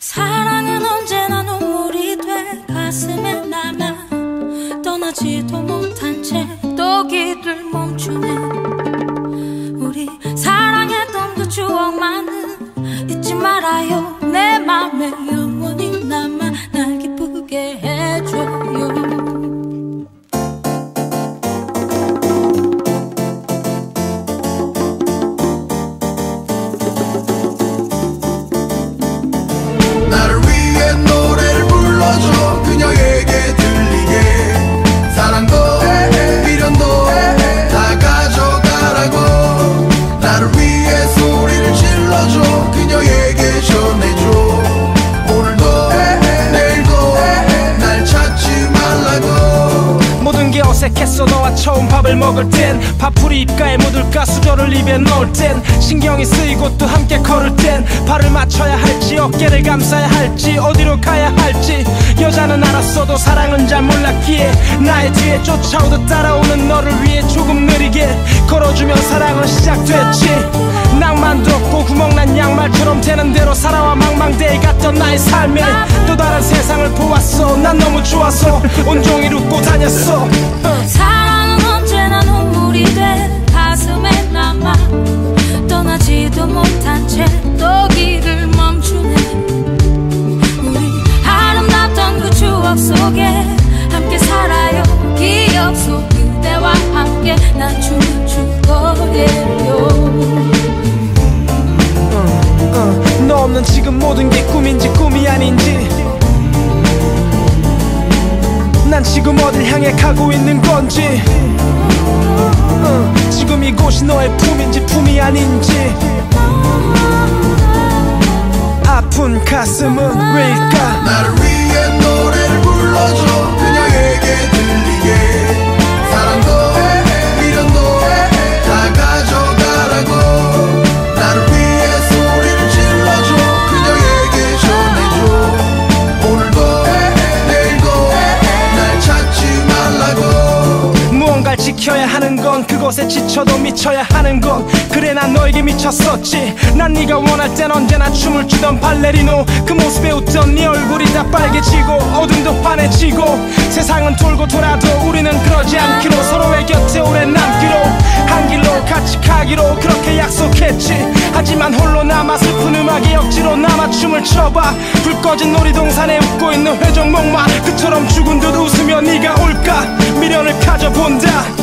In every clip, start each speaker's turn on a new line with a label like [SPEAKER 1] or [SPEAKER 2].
[SPEAKER 1] 사랑은 언제나 눈물이 돼 가슴에 남아 떠나지도 못한 채 또 길을 멈추네 우리 사랑했던 그 추억만은 잊지 말아요
[SPEAKER 2] 밥을 먹을 땐 밥풀이 입가에 묻을까 수저를 입에 넣을 땐 신경이 쓰이고 또 함께 걸을 땐 발을 맞춰야 할지 어깨를 감싸야 할지 어디로 가야 할지. 여자는 알았어도 사랑은 잘 몰랐기에 나의 뒤에 쫓아오듯 따라오는 너를 위해 조금 느리게 걸어주면 사랑은 시작됐지. 낭만도 없고 구멍난 양말처럼 되는 대로 살아와 망망대해 갔던 나의 삶에 또 다른 세상을 보았어. 난 너무 좋아서 온종일 웃고 다녔어
[SPEAKER 1] 돼 가슴에 남아 떠나지도 못한 채 또 길을 멈추네. 우리 아름답던 그 추억 속에 함께 살아요. 기억 속 그대와 함께 난 춤을 출 거예요.
[SPEAKER 2] 너 없는 지금 모든 게 꿈인지 꿈이 아닌지. 난 지금 어딜 향해 가고 있는 건지 어, 지금 이곳이 너의 품인지 품이 아닌지. 아픈 가슴은 왜일까?
[SPEAKER 3] 나를 위해 노래를 불러줘. 그녀에게 들리게. 사랑도 미련도 다 가져가라고. 나를 위해 소리를 질러줘. 그녀에게 전해줘. 오늘도 내일도 날 찾지 말라고.
[SPEAKER 2] 무언가를 지켜야 하는 건 그것에 지쳐도 미쳐야 하는 건 그래 난 너에게 미쳤었지. 난 네가 원할 땐 언제나 춤을 추던 발레리노. 그 모습에 웃던 네 얼굴이 다 빨개지고 어둠도 환해지고 세상은 돌고 돌아도 우리는 그러지 않기로 서로의 곁에 오래 남기로 한 길로 같이 가기로 그렇게 약속했지. 하지만 홀로 남아 슬픈 음악에 억지로 남아 춤을 춰봐. 불 꺼진 놀이동산에 웃고 있는 회전목마. 그처럼 죽은 듯 웃으며 네가 올까? 미련을 가져본다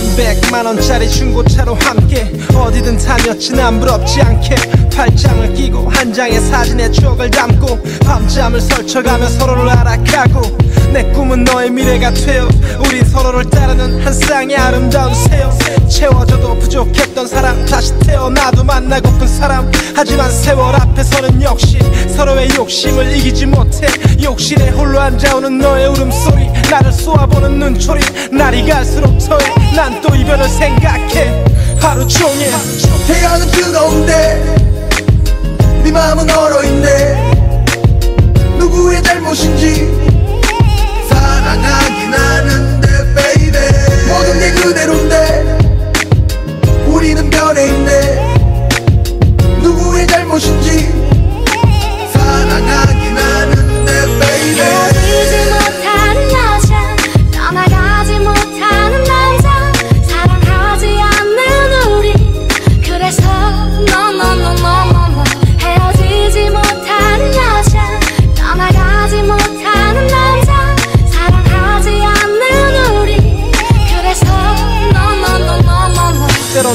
[SPEAKER 2] 100만원짜리 중고차로 함께 어디든 다녔지 난 부럽지 않게 팔짱을 끼고 한 장의 사진에 추억을 담고 밤잠을 설쳐가며 서로를 알아가고 내 꿈은 너의 미래가 되어 우린 서로를 따르는 한 쌍의 아름다운 새요 채워져도 부족했던 사람 다시 태어나도 만나고픈 사람. 하지만 세월 앞에서는 역시 서로의 욕심을 이기지 못해 욕실에 홀로 앉아오는 너의 울음소리. 나를 쏘아보는 눈초리. 날이 갈수록 더해 난 또 이별을 생각해. 하루 종일.
[SPEAKER 3] 태양은 뜨거운데 네 마음은 얼어있네. 누구의 잘못인지 사랑하긴 하는데 baby. 모든 게 그대로인데 우리는 변해 있네. 누구의 잘못인지 사랑하긴 하는데
[SPEAKER 1] 헤어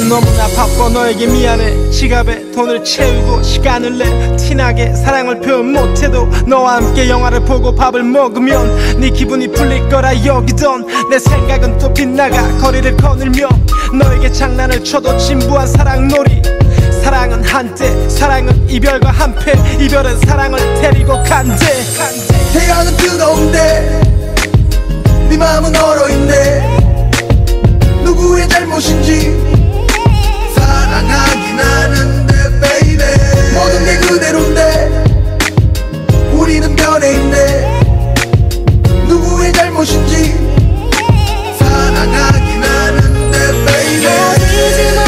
[SPEAKER 2] 너무나 바빠 너에게 미안해. 지갑에 돈을 채우고 시간을 내. 티나게 사랑을 표현 못해도 너와 함께 영화를 보고 밥을 먹으면 네 기분이 풀릴 거라 여기던 내 생각은 또 빗나가 거리를 거닐며 너에게 장난을 쳐도 진부한 사랑놀이. 사랑은 한때 사랑은 이별과 한패. 이별은 사랑을 데리고 간대.
[SPEAKER 3] 태양은 뜨거운데 네 마음은 얼어있네. 누구의 잘못인지 사랑하긴 하는데 baby. 모든 게 그대로인데 우리는 변해 있네 누구의 잘못인지 사랑하긴 하는데 baby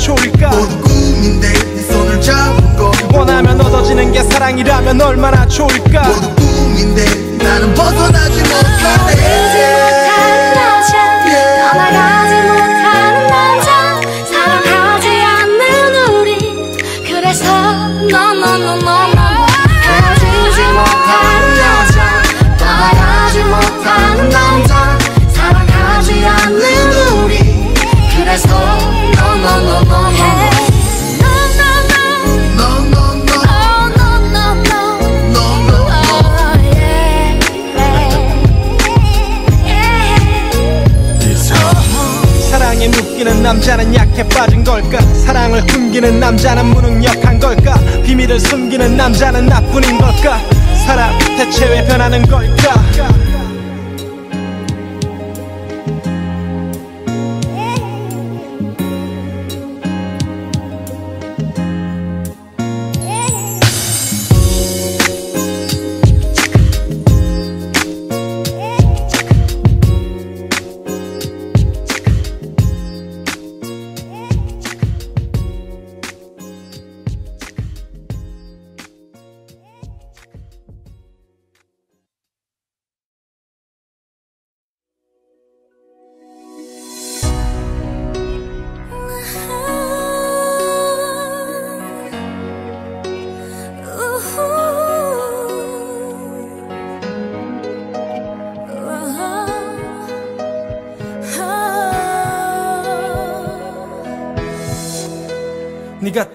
[SPEAKER 2] 좋을까?
[SPEAKER 3] 모두 꿈인데 네 손을 잡은 건
[SPEAKER 2] 원하면 얻어지는 게 사랑이라면 얼마나 좋을까?
[SPEAKER 3] 모두 꿈인데 나는 벗어나지 못하네
[SPEAKER 1] 남자는
[SPEAKER 2] 약해 빠진 걸까? 사랑을 숨기는 남자는 무능력한 걸까? 비밀을 숨기는 남자는 나뿐인 걸까? 사람 대체 왜 변하는 걸까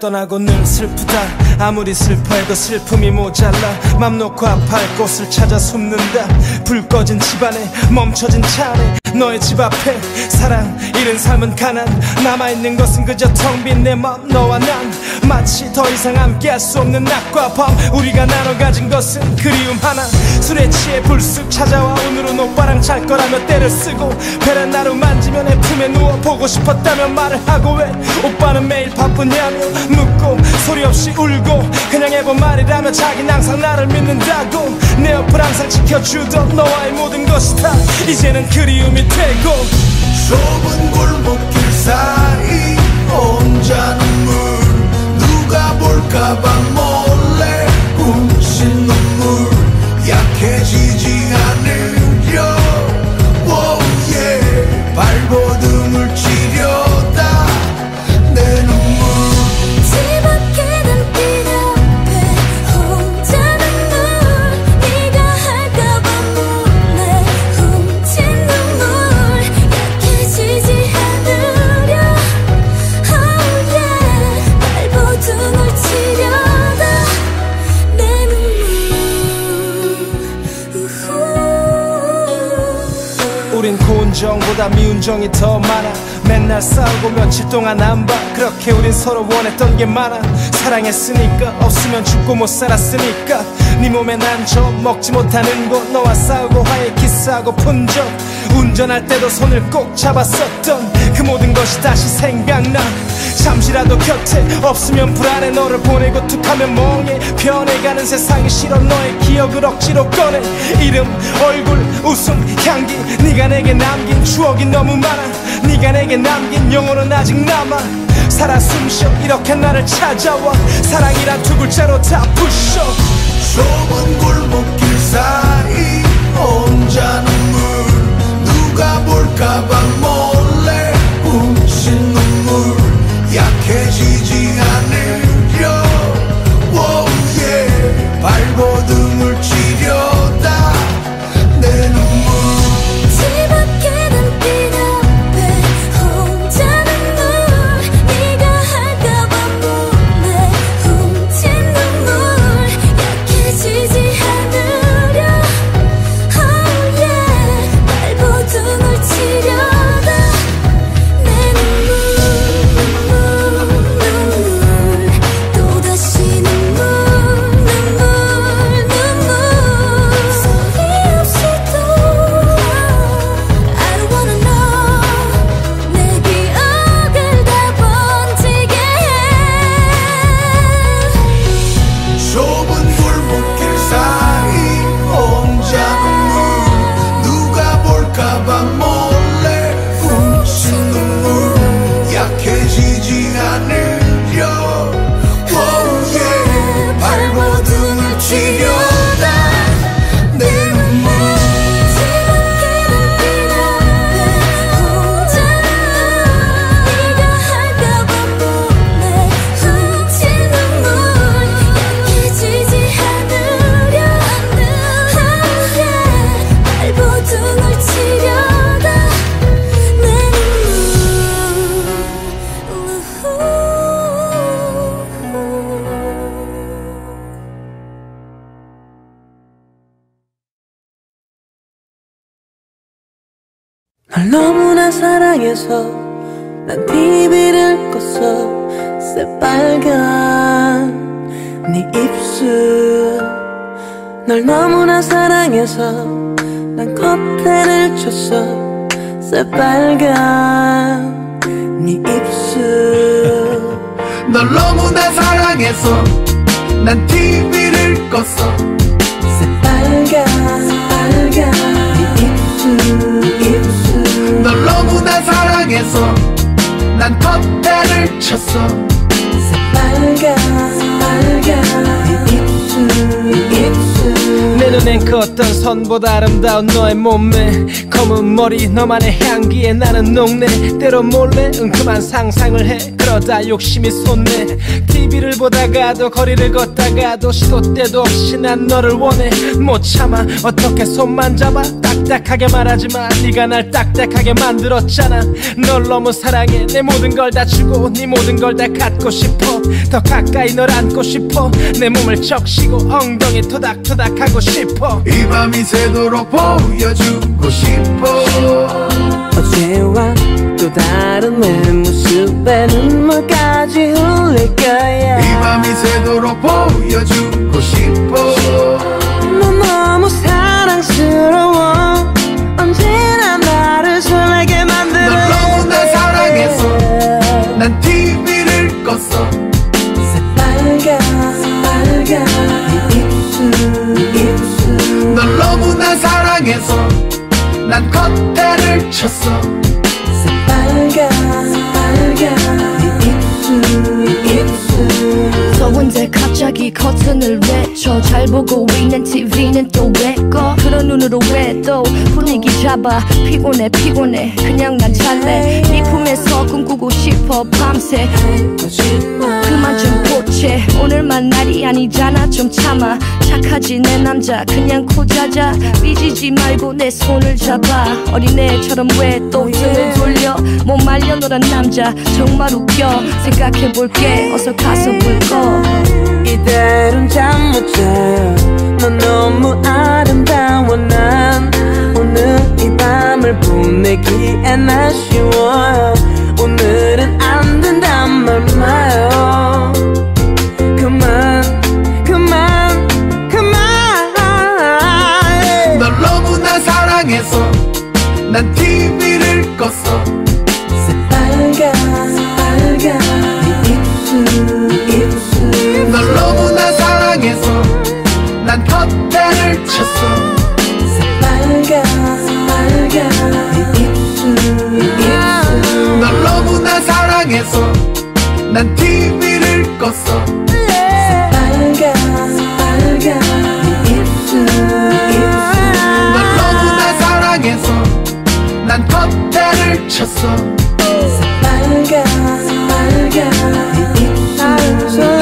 [SPEAKER 2] 떠나고 늘 슬프다. 아무리 슬퍼해도 슬픔이 모자라. 맘 놓고 아파할 곳을 찾아 숨는다. 불 꺼진 집안에 멈춰진 차 안에 너의 집 앞에 사랑. 잃은 삶은 가난. 남아있는 것은 그저 텅 빈 내 맘 너와 난 마치 더 이상 함께할 수 없는 낮과 밤 우리가 나눠 가진 것은 그리움 하나. 술에 취해 불쑥 찾아와 오늘은 오빠랑 잘 거라며 때를 쓰고 베란다로 만지면 내 품에 누워 보고 싶었다며 말을 하고 왜? 오빠는 매일 바쁘냐며 묻고 소리 없이 울고 그냥 해본 말이라며 자긴 항상 나를 믿는다고. 내 옆을 항상 지켜주던 너와의 모든 것이 다 이제는 그리움이 되고.
[SPEAKER 3] 좁은 골목길 사이 혼자 눈물
[SPEAKER 2] 서로 원했던 게 많아. 사랑했으니까 없으면 죽고 못 살았으니까. 네 몸에 난점 먹지 못하는 곳 너와 싸우고 화해 키스하고 푼 적. 운전할 때도 손을 꼭 잡았었던 그 모든 것이 다시 생각나. 잠시라도 곁에 없으면 불안해 너를 보내고 툭하면 멍해. 변해가는 세상이 싫어 너의 기억을 억지로 꺼내. 이름 얼굴 웃음 향기 네가 내게 남긴 추억이 너무 많아. 네가 내게 남긴 영혼은 아직 남아 살아 숨쉬어. 이렇게 나를 찾아와. 사랑이란 두 글자로 다 부셔.
[SPEAKER 3] 좁은 골목길 사이 혼자 눈물. 누가 볼까봐 몰래 훔친 눈물. 약해지지 않으려. oh yeah. 발버둥
[SPEAKER 2] 선보다 아름다운 너의 몸매. 검은 머리 너만의 향기에 나는 녹네. 때로 몰래 은큼한 상상을 해 그러다 욕심이 솟네. TV를 보다가도 거리를 걷다가도 시도 때도 없이 난 너를 원해. 못 참아. 어떻게 손만 잡아? 딱딱하게 말하지마. 네가 날 딱딱하게 만들었잖아. 널 너무 사랑해. 내 모든 걸 다 주고 네 모든 걸 다 갖고 싶어. 더 가까이 널 안고 싶어. 내 몸을 적시고 엉덩이 토닥토닥 하고 싶어.
[SPEAKER 3] 이 밤이 새도록 보여주고 싶어
[SPEAKER 4] 기대와 또 다른 내 모습에 눈물까지 흘릴 거야.
[SPEAKER 3] 이 밤이 새도록 보여주고 싶어.
[SPEAKER 4] 넌 너무 사랑스러워. 언제나 나를 설레게 만드는
[SPEAKER 3] 널 너무나 사랑해서 난 TV를 껐어.
[SPEAKER 4] 새빨간 새빨간 네 입술 네 입술.
[SPEAKER 3] 널 너무나 사랑해서 겉대를 쳤어.
[SPEAKER 2] 빨간 빨간 네 입술 네 입술.
[SPEAKER 5] 더운데 갑자기 커튼을 왜쳐. 잘 보고 있는 TV는 또 왜 꺼? 그런 눈으로 왜 또 분위기 잡아? 피곤해 피곤해. 그냥 난 잘래. 네 품에서 꿈꾸고 싶어 밤새 아니잖아 좀 참아. 착하지 내 남자. 그냥 코자자. 삐지지 말고 내 손을 잡아. 어린애처럼 왜 또 등을 돌려? 못 말려 너란 남자. 정말 웃겨. 생각해볼게. 어서 가서 불꺼
[SPEAKER 2] 이대로는 잠못 자요. 넌 너무 아름다워. 난 오늘 이 밤을 보내기엔 아쉬워요
[SPEAKER 3] 난 TV를 껐어.
[SPEAKER 2] 빨간 빨간 네 입술. 입술
[SPEAKER 3] 널 너무나 사랑해서 난 겉대를 쳤어.
[SPEAKER 2] 빨간 빨간 네 입술 입술.
[SPEAKER 3] 널 너무나 사랑해서 난 TV를 껐어 겉대를 쳤어
[SPEAKER 2] 빨간 빨간 네 입술 설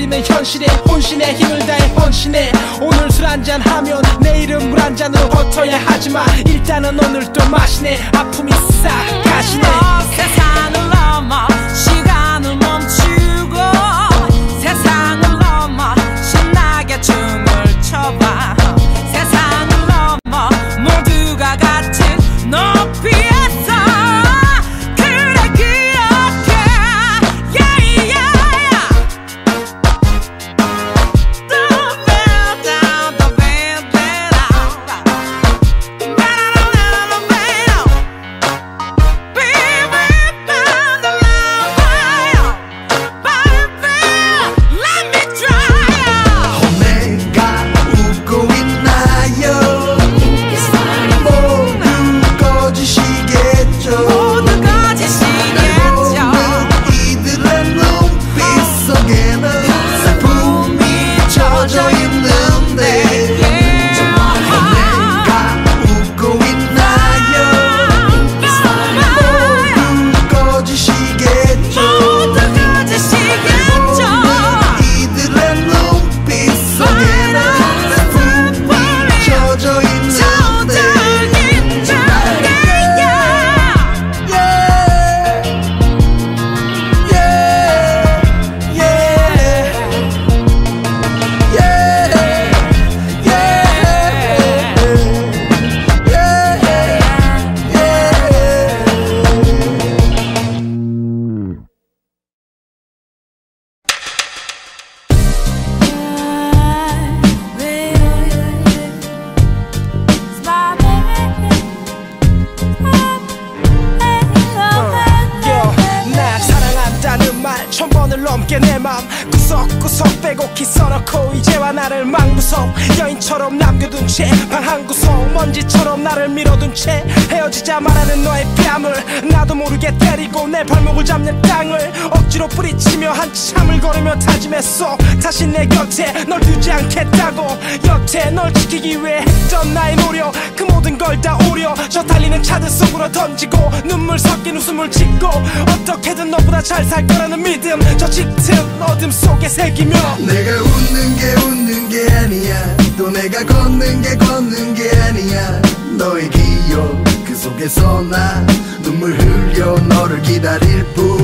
[SPEAKER 6] 돼버리는 현실에 혼신의 힘을 다해 헌신해. 오늘 술 한잔 하면 내일은 물 한 잔으로 버텨야 하지만 일단은 오늘 또 마시네. 아픔이 싹 가시네
[SPEAKER 2] 헤어지자 말하는 너의 뺨을 나도 모르게 때리고 내 발목을 잡는 땅을 억지로 뿌리치며 한참을 걸으며 다짐했어. 다시 내 곁에 널 두지 않겠다고. 여태 널 지키기 위해 했던 나의 노력 그 모든 걸 다 오려. 저 달리는 차들 속으로 던지고 눈물 섞인 웃음을 짓고 어떻게든 너보다 잘 살 거라는 믿음. 저 짙은 어둠 속에 새기며
[SPEAKER 3] 내가 웃는 게 웃는 게 아니야. 또 내가 걷는 게 걷는 게 아니야. 너의 기억. 그 속에서 나 눈물 흘려 너를 기다릴 뿐.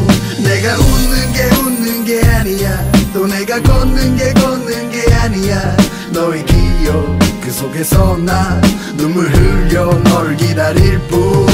[SPEAKER 3] 내가 웃는 게 웃는 게 아니야. 또 내가 걷는 게 걷는 게 아니야. 너의 기억 그 속에서 나 눈물 흘려 너를 기다릴 뿐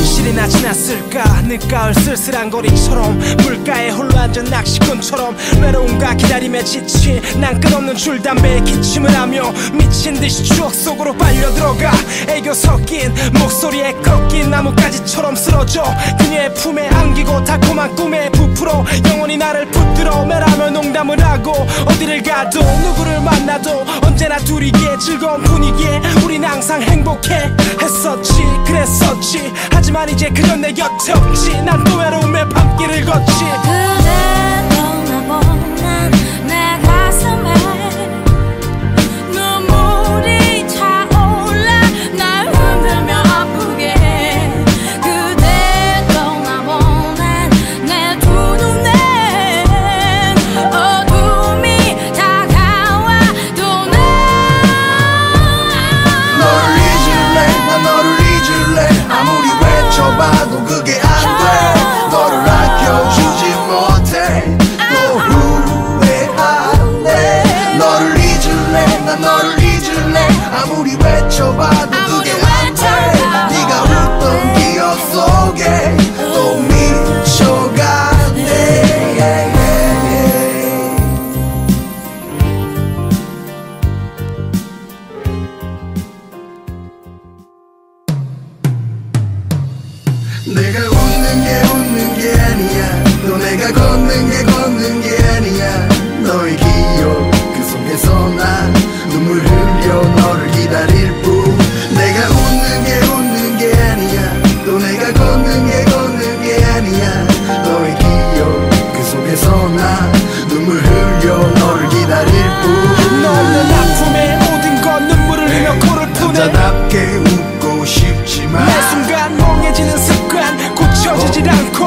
[SPEAKER 2] 며칠이나 지났을까? 늦가을 쓸쓸한 거리처럼 물가에 홀로 앉은 낚시꾼처럼 외로움과 기다림에 지친 난 끝없는 줄담배에 기침을 하며 미친 듯이 추억 속으로 빨려들어가 애교 섞인 목소리에 꺾인 나뭇가지처럼 쓰러져 그녀의 품에 안기고 달콤한 꿈에 부풀어 영원히 나를 붙들어 매라며 농담을 하고 어디를 가도 누구를 만나도 언제나 둘이게 즐거운 분위기에 우린 항상 행복해 했었지 그랬었지. 하지 만 이제 그건 내 곁에 없지. 난 또 외로움의 밤길을 걷지.
[SPEAKER 1] 그대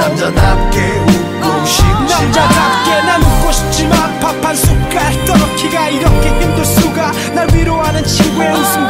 [SPEAKER 3] 남자답게 웃고 싶지만 남자답게
[SPEAKER 2] 난 웃고 싶지만 밥 한 숟갈 떨어기가 이렇게 힘들 수가. 날 위로하는 친구의 웃음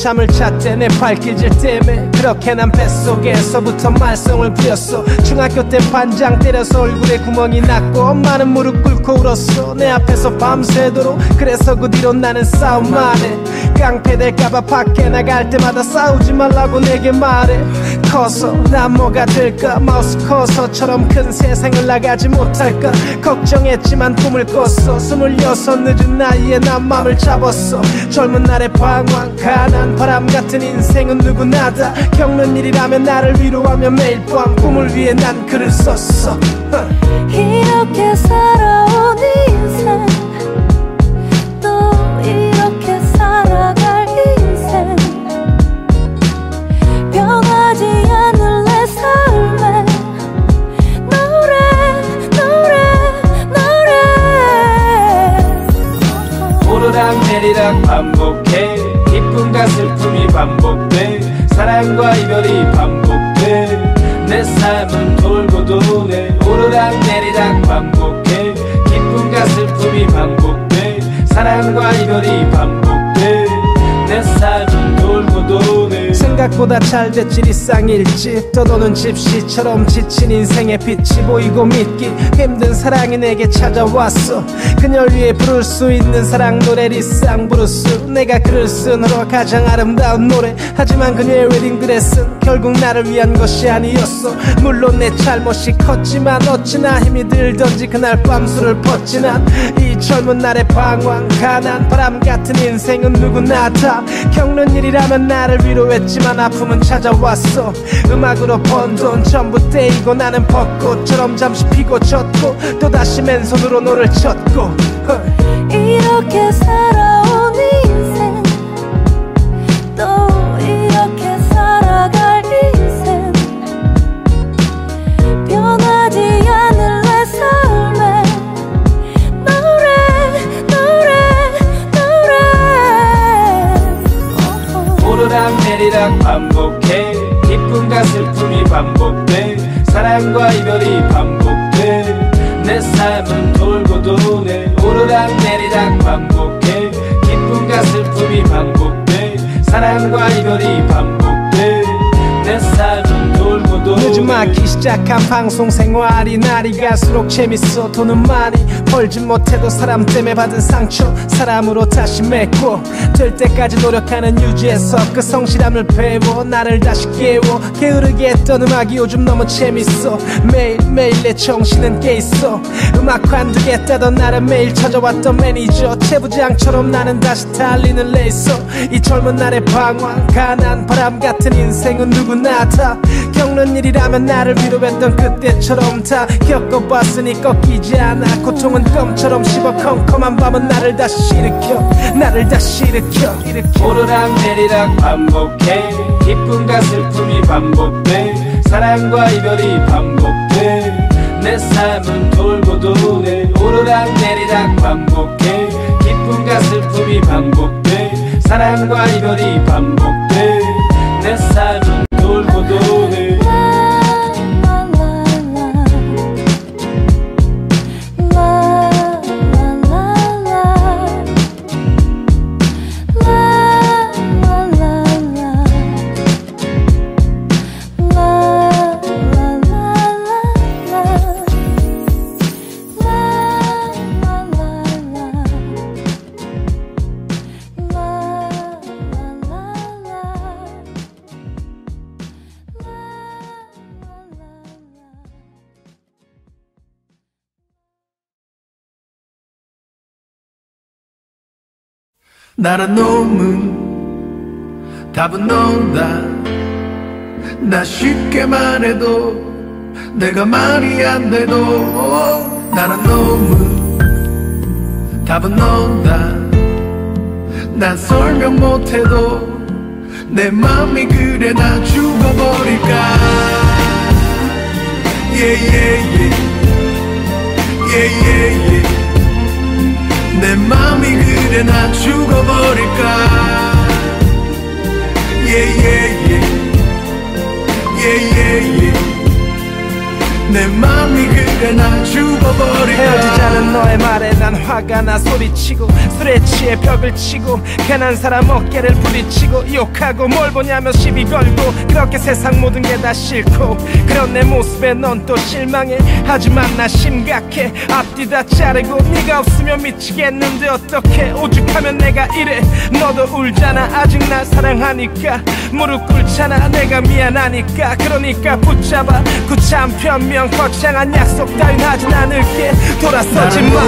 [SPEAKER 2] 잠을 잤대 내 발길질 때문에. 그렇게 난 뱃속에서부터 말썽을 부렸어. 중학교 때 반장 때려서 얼굴에 구멍이 났고 엄마는 무릎 꿇고 울었어. 내 앞에서 밤새도록 그래서 그 뒤로 나는 싸움만 해. 깡패 될까봐 밖에 나갈 때마다 싸우지 말라고 내게 말해. 커서 난 뭐가 될까? 마우스 커서처럼 큰 세상을 나가지 못할까? 걱정했지만 꿈을 꿨어. 스물여섯 늦은 나이에 난 맘을 잡았어. 젊은 날의 방황 가난 바람 같은 인생은 누구나 다. 겪는 일이라면 나를 위로하며 매일 밤 꿈을 위해 난 글을 썼어
[SPEAKER 1] 이렇게 살아온 인생. 또 이렇게 살아갈 인생. 변하지 않을 내 삶에. 노래 노래 노래.
[SPEAKER 2] 오르락 내리락 반복해. 기쁨과 슬픔이 반복돼. 사랑과 이별이 반복돼. 내 삶은 돌고 도네 오르락 내리락 반복해. 기쁨과 슬픔이 반복돼. 사랑과 이별이 반복 생각보다 잘 됐지 일상일지. 떠도는 집시처럼 지친 인생의 빛이 보이고 믿기 힘든 사랑이 내게 찾아왔어. 그녀를 위해 부를 수 있는 사랑 노래 리쌍 부르스. 내가 글을 쓴 후로 가장 아름다운 노래. 하지만 그녀의 웨딩드레스는 결국 나를 위한 것이 아니었어. 물론 내 잘못이 컸지만 어찌나 힘이 들던지 그날 밤 술에 뻗지 난 이 젊은 날의 방황 가난 바람 같은 인생은 누구나 다 겪는 일이라면 나를 위로했지만 아픔은 찾아왔어 음악으로 번 돈 전부 떼이고 나는 벚꽃처럼 잠시 피고 졌고 또다시 맨손으로 노를 쳤고 헐.
[SPEAKER 1] 이렇게 살아
[SPEAKER 2] 내리락 반복해. 기쁨과 슬픔이 반복돼. 사랑과 이별이 반복돼. 내 삶은 돌고 도네. 오르락 내리락 반복해. 기쁨과 슬픔이 반복돼. 사랑과 이별이 반복 막히 시작한 방송 생활이 날이 갈수록 재밌어. 돈은 많이 벌지 못해도 사람 때문에 받은 상처 사람으로 다시 맺고 될 때까지 노력하는 유재석 그 성실함을 배워 나를 다시 깨워. 게으르게 했던 음악이 요즘 너무 재밌어. 매일매일 내 정신은 깨있어. 음악 관두겠다던 나를 매일 찾아왔던 매니저 채부장처럼 나는 다시 달리는 레이서. 이 젊은 날의 방황 가난 바람 같은 인생은 누구나 다 겪는 일이라면 나를 위로했던 그때처럼 다 겪어봤으니 꺾이지 않아. 고통은 껌처럼 씹어 컴컴한 밤은 나를 다시 일으켜. 나를 다시 일으켜. 오르락 내리락 반복해. 기쁨과 슬픔이 반복돼. 사랑과 이별이 반복돼. 내 삶은 돌고 도네. 오르락 내리락 반복해. 기쁨과 슬픔이 반복돼. 사랑과 이별이 반복돼. 내 삶은 돌고 도네
[SPEAKER 3] 나란 놈은 답은 너다. 나 쉽게만 해도 내가 말이 안 돼도 나란 놈은 답은 너다. 난 설명 못해도 내 맘이 그래 나 죽어버릴까? 예예예 예예예 내 맘이 그래 나 죽어버릴까? 예예예 예예예 내 맘이 그래 나 죽어 죽어버릴까
[SPEAKER 2] 헤어지자는 너의 말에 난 화가 나 소리치고 술에 취해 벽을 치고 괜한 사람 어깨를 부딪히고 욕하고 뭘 보냐며 시비 걸고 그렇게 세상 모든 게 다 싫고 그런 내 모습에 넌 또 실망해. 하지만 나 심각해. 앞뒤 다 자르고 네가 없으면 미치겠는데 어떡해. 오죽하면 내가 이래. 너도 울잖아. 아직 나 사랑하니까. 무릎 꿇잖아. 내가 미안하니까. 그러니까 붙잡아. 구참 변명 거창한 약속 따윈 하진 않을게. 돌아서지 마.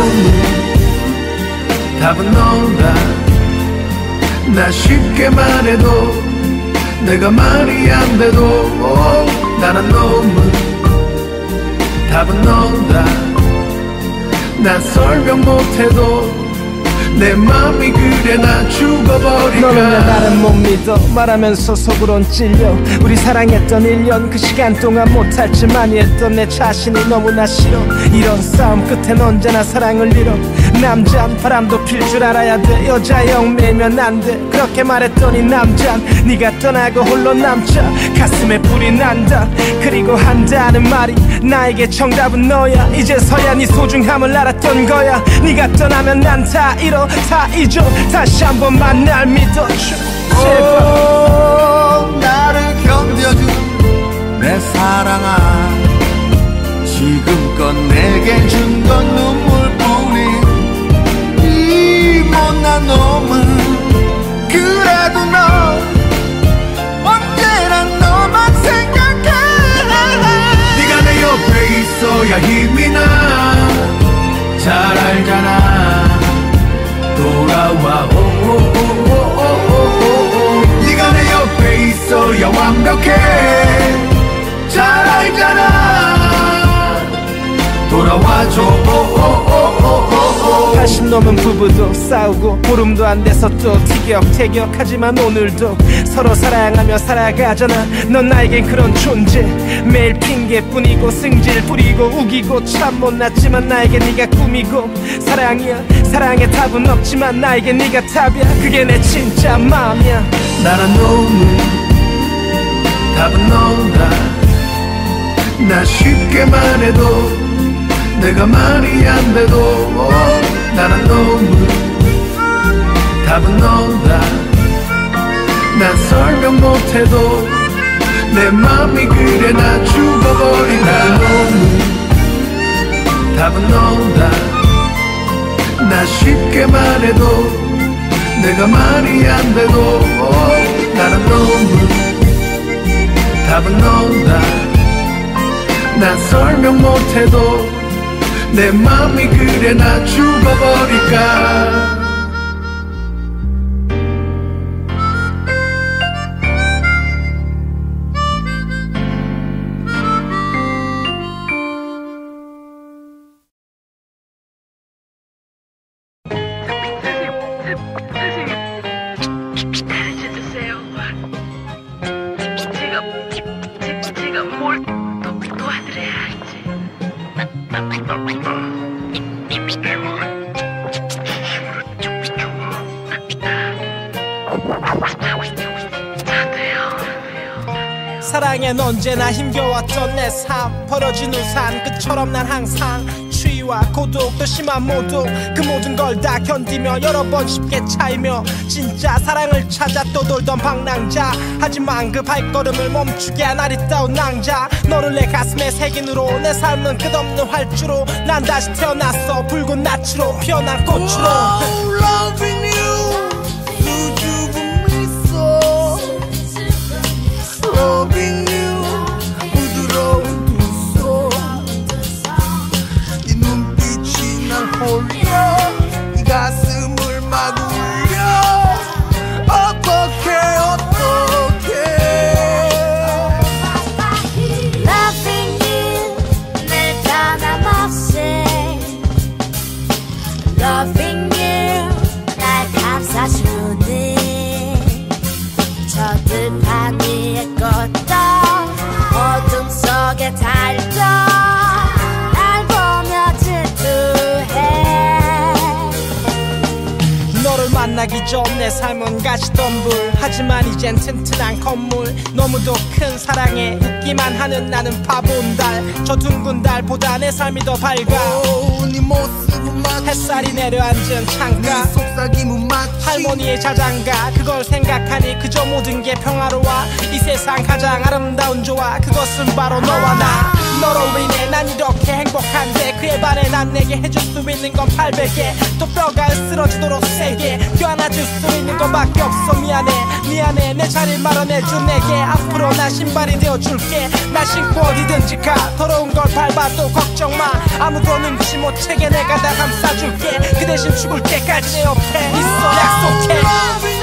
[SPEAKER 3] 답은 너다 나 쉽게 말해도 내가 말이 안 돼도. 오, 나는 너무 답은 너다 나 설명 못해도 내 맘이 그래 나 죽어버릴까?
[SPEAKER 2] 너는 왜 나를 못 믿어. 말하면서 속으론 찔려. 우리 사랑했던 1년 그 시간 동안 못할 줄 많이 했던 내 자신이 너무나 싫어. 이런 싸움 끝엔 언제나 사랑을 잃어 남잔 바람도 필 줄 알아야 돼. 여자 영 매면 안돼. 그렇게 말했더니 남잔. 네가 떠나고 홀로 남자. 가슴에 불이 난다. 그리고 한다는 말이 나에게 정답은 너야. 이제서야 네 소중함을 알았던 거야. 네가 떠나면 난 다 잃어. 다 잊어. 다시 한 번 만 날 믿어줘 제발.
[SPEAKER 3] 오, 나를 견뎌준 내 사랑아. 지금껏 내게 준 건 눈물 놈은 그래도 너 언제나 너만 생각해. 네가 내 옆에 있어야 힘이 나잘 알잖아. 돌아와. 네가 내 옆에 있어야 완벽해. 잘 알잖아. 돌아와줘. 오오오오 오오
[SPEAKER 2] 80 넘은 부부도 싸우고 보름도 안 돼서 또 티격태격. 하지만 오늘도 서로 사랑하며 살아가잖아. 넌 나에겐 그런 존재. 매일 핑계뿐이고 승질 부리고 우기고 참 못났지만 나에겐 네가 꿈이고 사랑이야. 사랑의 답은 없지만 나에겐 네가 답이야. 그게 내 진짜 마음이야.
[SPEAKER 3] 나란 놈은 답은 너다. 나 쉽게 말해도 내가 말이 안 돼도 오, 나란 놈은 답은 너다. 난 설명 못해도 내 맘이 그래 나 죽어버린다. 놈은 답은 너다. 나 쉽게 말해도 내가 말이 안 돼도 오, 나는 너무 답은 너다. 난 설명 못해도 내 맘이 그래 나 죽어버릴까
[SPEAKER 2] 언제나 힘겨웠던 내 삶. 벌어진 우산 끝처럼 난 항상 추위와 고독 또 심한 모독. 그 모든 걸 다 견디며 여러 번 쉽게 차이며 진짜 사랑을 찾아 떠돌던 방랑자. 하지만 그 발걸음을 멈추게 한 아리따운 낭자. 너를 내 가슴에 새긴으로 내 삶은 끝없는 활주로 난 다시 태어났어. 붉은 낯으로 피어난 꽃으로.
[SPEAKER 3] Loving 같은
[SPEAKER 2] 사랑에 웃기만 하는 나는 바본 달저 둥근 달보다 내 삶이 더 밝아.
[SPEAKER 7] 네
[SPEAKER 2] 햇살이 내려앉은 창가.
[SPEAKER 7] 네 속삭임은 마치
[SPEAKER 2] 할머니의 자장가. 그걸 생각하니 그저 모든 게 평화로워. 이 세상 가장 아름다운 조화. 그것은 바로 너와 나. 너로 인해 난 이렇게 행복한데 그에 반해 난 내게 해줄 수 있는 건 800개. 또 뼈가 쓰러지도록 세게 껴안아줄 수 있는 것밖에 없어. 미안해. 미안해. 내 자리 마련해 준 내게. 앞으로 나 신발이 되어줄게. 나 신고 어디든지 가. 더러운 걸 밟아도 걱정마. 아무도 눈치 못 채게 내가 다 감싸줄게. 그 대신 죽을 때까지 내 옆에 있어.
[SPEAKER 7] 약속해.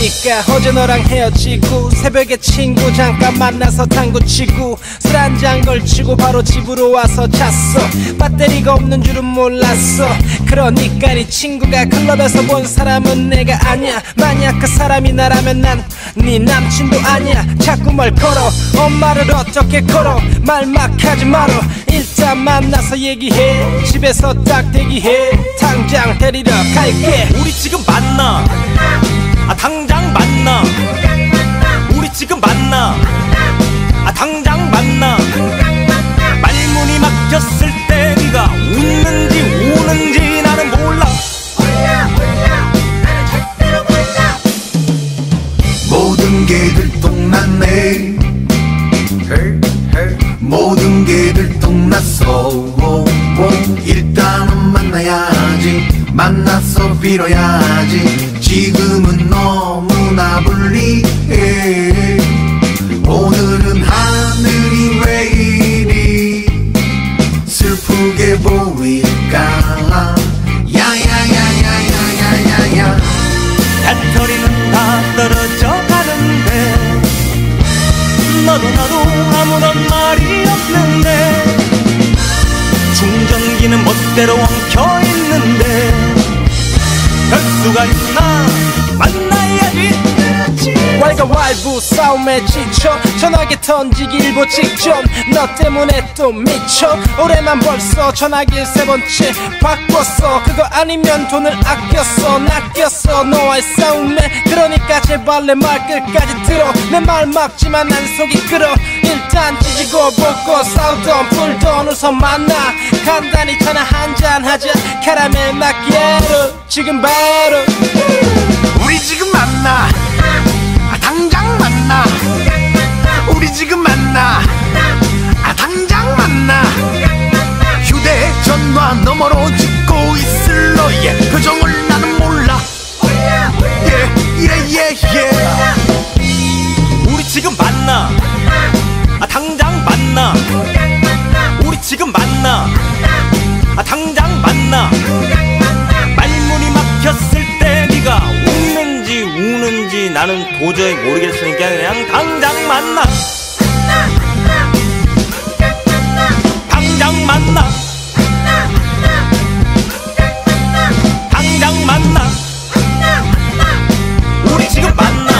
[SPEAKER 2] 그러니까 어제 너랑 헤어지고 새벽에 친구 잠깐 만나서 당구 치고 술 한 잔 걸치고 바로 집으로 와서 잤어. 배터리가 없는 줄은 몰랐어. 그러니까 네 친구가 클럽에서 본 사람은 내가 아니야. 만약 그 사람이 나라면 난 네 남친도 아니야. 자꾸 뭘 걸어. 엄마를 어떻게 걸어? 말 막 하지 말어. 일단 만나서 얘기해. 집에서 딱 대기해. 당장 데리러 갈게.
[SPEAKER 8] 우리 지금 만나 아 당장 만나. 우리 지금 만나. 아 당장 만나. 말문이 막혔을 때 네가 웃는지 우는지 나는 몰라.
[SPEAKER 3] 모든 게 들통났네. 모든 게 들통났어. 일단은 만나야지 만나서 빌어야지. 지금은 너무나 불리해. 오늘은 하늘이 왜 이리 슬프게 보일까? 야야야야야야야야.
[SPEAKER 8] 배터리는 다 떨어져 가는데 너도 나도 아무런 말이 없는데 충전기는 멋대로 엉켜 있는데 별 수가 있나? 만나야지
[SPEAKER 2] 왈가왈부 싸움에 지쳐? 전화기 던지기 일보 직전. 너 때문에 또 미쳐. 올해만 벌써 전화기 세 번째 바꿨어. 그거 아니면 돈을 아꼈어. 낚였어. 너와의 싸움에. 그러니까 제발 내 말 끝까지 들어. 내 말 막지만 난 속이 끓어. 일단 찢고 벗고 싸우던 풀던 우선 만나. 간단히 전화 한잔 하자. 카라멜 마키아로. 지금 바로.
[SPEAKER 3] 우리 지금 만나 우리 지금 만나. 아, 당장 만나. 휴대전화 너머로 짓고 있을 너의 표정을 나는 몰라. 예예예 예.
[SPEAKER 8] 우리 지금 만나. 아 당장 만나. 우리 지금 만나 나는 도저히 모르겠으니까 그냥 당장 만나. 당장 만나. 당장 만나. 우리 지금 만나.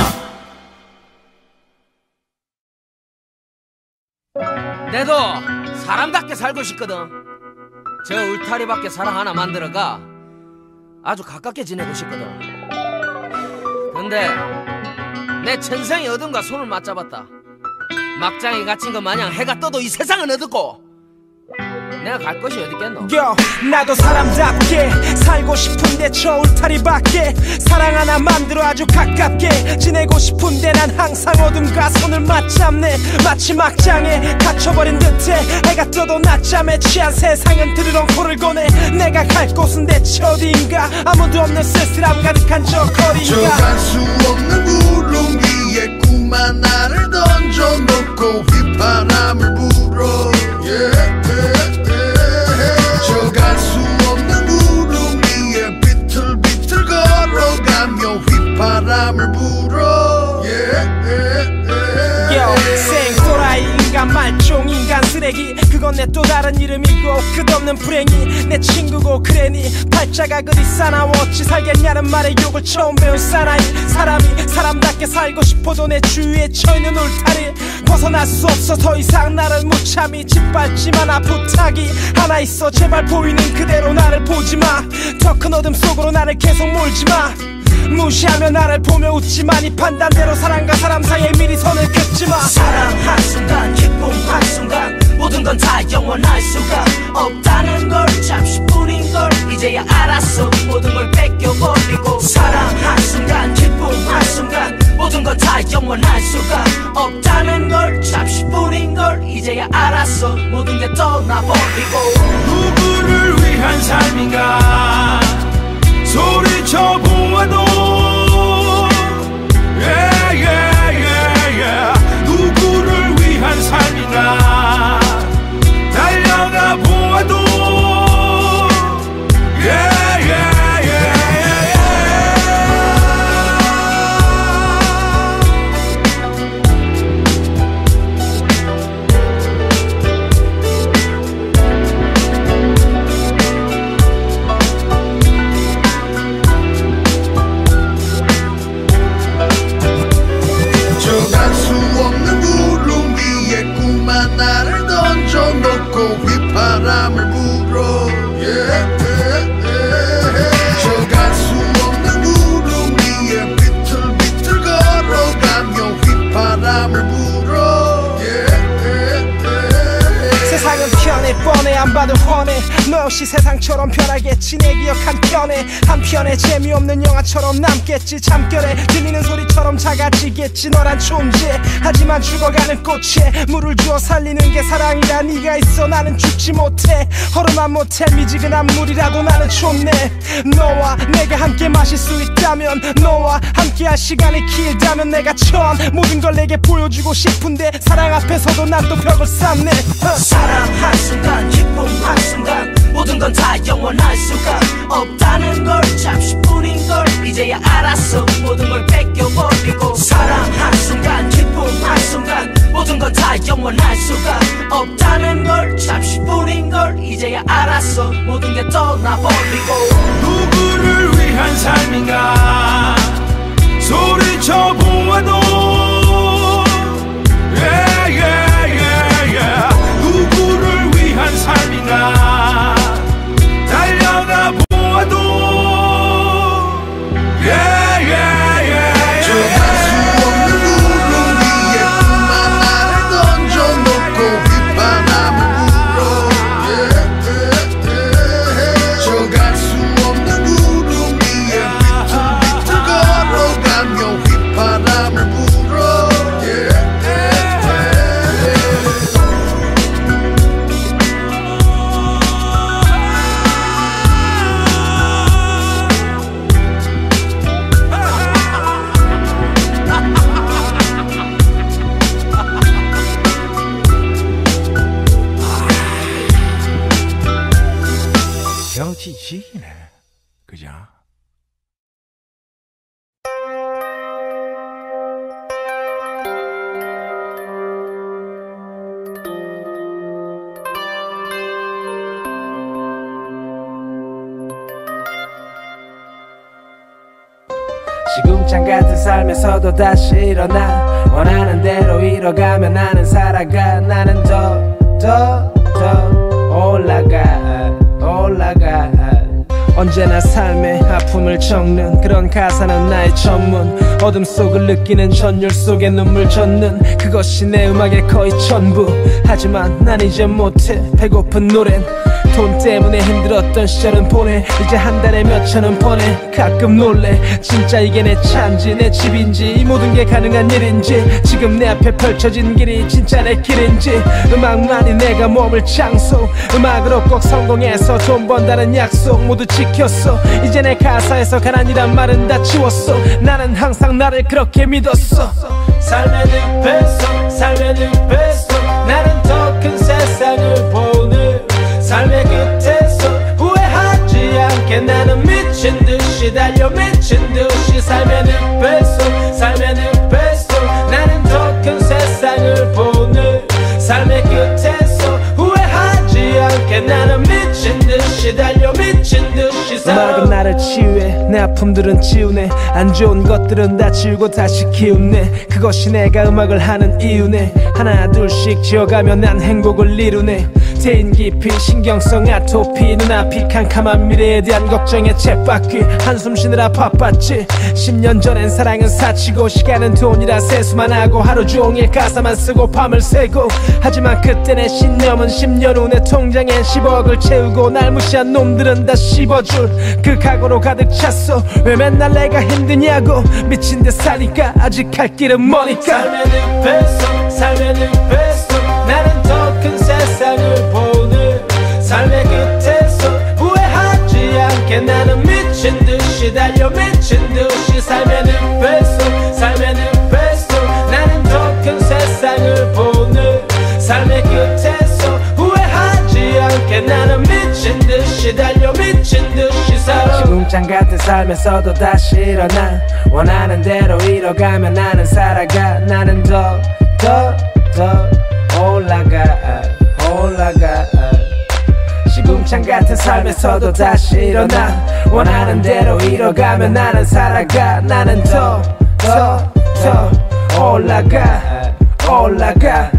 [SPEAKER 9] 내도 사람답게 살고 싶거든. 저 울타리밖에 사랑 하나 만들어가 아주 가깝게 지내고 싶거든. 근데 내 천생이 어딘가 손을 맞잡았다. 막장에 갇힌 것 마냥 해가 떠도 이 세상은 어둡고
[SPEAKER 10] 내가 갈 곳이
[SPEAKER 2] 요 나도 사람답게 살고 싶은데 저 울타리 밖에 사랑 하나 만들어 아주 가깝게 지내고 싶은데 난 항상 어둠과 손을 맞잡네. 마치 막장에 갇혀버린 듯해 해가 떠도 낮잠에 취한 세상은 드르렁 코를 고네. 내가 갈 곳은 대체 어디인가? 아무도 없는 쓸쓸함 가득한 저 거리인가?
[SPEAKER 11] 저갈 수 없는 구름 위에 꿈만 나를 던져놓고 휘바람을 불어. Yeah. 걸어가며 휘바람을 불어.
[SPEAKER 2] 생또라이 인간 말종 인간 쓰레기. 그건 내 또 다른 이름이고 끝없는 불행이. 내 친구고 그래니 팔자가 그리 싸나워 어찌 살겠냐는 말에 욕을 처음 배운 사나이. 사람이 사람답게 살고 싶어도 내 주위에 처있는 울타리. 벗어날 수 없어 더 이상 나를 못 참이. 짓밟지만 아 부탁이 하나 있어. 제발 보이는 그대로 나를 보지마. 더 큰 어둠 속으로 나를 계속 몰지마 무시하며 나를 보며 웃지만 이 판단대로 사람과 사람 사이에 미리 선을 긋지마.
[SPEAKER 12] 사랑 한순간 기쁨 한순간 모든 건 다 영원할 수가 없다는 걸 잠시뿐인 걸 이제야 알았어. 모든 걸 뺏겨버리고 사랑 한순간 기쁨 한순간 모든 건 다 영원할 수가 없다는 걸 잠시뿐인 걸 이제야 알았어. 모든 게 떠나버리고.
[SPEAKER 3] 누구를 위한 삶인가 소리쳐 보아도
[SPEAKER 2] 뻔해 안 봐도 훤해. 너 역시 세상처럼 변하겠지 내 기억 한편에. 한편에 재미없는 영화처럼 남겠지. 잠결에 들리는 소리처럼 작아지겠지. 너란 존재. 하지만 죽어가는 꽃에 물을 주어 살리는 게 사랑이라 네가 있어 나는 죽지 못해. 허름한 모텔 미지근한 물이라도 나는 좋네 너와 내가 함께 마실 수 있다 면 너와 함께 할 시간이 길다면 내가 처음 모든 걸 내게 보여주고 싶은데 사랑 앞에서도 난 또 벽을 쌓네. 어.
[SPEAKER 12] 사랑 한 순간 기쁨 한 순간 모든 건 다 영원할 수가 없다는 걸 잠시뿐인 걸 이제야 알았어. 모든 걸 뺏겨버리고. 사랑 한 순간 기쁨 한 순간 모든 건다 영원할 수가 없다는 걸 잠시뿐인 걸 이제야 알았어. 모든 게 떠나버리고.
[SPEAKER 3] 누구를 위한 삶인가? 소리쳐 보아도 yeah,
[SPEAKER 2] 삶에서도 다시 일어나 원하는 대로 이뤄가며 나는 살아가. 나는 더 더 더 올라가 올라가. 언제나 삶의 아픔을 적는 그런 가사는 나의 전문. 어둠 속을 느끼는 전율 속에 눈물 젖는 그것이 내 음악의 거의 전부. 하지만 난 이제 못해 배고픈 노래는 돈 때문에 힘들었던 시절은 보내. 이제 한 달에 몇 천원 보내 가끔 놀래. 진짜 이게 내 차인지 내 집인지 이 모든 게 가능한 일인지. 지금 내 앞에 펼쳐진 길이 진짜 내 길인지. 음악만이 내가 머물 장소. 음악으로 꼭 성공해서 돈 번다는 약속 모두 지켰어. 이제 내 가사에서 가난이란 말은 다 지웠어. 나는 항상 나를 그렇게 믿었어. 삶의 늪에서 삶의 늪에서 나는 더 큰 세상을 보는 삶의 끝에서 후회하지 않게 나는 미친 듯이 달려 미친 듯이 삶의 늪에서 삶의 늪에서 나는 더 큰 세상을 보는 삶의 끝에서 후회하지 않게 나는 미친 듯이 달려 미친 듯이 살아. 음악은 나를 치유해. 내 아픔들은 지우네. 안 좋은 것들은 다 지우고 다시 키우네. 그것이 내가 음악을 하는 이유네. 하나 둘씩 지어가며 난 행복을 이루네. 대인 깊이 신경성 아토피 눈앞이 캄캄한 미래에 대한 걱정에 쳇바퀴. 한숨 쉬느라 바빴지. 10년 전엔 사랑은 사치고 시간은 돈이라 세수만 하고 하루 종일 가사만 쓰고 밤을 새고. 하지만 그때 내 신념은 10년 후 내 통장엔 10억을 채우고 날 무시한 놈들은 다 씹어줄 그 각오로 가득 찼어. 왜 맨날 내가 힘드냐고 미친 듯 사니까 아직 갈 길은 머니까. 삶의 늪에서 삶의 늪에서 나는 더 큰 세상을 보는 삶의 끝에서 후회하지 않게 나는 미친 듯이 달려 미친 듯이 삶의 늪에서 삶의 늪에서 나는 더 큰 세상을 보는 삶의 끝에서 않게 나는 미친 듯이 달려 미친 듯이 살아. 지붕장 같은 삶에서도 다시 일어나. 원하는 대로 이뤄가면 나는 살아가. 나는 더 더 더 올라가 올라가. 시궁창 같은 삶에서도 다시 일어나. 원하는 대로 이뤄가면 나는 살아가. 나는 더 더 더 올라가 올라가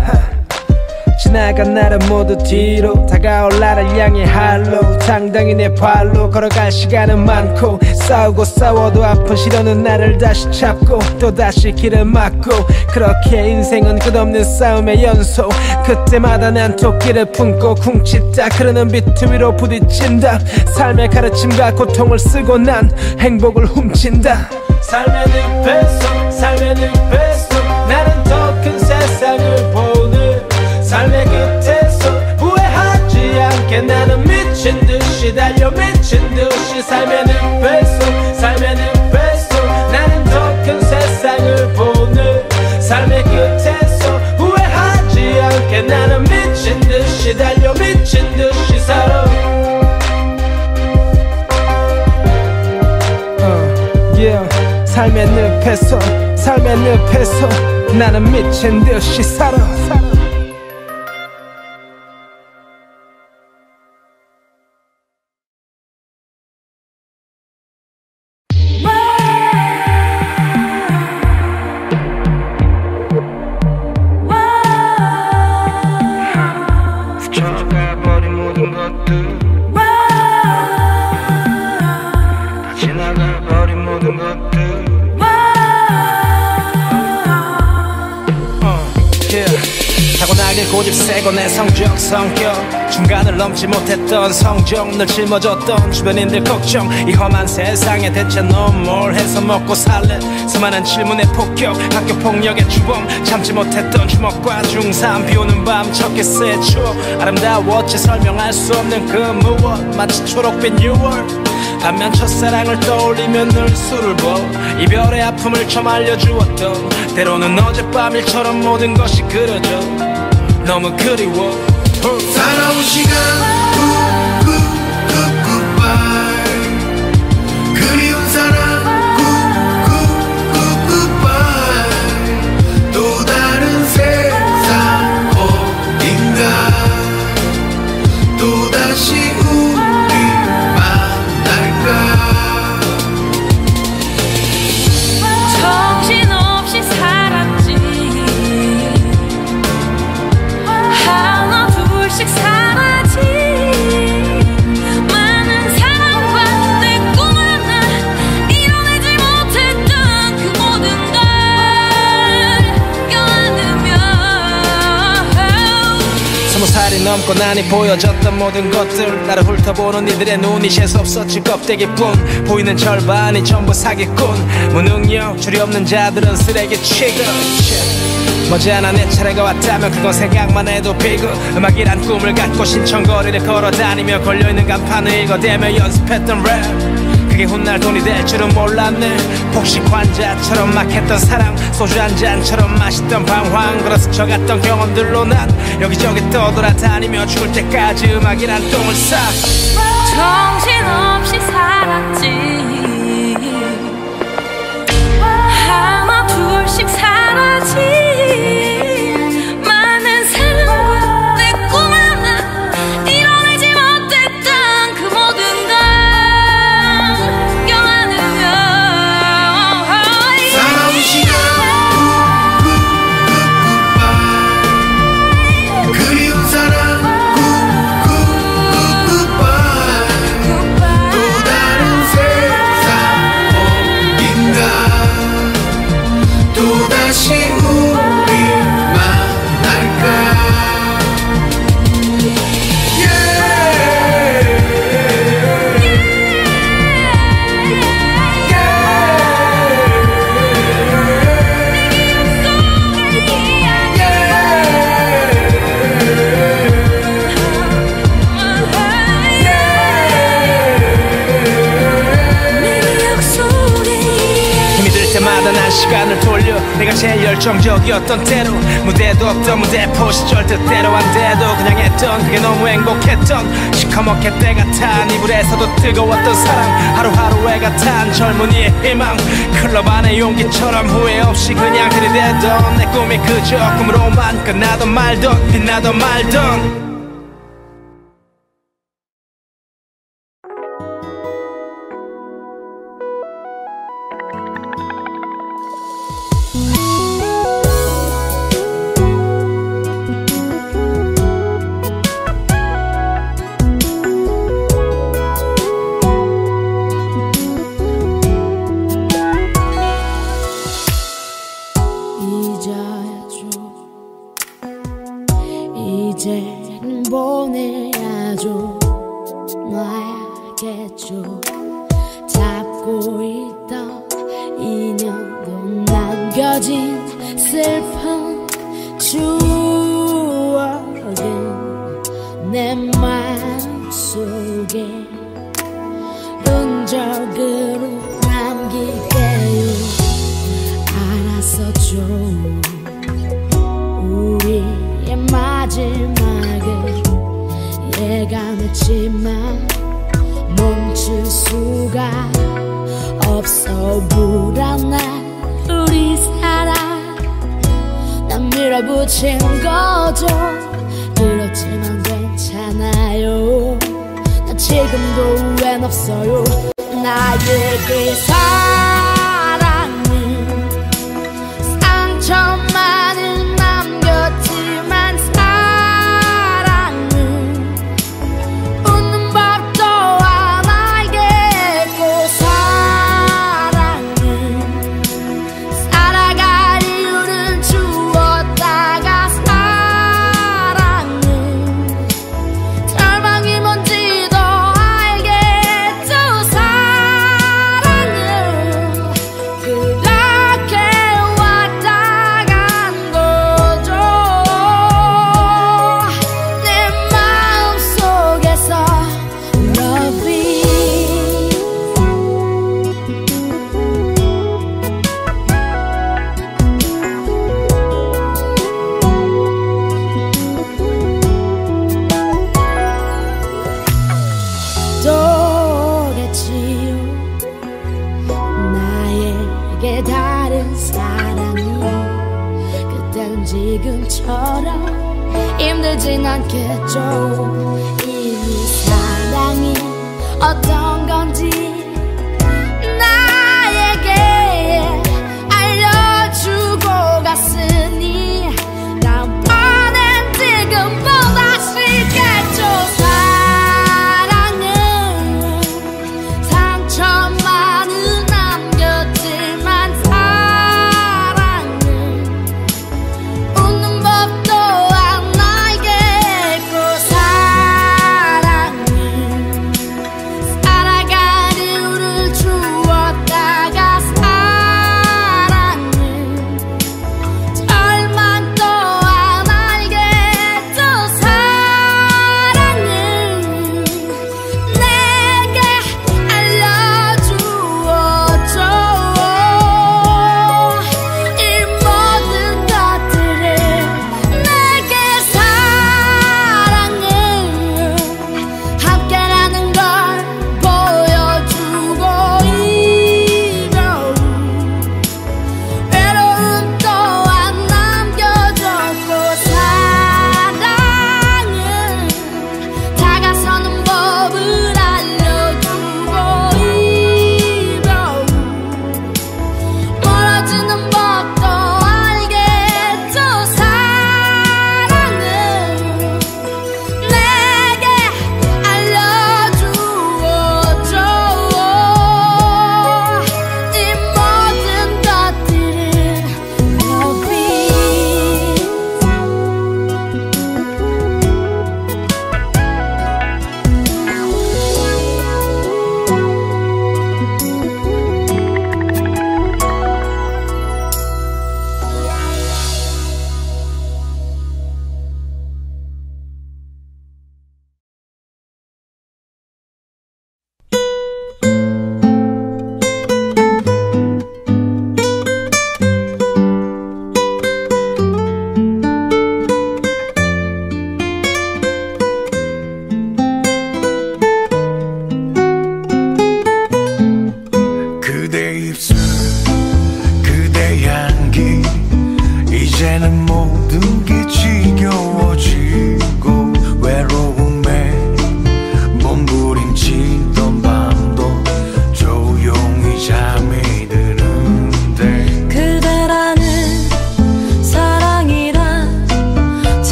[SPEAKER 2] 지나간 날은 모두 뒤로 다가올 나를 향해 할로. 당당히 내 발로 걸어갈 시간은 많고 싸우고 싸워도 아픈 시련은 나를 다시 잡고 또 다시 길을 막고. 그렇게 인생은 끝없는 싸움의 연속 그때마다 난 토끼를 품고 쿵칫다. 흐르는 비트 위로 부딪힌다. 삶의 가르침과 고통을 쓰고 난 행복을 훔친다. 삶의 늪에서 삶의 늪에서 나는 더 큰 세상을 보는 삶의 끝에서 후회하지 않게 나는 미친 듯이 달려 미친 듯이 삶의 늪에서 삶의 늪에서 나는 더 큰 세상을 보는 삶의 끝에서 후회하지 않게 나는 미친 듯이 달려 미친 듯이 살아. 어. 삶의 늪에서 삶의 늪에서 나는 미친 듯이 살아 스쳐 못했던 성적 늘 짊어졌던 주변인들 걱정. 이 험한 세상에 대체 넌 뭘 해서 먹고 살래? 수많은 질문에 폭격 학교 폭력의 주범. 참지 못했던 주먹과 중삼 비오는 밤첫 키스의 추억 아름다웠지 설명할 수 없는 그 무엇? 마치 초록빛 6월. 반면 첫사랑을 떠올리면 늘 술을 버 이별의 아픔을 좀 알려주었던 때로는 어젯밤 일처럼 모든 것이 그려져. 너무 그리워.
[SPEAKER 3] 살아온 시간
[SPEAKER 7] 넘고 나니 보여졌던 모든 것들 나를 훑어보는 이들의 눈이 재수없었지 껍데기뿐. 보이는 절반이 전부 사기꾼. 무능력 줄이 없는 자들은 쓰레기 취급. 머지않아 내 차례가 왔다면 그건 생각만 해도 비극. 음악이란 꿈을 갖고 신청거리를 걸어다니며 걸려있는 간판을 읽어대며 연습했던 랩 그게 훗날 돈이 될 줄은 몰랐네. 복식 환자처럼 막 했던 사랑 소주 한 잔처럼 마셨던 방황. 그래서 저갔던 경험들로 난 여기저기 떠돌아다니며 죽을 때까지 음악이란 똥을 싸.
[SPEAKER 1] 정신없이 살았지. 하나 둘씩 살았지
[SPEAKER 7] 시간을 돌려 내가 제일 열정적이었던 때로 무대도 없던 무대포 시절 뜻대로 안 돼도 그냥 했던 그게 너무 행복했던 시커멓게 때가 탄 이불에서도 뜨거웠던 사랑 하루하루 애가 탄 젊은이의 희망 클럽 안의 용기처럼 후회 없이 그냥 들이대던 내 꿈이 그저 꿈으로만 끝나던 말던 빛나던 말던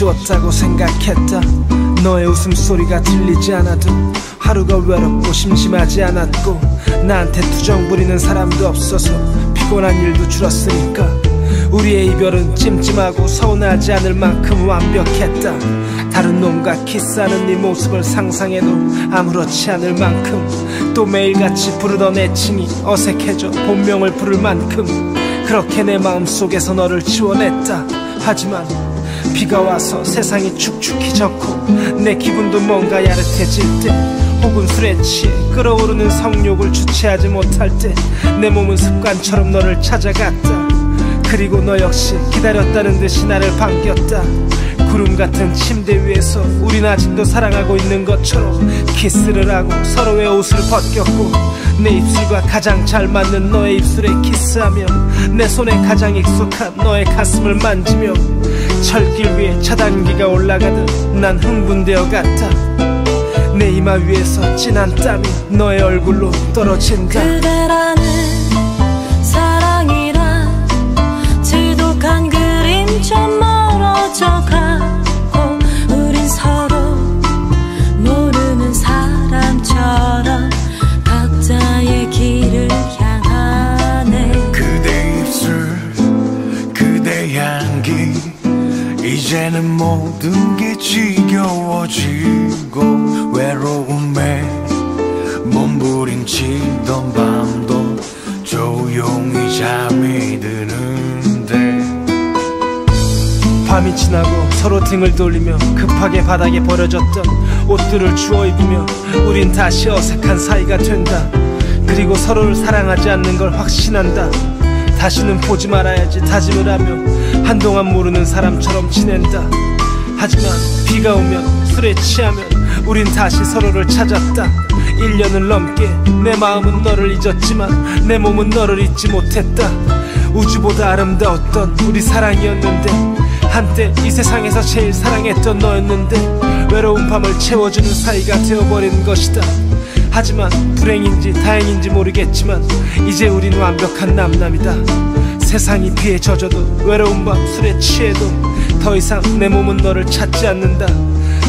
[SPEAKER 2] 지웠다고 생각했다. 너의 웃음소리가 들리지 않아도 하루가 외롭고 심심하지 않았고 나한테 투정 부리는 사람도 없어서 피곤한 일도 줄었으니까 우리의 이별은 찜찜하고 서운하지 않을 만큼 완벽했다. 다른 놈과 키스하는 네 모습을 상상해도 아무렇지 않을 만큼 또 매일같이 부르던 애칭이 어색해져 본명을 부를 만큼 그렇게 내 마음속에서 너를 지워냈다. 하지만 비가 와서 세상이 축축히 젖고 내 기분도 뭔가 야릇해질 때 혹은 술에 취해 끓어오르는 성욕을 주체하지 못할 때 내 몸은 습관처럼 너를 찾아갔다. 그리고 너 역시 기다렸다는 듯이 나를 반겼다. 구름 같은 침대 위에서 우린 아직도 사랑하고 있는 것처럼 키스를 하고 서로의 옷을 벗겼고 내 입술과 가장 잘 맞는 너의 입술에 키스하며 내 손에 가장 익숙한 너의 가슴을 만지며 철길 위에 차단기가 올라가듯 난 흥분되어 갔다. 내 이마 위에서 진한 땀이 너의 얼굴로 떨어진다
[SPEAKER 3] 이제는 모든 게 지겨워지고 외로움에 몸부림치던 밤도 조용히 잠이 드는데
[SPEAKER 2] 밤이 지나고 서로 등을 돌리며 급하게 바닥에 버려졌던 옷들을 주워 입으며 우린 다시 어색한 사이가 된다. 그리고 서로를 사랑하지 않는 걸 확신한다. 다시는 보지 말아야지 다짐을 하며 한동안 모르는 사람처럼 지낸다. 하지만 비가 오면 술에 취하면 우린 다시 서로를 찾았다. 1년을 넘게 내 마음은 너를 잊었지만 내 몸은 너를 잊지 못했다. 우주보다 아름다웠던 우리 사랑이었는데 한때 이 세상에서 제일 사랑했던 너였는데 외로운 밤을 채워주는 사이가 되어버린 것이다. 하지만 불행인지 다행인지 모르겠지만 이제 우린 완벽한 남남이다 세상이 비에 젖어도 외로운 밤 술에 취해도 더 이상 내 몸은 너를 찾지 않는다.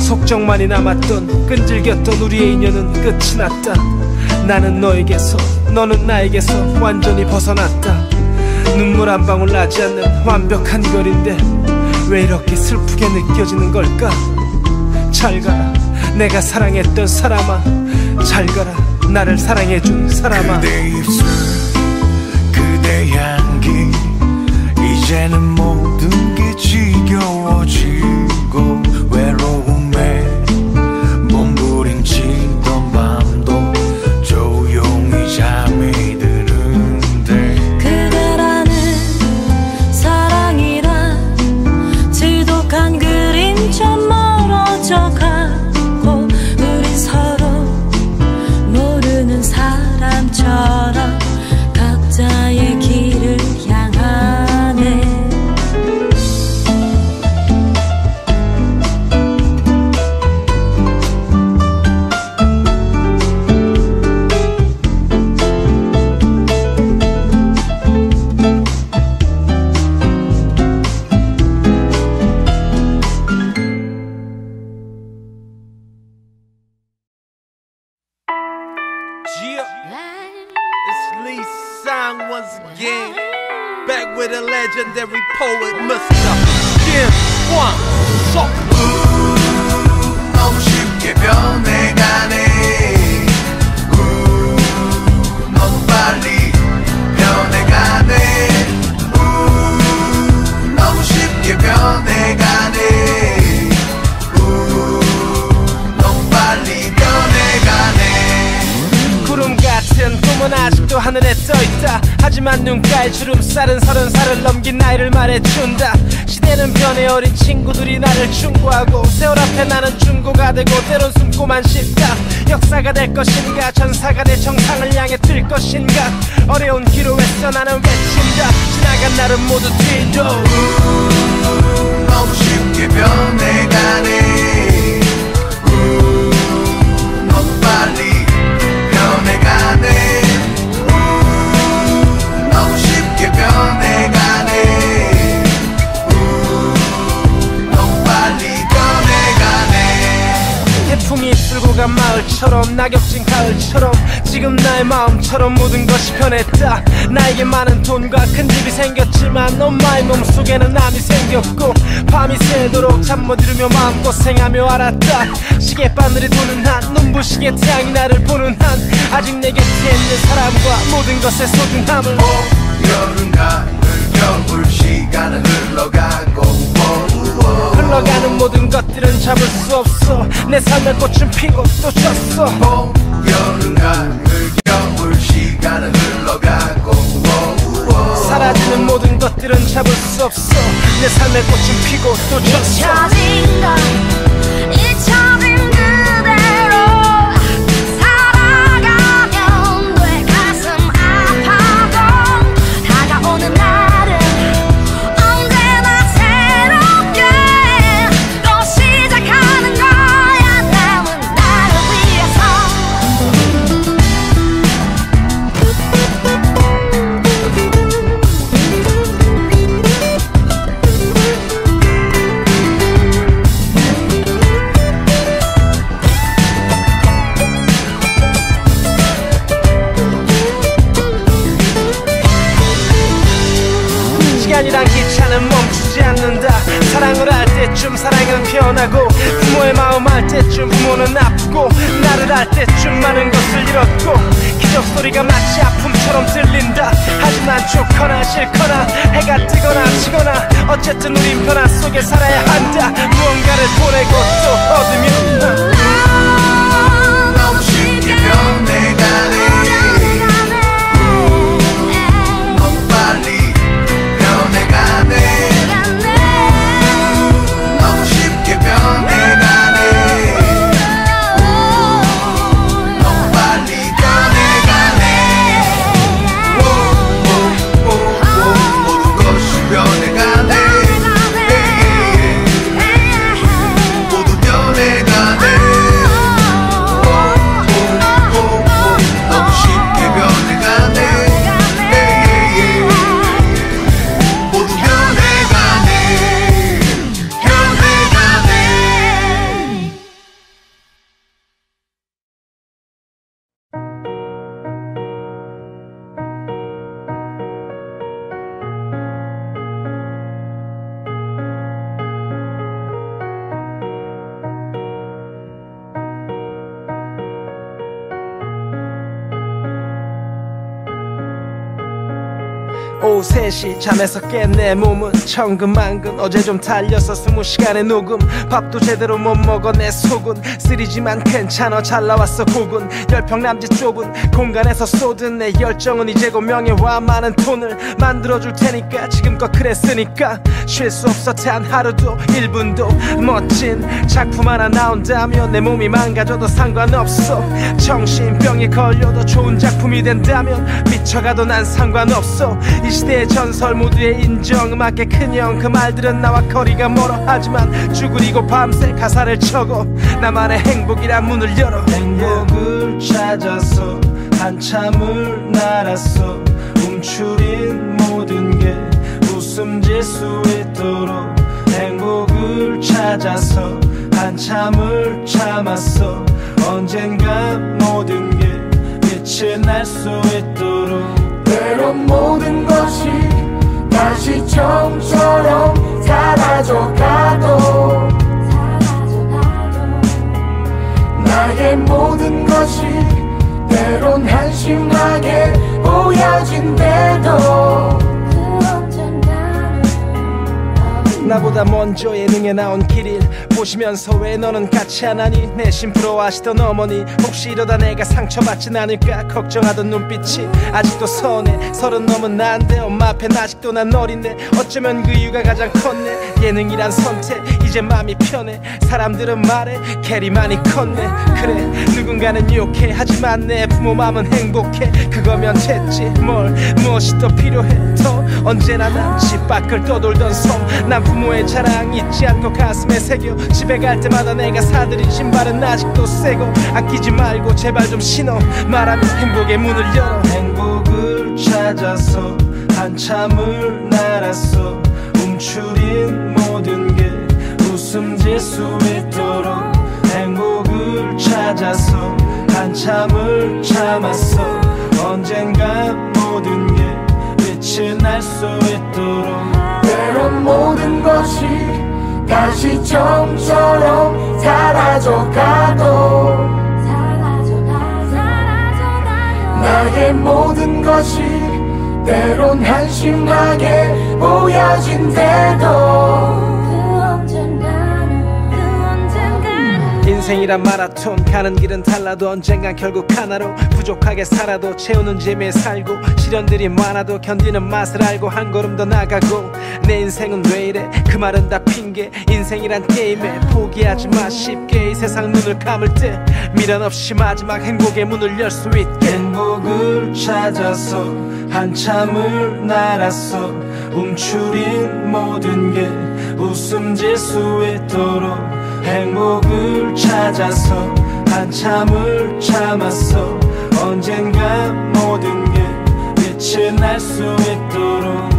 [SPEAKER 2] 속정만이 남았던 끈질겼던 우리의 인연은 끝이 났다. 나는 너에게서 너는 나에게서 완전히 벗어났다. 눈물 한 방울 나지 않는 완벽한 이별인데 왜 이렇게 슬프게 느껴지는 걸까? 잘 가라 내가 사랑했던 사람아. 잘 가라 나를 사랑해준 사람아
[SPEAKER 3] 이제는 모든 게 지겨워
[SPEAKER 2] 날은 모두 뒤로
[SPEAKER 3] 너무 쉽게 변해
[SPEAKER 2] 지금 나의 마음처럼 모든 것이 변했다. 나에게 많은 돈과 큰 집이 생겼지만 엄마의 몸속에는 암이 생겼고 밤이 새도록 잠 못 이루며 마음고생하며 알았다. 시계바늘이 도는 한 눈부시게 태양이 나를 보는 한 아직 내 곁에 있는 사람과 모든 것의 소중함을.
[SPEAKER 13] 여름 가을 겨울 시간은 흘러가고 워,
[SPEAKER 2] 흘러가는 모든 것들은 잡을 수 없어. 내 삶의 꽃은 피고 또 졌어.
[SPEAKER 13] 봄 여름 가을 겨울 시간은 흘러가고.
[SPEAKER 2] 사라지는 모든 것들은 잡을 수 없어. 내 삶의 꽃은 피고 또 졌어 사랑은 변하고 부모의 마음 알 때쯤 부모는 아프고 나를 알 때쯤 많은 것을 잃었고 기적 소리가 마치 아픔처럼 들린다. 하지만 좋거나 싫거나 해가 뜨거나 지거나 어쨌든 우린 변화 속에 살아야 한다. 무언가를 보내고 또 얻으면 잠에서 깬 내 몸은 천근만근. 어제 좀 달려서 스무 시간의 녹음. 밥도 제대로 못 먹어 내 속은. 쓰리지만 괜찮아 잘 나왔어 곡은. 열평 남짓 좁은 공간에서 쏟은 내 열정은 이제 곧 명예와 많은 돈을 만들어줄 테니까. 지금껏 그랬으니까 쉴 수 없어 단 하루도 1분도 멋진 작품 하나 나온다면 내 몸이 망가져도 상관없어. 정신병에 걸려도 좋은 작품이 된다면 미쳐가도 난 상관없어. 이 시대의 전설 모두의 인정 음악의 큰형. 그 말들은 나와 거리가 멀어. 하지만 쭈그리고 밤새 가사를 적어. 나만의 행복이란 문을 열어. 행복을 찾아서 한참을 날았어. 움츠린 모든 게 웃음 질 수 있도록 행복을 찾아서 한참을 참았어. 언젠가 모든 게 빛이 날 수 있도록.
[SPEAKER 7] 때론 모든 것이 다시 처음처럼 사라져 가도. 나의 모든 것이 때론 한심하게 보여진대도
[SPEAKER 2] 나보다 먼저 예능에 나온 길일 보시면서 왜 너는 같이 안 하니? 내심 부러워하시던 어머니 혹시 이러다 내가 상처받진 않을까 걱정하던 눈빛이 아직도 선해. 서른 넘은 나인데 엄마 앞엔 아직도 난 어린데 어쩌면 그 이유가 가장 컸네. 예능이란 선택 이제 마음이 편해. 사람들은 말해 개리 많이 컸네. 그래 누군가는 욕해. 하지만 내 부모 마음은 행복해. 그거면 됐지. 뭘 무엇이 더 필요해? 더 언제나 난 집 밖을 떠돌던 섬 난 부모의 자랑 잊지 않고 가슴에 새겨. 집에 갈 때마다 내가 사들인 신발은 아직도 새고. 아끼지 말고 제발 좀 신어. 말하면 행복의 문을 열어. 행복을 찾아서 한참을 날았어. 움츠린 모든 게 웃음 질수 있도록 행복을 찾아서 한참을 참았어. 언젠가 대신할 수 있도록.
[SPEAKER 7] 때론 모든 것이 다시 좀처럼 사라져가도. 나의 모든 것이 때론 한심하게 보여진대도.
[SPEAKER 2] 인생이란 마라톤 가는 길은 달라도 언젠간 결국 하나로 부족하게 살아도 채우는 재미에 살고 시련들이 많아도 견디는 맛을 알고 한 걸음 더 나가고 내 인생은 왜 이래? 그 말은 다 핑계. 인생이란 게임에 포기하지 마. 쉽게 이 세상 눈을 감을 때 미련 없이 마지막 행복의 문을 열 수 있게. 행복을 찾아서 한참을 날았어 움츠린 모든 게 웃음 질 수 있도록 행복을 찾아서 한참을 참았어. 언젠가 모든 게 빛을 날수 있도록.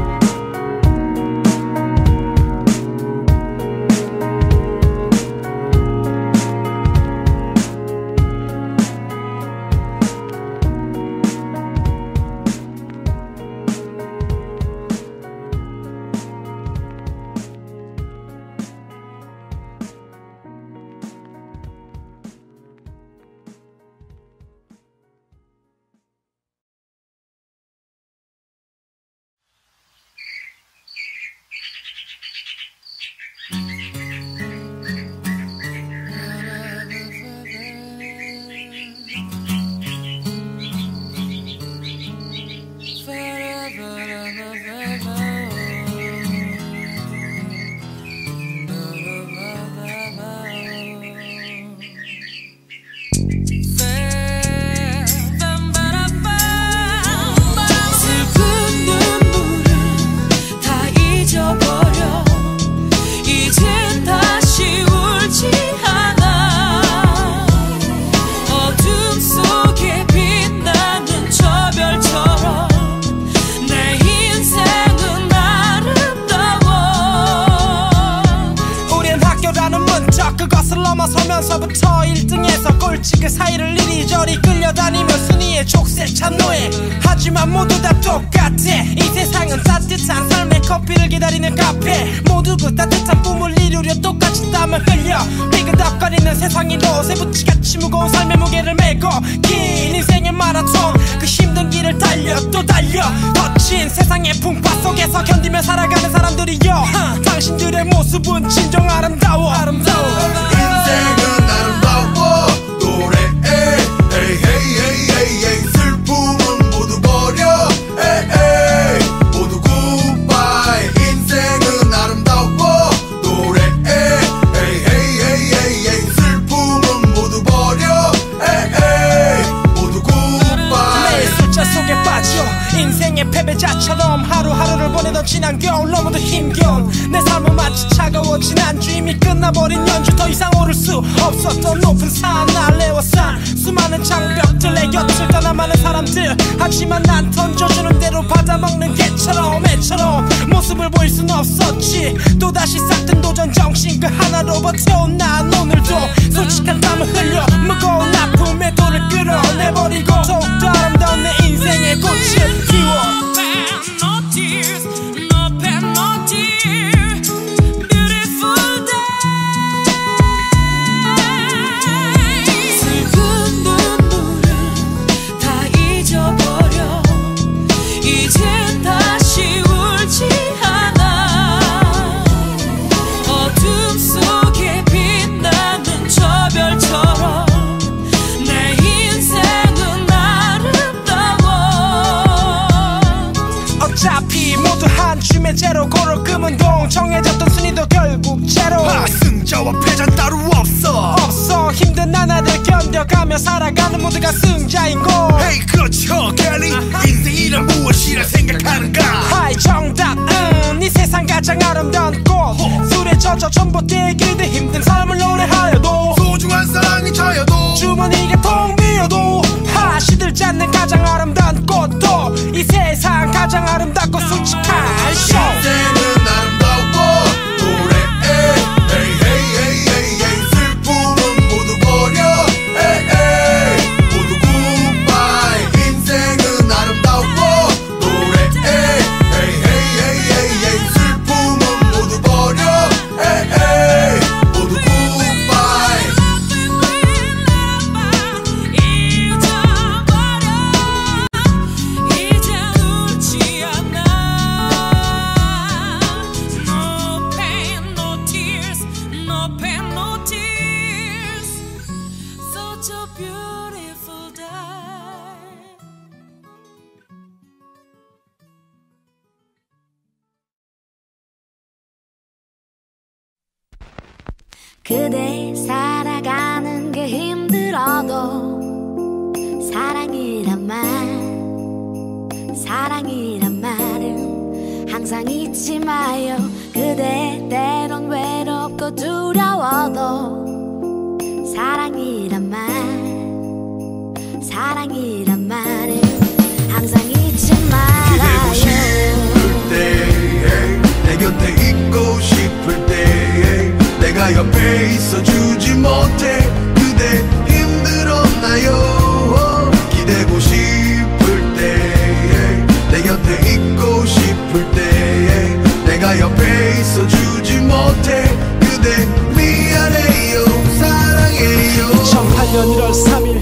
[SPEAKER 2] 그대 살아가는
[SPEAKER 7] 게 힘들어도 사랑이란 말 사랑이란 말은 항상 잊지 마요. 그대 때론 외롭고 두려워도 사랑이란 말 사랑이란 말은 항상 잊지 말아요.
[SPEAKER 3] 때내 곁에 있고 때 옆에 있어주지 못해. 그대 힘들었나요? 기대고 싶을 때 내 곁에 있고 싶을 때 내가 옆에 있어주지 못해. 그대 미안해요. 사랑해요.
[SPEAKER 2] 2008년 1월 3일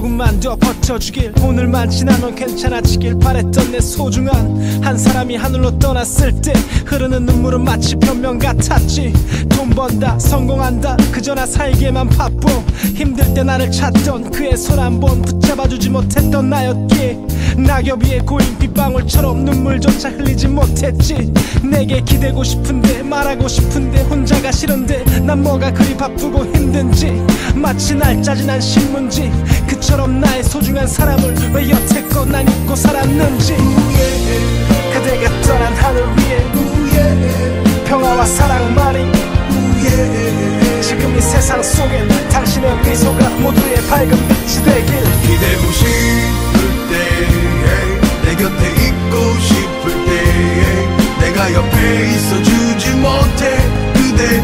[SPEAKER 2] 조금만 더 버텨주길. 오늘만 지나면 괜찮아지길 바랬던 내 소중한 한 사람이 하늘로 떠났을 때 흐르는 눈물은 마치 변명 같았지. 돈 번다 성공한다. 그저 나 살기에만 바빠. 힘들 때 나를 찾던 그의 손 한 번 붙잡아주지 못했던 나였기에 낙엽 위에 고인 빗방울처럼 눈물조차 흘리지 못했지. 내게 기대고 싶은데 말하고 싶은데 혼자가 싫은데 난 뭐가 그리 바쁘고 힘든지. 마치 날 짜증난 신문지 그처럼 나의 소중한 사람을 왜 여태껏 난 잊고 살았는지. 그대가 떠난 하늘 위에. 평화와 사랑만이. 지금 이 세상 속엔 당신의 미소가 모두의 밝은 빛이 되길.
[SPEAKER 3] 기대고 싶을 때내 곁에 있고 싶을 때 내가 옆에 있어주지 못해 그대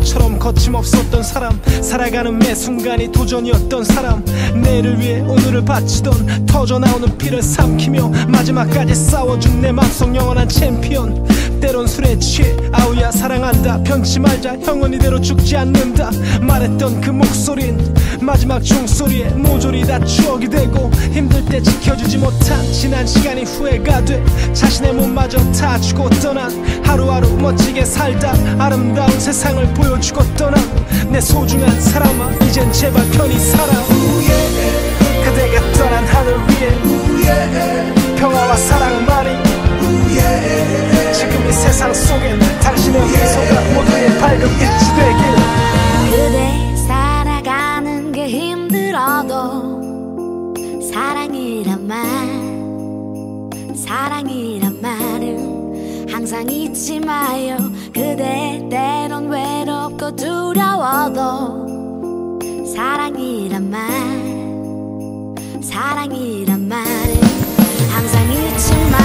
[SPEAKER 2] 파도처럼 거침없었던 사람 살아가는 매 순간이 도전이었던 사람. 내일을 위해 오늘을 바치던 터져나오는 피를 삼키며 마지막까지 싸워준 내 맘속 영원한 챔피언. 때론 술에 취해 아우야 사랑한다. 변치 말자. 형은 이대로 죽지 않는다. 말했던 그 목소린 마지막 종소리에 모조리 다 추억이 되고 힘들 때 지켜주지 못한 지난 시간이 후회가 돼. 자신의 몸마저 다 주고 떠난 하루하루 멋지게 살다 아름다운 세상을 보여주고 떠난 내 소중한 사람아 이젠 제발 편히 살아. 그대가 떠난 하늘 위에 평화와 사랑만이 지금 이 세상 속엔 당신의 미소가 모두의 밝은 빛이 되길
[SPEAKER 7] 그대 살아가는 게 힘들어도 사랑이란 말 사랑이란 말은 항상 잊지 마요. 그대 때론 외롭고 두려워도 사랑이란 말 사랑이란 말은 항상 잊지 말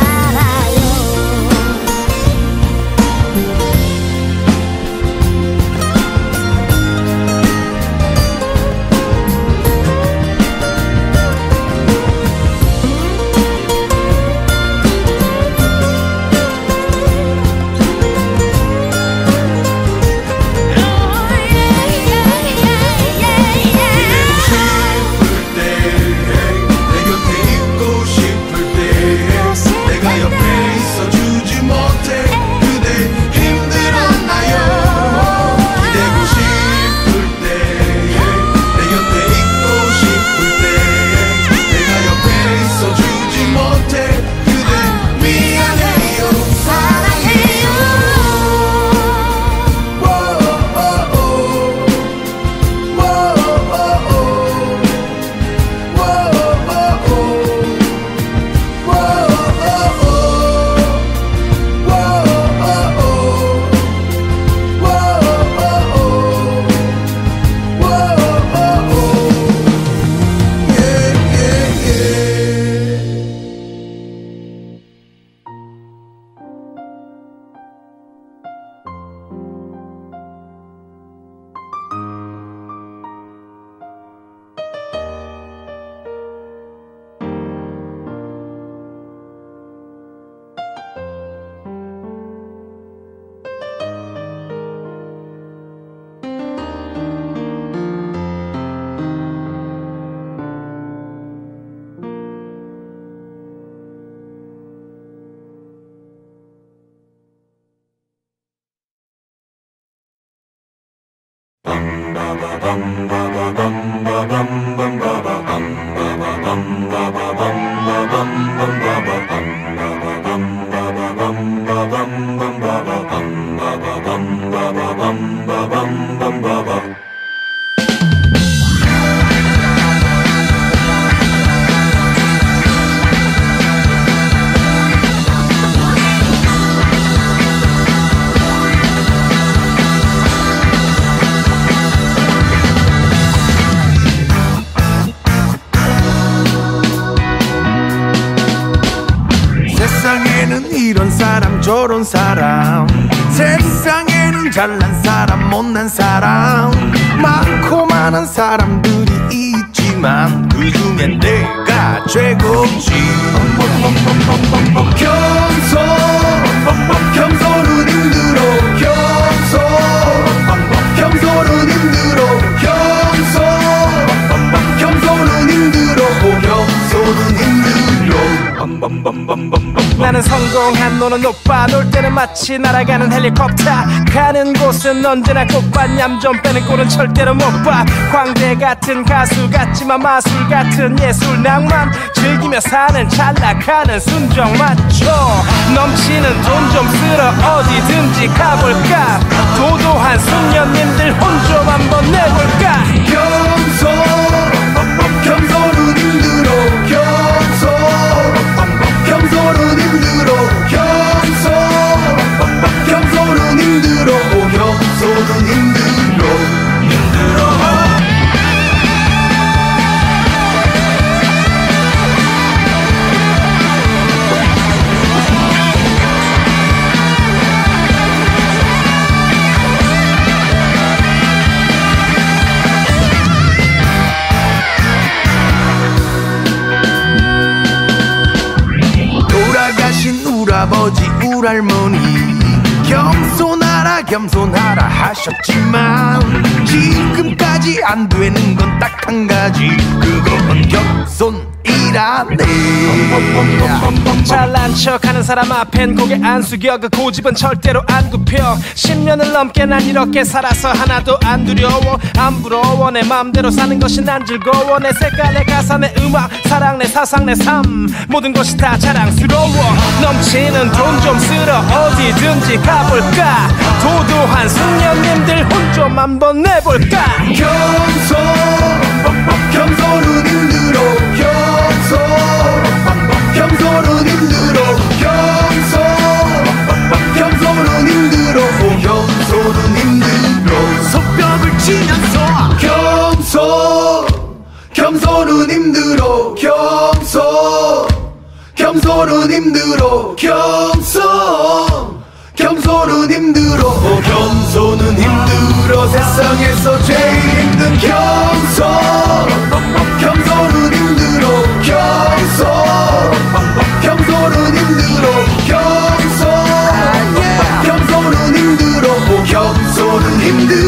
[SPEAKER 2] bum bum 너는 오빠 놀 때는 마치 날아가는 헬리콥터. 가는 곳은 언제나 꽃밭 얌좀 빼는 꼴은 절대로 못봐. 광대 같은 가수 같지만 마술 같은 예술 낭만. 즐기며 사는 잘 나가는 순정 맞죠 넘치는 돈 좀 쓸어 어디든지 가볼까? 도도한 숙녀님들 혼 좀 한번 내볼까?
[SPEAKER 3] 겸손 힘들어 겸손은 힘들어 힘들어. 돌아가신 우라버지 우랄머니 겸손하라 하셨지만 지금까지 안 되는 건 딱 한 가지 그건 겸손 이라네
[SPEAKER 2] 잘난 척하는 사람 앞엔 고개 안 숙여. 그 고집은 절대로 안 굽혀. 10년을 넘게 난 이렇게 살아서 하나도 안 두려워. 안 부러워. 내 맘대로 사는 것이 난 즐거워. 내 색깔 내 가사 내 음악 사랑 내 사상 내 삶. 모든 것이 다 자랑스러워. 넘치는 돈 좀 쓸어. 어디든지 가볼까? 도도한 숙녀님들 혼 좀 한번 내볼까?
[SPEAKER 3] 겸손 겸손 겸손은 힘들어. 겸손 겸손은 힘들어. 겸손은 힘들어. 손뼉을 치면서. 겸손 겸손은 힘들어. 겸손 겸손은 힘들어. 겸손 겸손은 힘들어. 겸손은 힘들어. 세상에서 제일 힘든 겸손 힘들어. 겸손 겸손은 힘들어. 겸손은 힘들어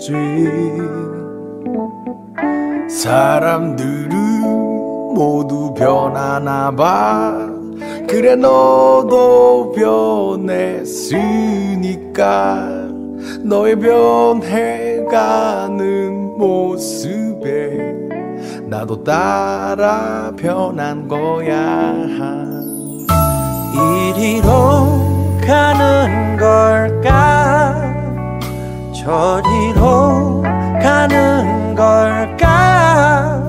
[SPEAKER 14] 변하겠지.
[SPEAKER 3] 사람들은 모두 변하나 봐. 그래 너도 변했으니까 너의 변해가는 모습에
[SPEAKER 1] 나도 따라 변한 거야.
[SPEAKER 6] 이리로 가는 걸까 저리로 가는 걸까?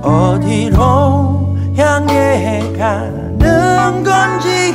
[SPEAKER 6] 어디로 향해 가는 건지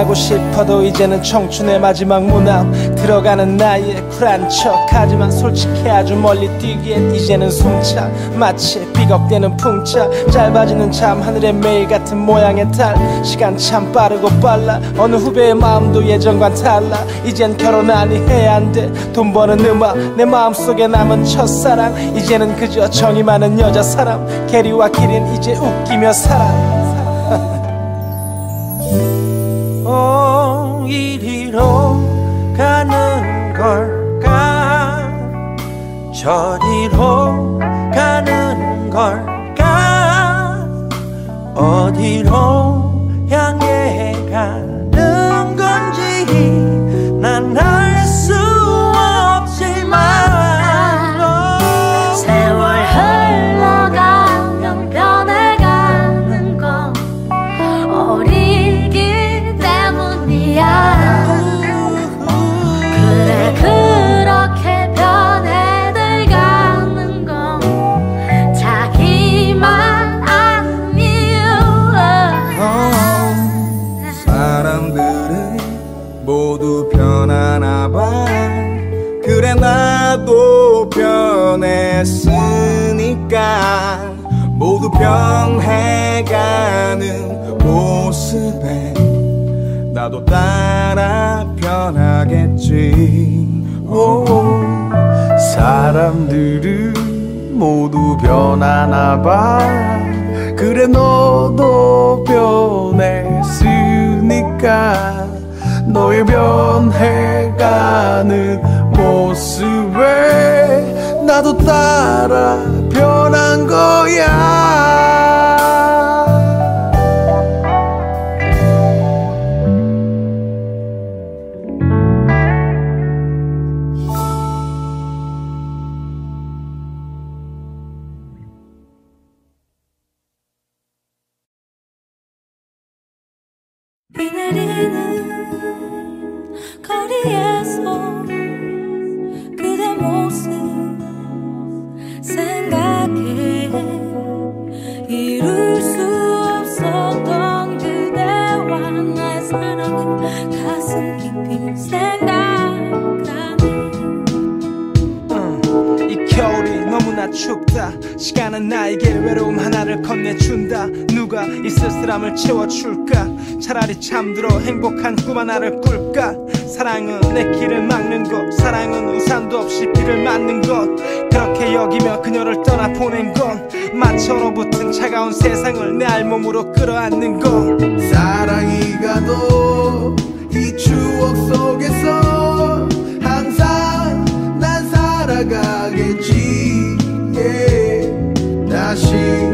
[SPEAKER 2] 부정하고 싶어도 이제는 청춘의 마지막 문함 들어가는 나이에 쿨한 척 하지만 솔직히 아주 멀리 뛰기엔 이제는 숨차. 마치 삐걱대는 풍차. 짧아지는 잠 하늘의 매일 같은 모양의 달. 시간 참 빠르고 빨라. 어느 후배의 마음도 예전과 달라. 이젠 결혼하니 해야 한대 돈 버는 음악 내 마음속에 남은 첫사랑. 이제는 그저 정이 많은 여자 사람. 게리와 기린 이제 웃기며 살아
[SPEAKER 6] 이리로 가는 걸까? 저리로 가는 걸까? 어디로
[SPEAKER 14] 변해가는
[SPEAKER 1] 모습에 나도 따라 변하겠지. 오, 사람들은 모두 변하나 봐. 그래 너도 변했으니까 너의 변해가는 모습에 나도 따라 거야
[SPEAKER 2] 쓸쓸함을 채워줄까? 차라리 잠들어 행복한 꿈 하나를 꿀까? 사랑은 내 길을 막는 것 사랑은 우산도 없이 비를 맞는 것. 그렇게 여기며 그녀를 떠나 보낸 건 마치 얼어붙은 차가운 세상을 내 알몸으로 끌어안는 것.
[SPEAKER 3] 사랑이 가도 이 추억 속에서 항상 난 살아가겠지. yeah. 다시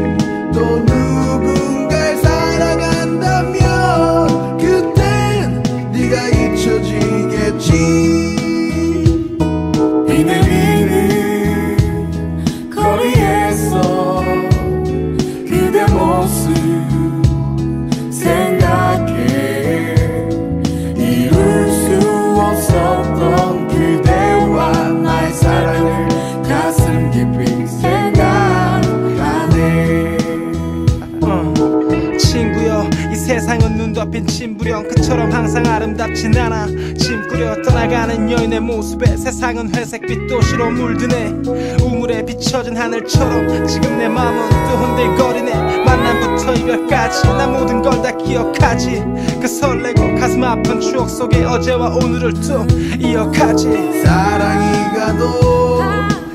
[SPEAKER 2] 침부령 그처럼 항상 아름답진 않아. 짐꾸려 떠나가는 여인의 모습에 세상은 회색빛 도시로 물드네. 우물에 비춰진 하늘처럼 지금 내 마음은 또 흔들거리네. 만남부터 이별까지 나 모든 걸 다 기억하지. 그 설레고 가슴 아픈 추억 속에 어제와 오늘을 또 이어가지.
[SPEAKER 3] 사랑이 가도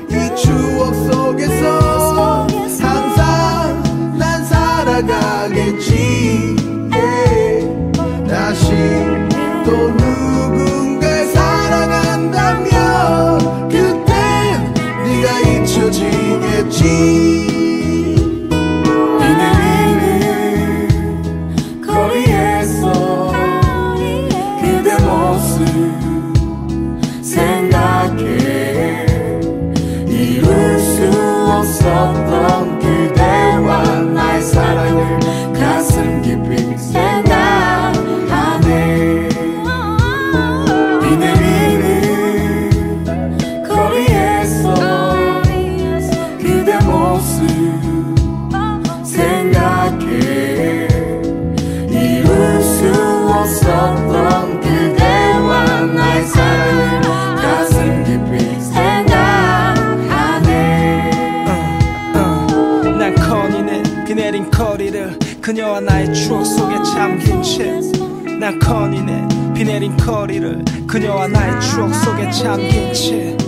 [SPEAKER 3] 이 추억 속에서 항상 난 살아가 너도
[SPEAKER 15] 또 누군가 사랑한다면 그땐 네가 잊혀지겠지.
[SPEAKER 2] 그녀와 나의 추억 속에 잠긴 채난 커니네. 비 내린 거리를 그녀와 나의 추억 속에 잠긴 채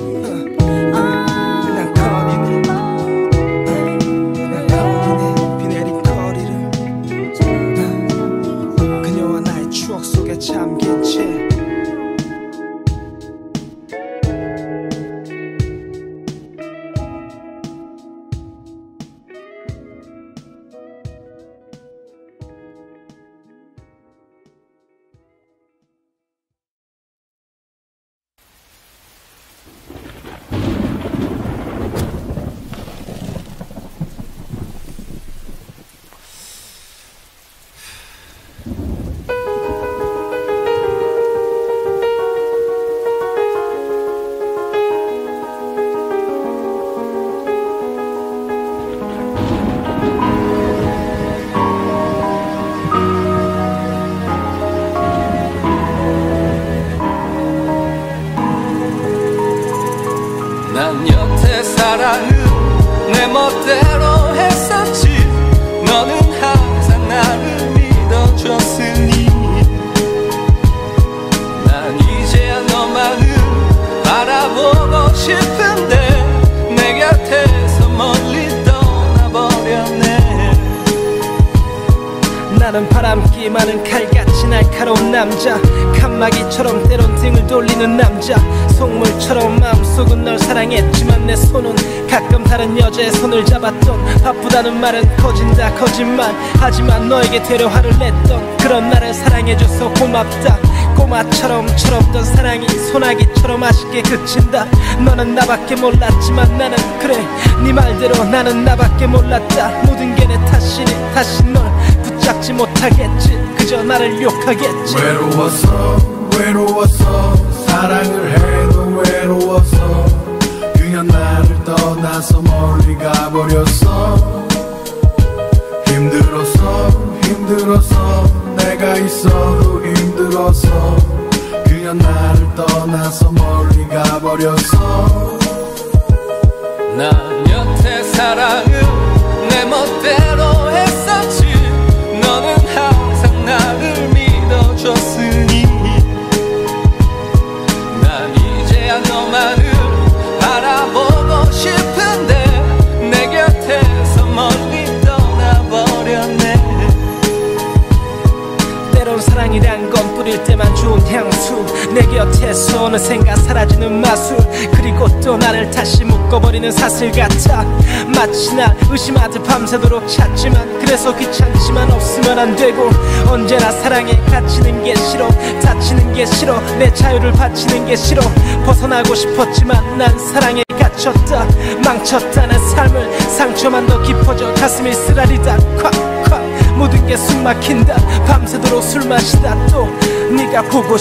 [SPEAKER 2] 나밖에 몰랐지만 나는 그래. 네 말대로 나는 나밖에 몰랐다. 모든 게 내 탓이니 다시 널 붙잡지 못하겠지. 그저 나를 욕하겠지.
[SPEAKER 15] 외로워서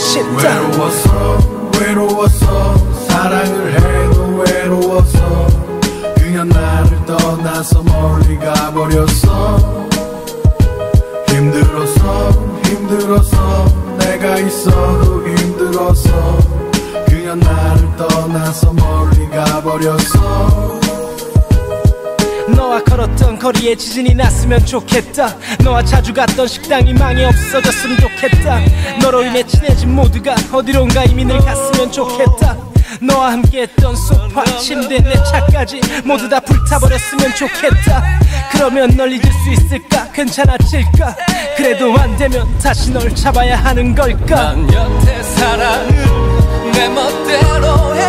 [SPEAKER 3] 现在。
[SPEAKER 2] 됐으면 좋겠다 너와 자주 갔던 식당이 망해 없어졌으면 좋겠다 너로 인해 친해진 모두가 어디론가 이민을 갔으면 좋겠다 너와 함께했던 소파, 침대, 내 차까지 모두 다 불타버렸으면 좋겠다 그러면 널 잊을 수 있을까? 괜찮아질까? 그래도 안 되면 다시 널 잡아야 하는 걸까?
[SPEAKER 12] 난 여태 사랑을 내 멋대로
[SPEAKER 15] 해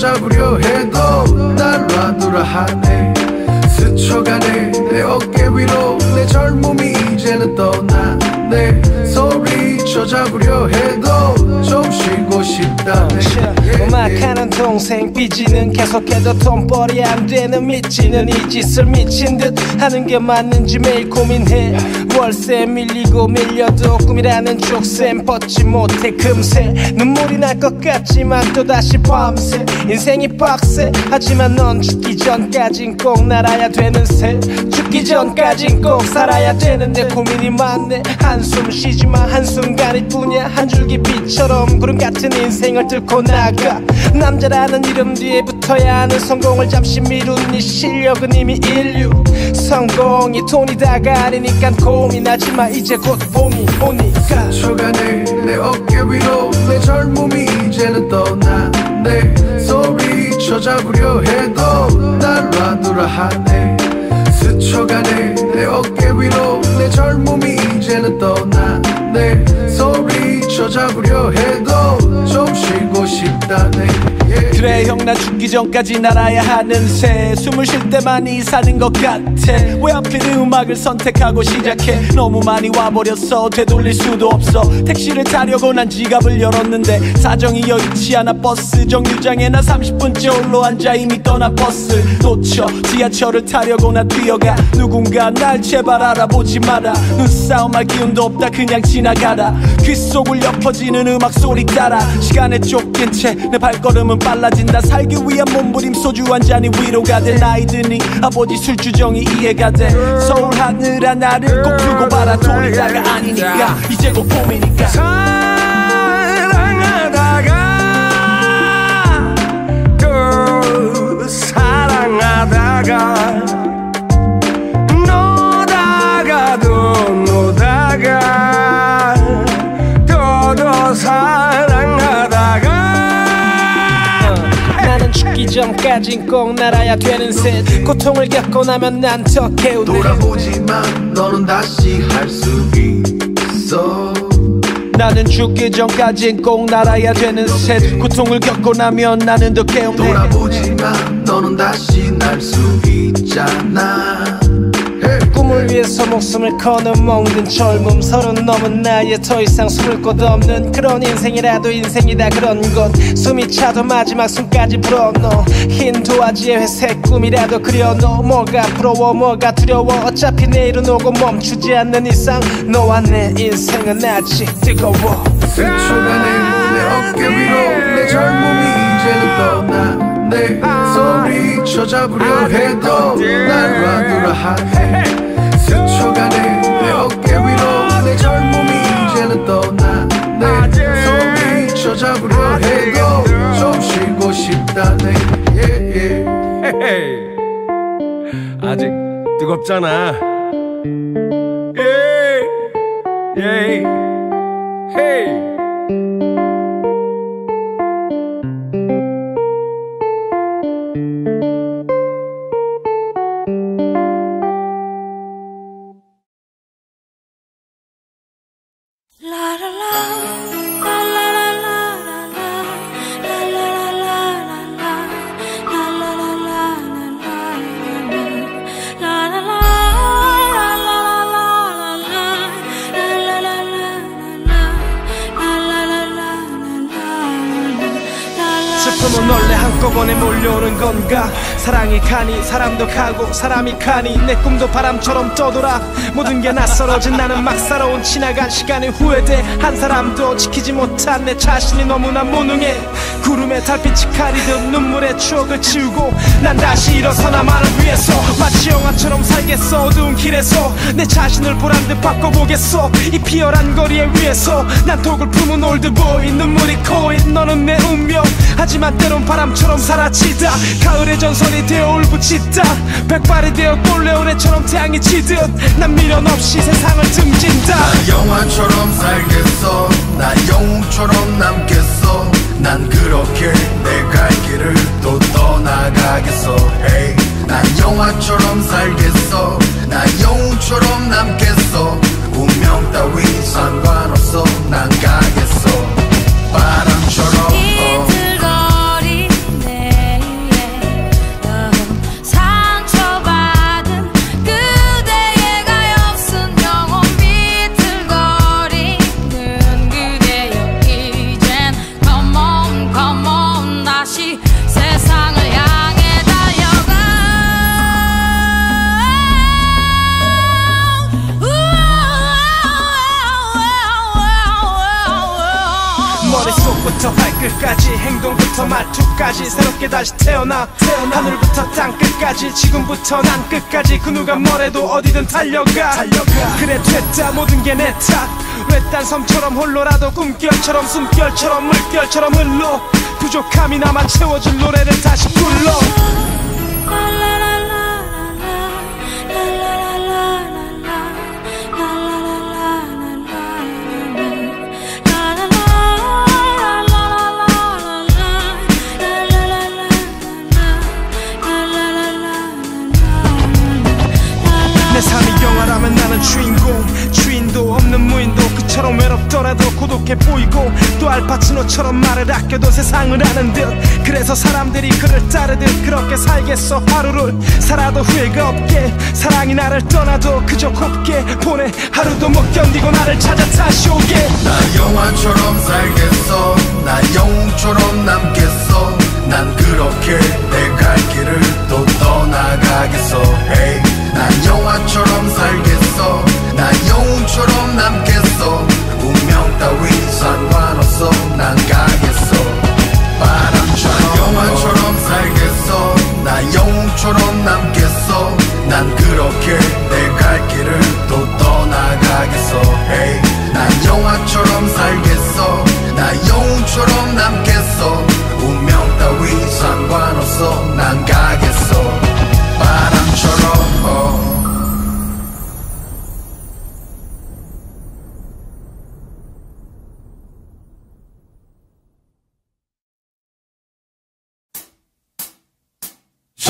[SPEAKER 3] 잡으려 해도 날 놔두라 하네. 스쳐가네. 내 어깨 위로 내 젊음이 이제는 떠나네. 소리쳐 잡으려 해도 좀 쉬고 싶다네
[SPEAKER 2] 음악하는 동생 삐지는 계속해도 돈벌이 안 되는 미치는 이 짓을 미친 듯 하는 게 맞는지 매일 고민해. 월세 밀리고 밀려도 꿈이라는 쪽샘 뻗지 못해 금세. 눈물이 날 것 같지만 또다시 밤새. 인생이 빡세. 하지만 넌 죽기 전까진 꼭 날아야 되는 새. 죽기 전까진 꼭 살아야 되는데 고민이 많네. 한숨 쉬지마 한순간일 뿐이야. 한 줄기 빛처럼 구름 같은 인생을 뚫고 나가 남자라는 이름 뒤에 붙어야 하는 성공을 잠시 미룬 네 실력은 이미 인류. 성공이 돈이 다가 아니니까 고민하지 마. 이제 곧 봄이 오니까.
[SPEAKER 3] 스쳐가네 내 어깨 위로 내 젊음이 이제는 떠나네. 소리 쳐 잡으려 해도 날 놔두라 하네. 스쳐가네 내 어깨 위로 내 젊음이 이제는 떠나네. 소리 쳐 잡으려 해도 좀 쉬고 싶다네
[SPEAKER 16] 그래 형 나 죽기 전까지 날아야 하는 새 숨을 쉴때 많이 사는 것 같아. 왜 하필 음악을 선택하고 시작해? 너무 많이 와버렸어. 되돌릴 수도 없어. 택시를 타려고 난 지갑을 열었는데 사정이 여의치 않아. 버스 정류장에 나 30분째 홀로 앉아 이미 떠나 버스 놓쳐. 지하철을 타려고 나 뛰어가. 누군가 날 제발 알아보지 마라. 눈싸움할 기운도 없다. 그냥 지나가라. 귓속을 엿퍼지는 음악 소리 따라. 시간에 쫓긴 채 내 발걸음은 빨라진다. 살기 위한 몸부림 소주 한 잔이 위로가 돼. 나이 드니 아버지 술주정이 이해가 돼. 서울 하늘 하나를 꼭 들고 봐라. 돌리다가 아니니까. 이제 곧 봄이니까.
[SPEAKER 14] 사랑하다가 또 사랑하다가
[SPEAKER 2] 죽기 전까진 꼭 날아야 되는 새 고통을 겪고 나면 난더 개운해
[SPEAKER 3] 돌아보지만 너는 다시 할 수 있어.
[SPEAKER 16] 나는 죽기 전까진 꼭 날아야 되는 셋. 고통을 겪고 나면 나는 더 개운해
[SPEAKER 3] 돌아보지만 너는 다시 날 수 있잖아
[SPEAKER 2] 꿈을 위해서 목숨을 거는 먹는 젊음 서른 넘은 나이에 더 이상 숨을 곳 없는 그런 인생이라도 인생이다 그런 것 숨이 차도 마지막 숨까지 불어넣어. 흰 도화지에 회색 꿈이라도 그려넣어. 뭐가 부러워 뭐가 두려워. 어차피 내일은 오고 멈추지 않는 이상 너와 내 인생은 아직 뜨거워.
[SPEAKER 3] 스쳐가네 내 어깨 위로 내 젊음이 이제는 떠나 네 소리쳐 잡으려 해도 날 놔두라 하네 스쳐가네 내 어깨 위로. 내 젊음이 이제는 떠나네. 소리쳐 잡으려 해도 좀 쉬고 싶다네. 예, 예.
[SPEAKER 14] 헤헤. 아직 뜨겁잖아. 예, 예,
[SPEAKER 2] 한꺼번에 몰려오는 건가 사랑이 가니 사람도 가고 사람이 가니 내 꿈도 바람처럼 떠돌아. 모든 게 낯설어진 나는 막 살아온 지나간 시간이 후회돼. 한 사람도 지키지 못한 내 자신이 너무나 무능해. 구름에 달빛이 가리듯 눈물의 추억을 지우고 난 다시 일어서 나만을 위해서 마치 영화처럼 살겠어. 어두운 길에서 내 자신을 보란 듯 바꿔보겠어. 이 피어란 거리에 위에서 난 독을 품은 올드보이. 눈물이 코인 너는 내 운명. 하지만 때론 바람처럼 사라지다. 가을의 전선이 되어 울부짖다. 백발이 되어 꼴레오레처럼 태양이 치듯 난 미련 없이 세상을 등진다.
[SPEAKER 3] 영화 영화처럼 살겠어. 나 영웅처럼 남겠어. 난 그렇게 내 갈 길을 또 떠나가겠어. hey, 난 영화처럼 살겠어. 나 영웅처럼 남겠어. 운명 따위 상관없어. 난 가겠어
[SPEAKER 2] 발끝까지 행동부터 말투까지 새롭게 다시 태어나 하늘부터 땅끝까지 지금부터 난 끝까지. 그 누가 뭐래도 어디든 달려가. 그래 됐다 모든 게 내 탓. 외딴 섬처럼 홀로라도 꿈결처럼 숨결처럼 물결처럼 흘러. 부족함이 남아 채워줄 노래를 다시 불러 외롭더라도 고독해 보이고 또 알파치노처럼 말을 아껴도 세상을 아는 듯. 그래서 사람들이 그를 따르듯 그렇게 살겠어. 하루를 살아도 후회가 없게. 사랑이 나를 떠나도 그저 곱게 보내. 하루도 못 견디고 나를 찾아 다시 오게.
[SPEAKER 3] 나 영화처럼 살겠어. 나 영웅처럼 남겠어. 난 그렇게 내 갈 길을 또 떠나가겠어. 난 영화처럼 살겠어. 나 영웅처럼 남겠어 따위 상관없어. 난 가겠어. 바람처럼 영화처럼 살겠어. 나 영웅처럼 남겠어. 난 그렇게 내 갈 길을 또 떠나가겠어. Hey, 난 영화처럼 살겠어. 나 영웅처럼 남겠어. 운명 따위 상관없어. 난 가겠어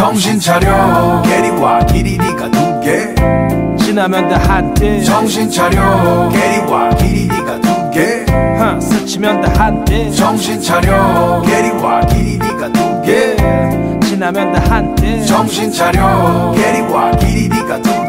[SPEAKER 3] 정신 차려. 게리와 기리리가 두개.
[SPEAKER 2] 지나면 다 한때.
[SPEAKER 3] 정신 차려. 게리와 기리리가 두개.
[SPEAKER 2] 스치면 다 한때.
[SPEAKER 3] 정신 차려. 게리와 기리리가 두개
[SPEAKER 2] 지나면 다 한때.
[SPEAKER 3] 정신 차려. 게리와 기리리가 두개.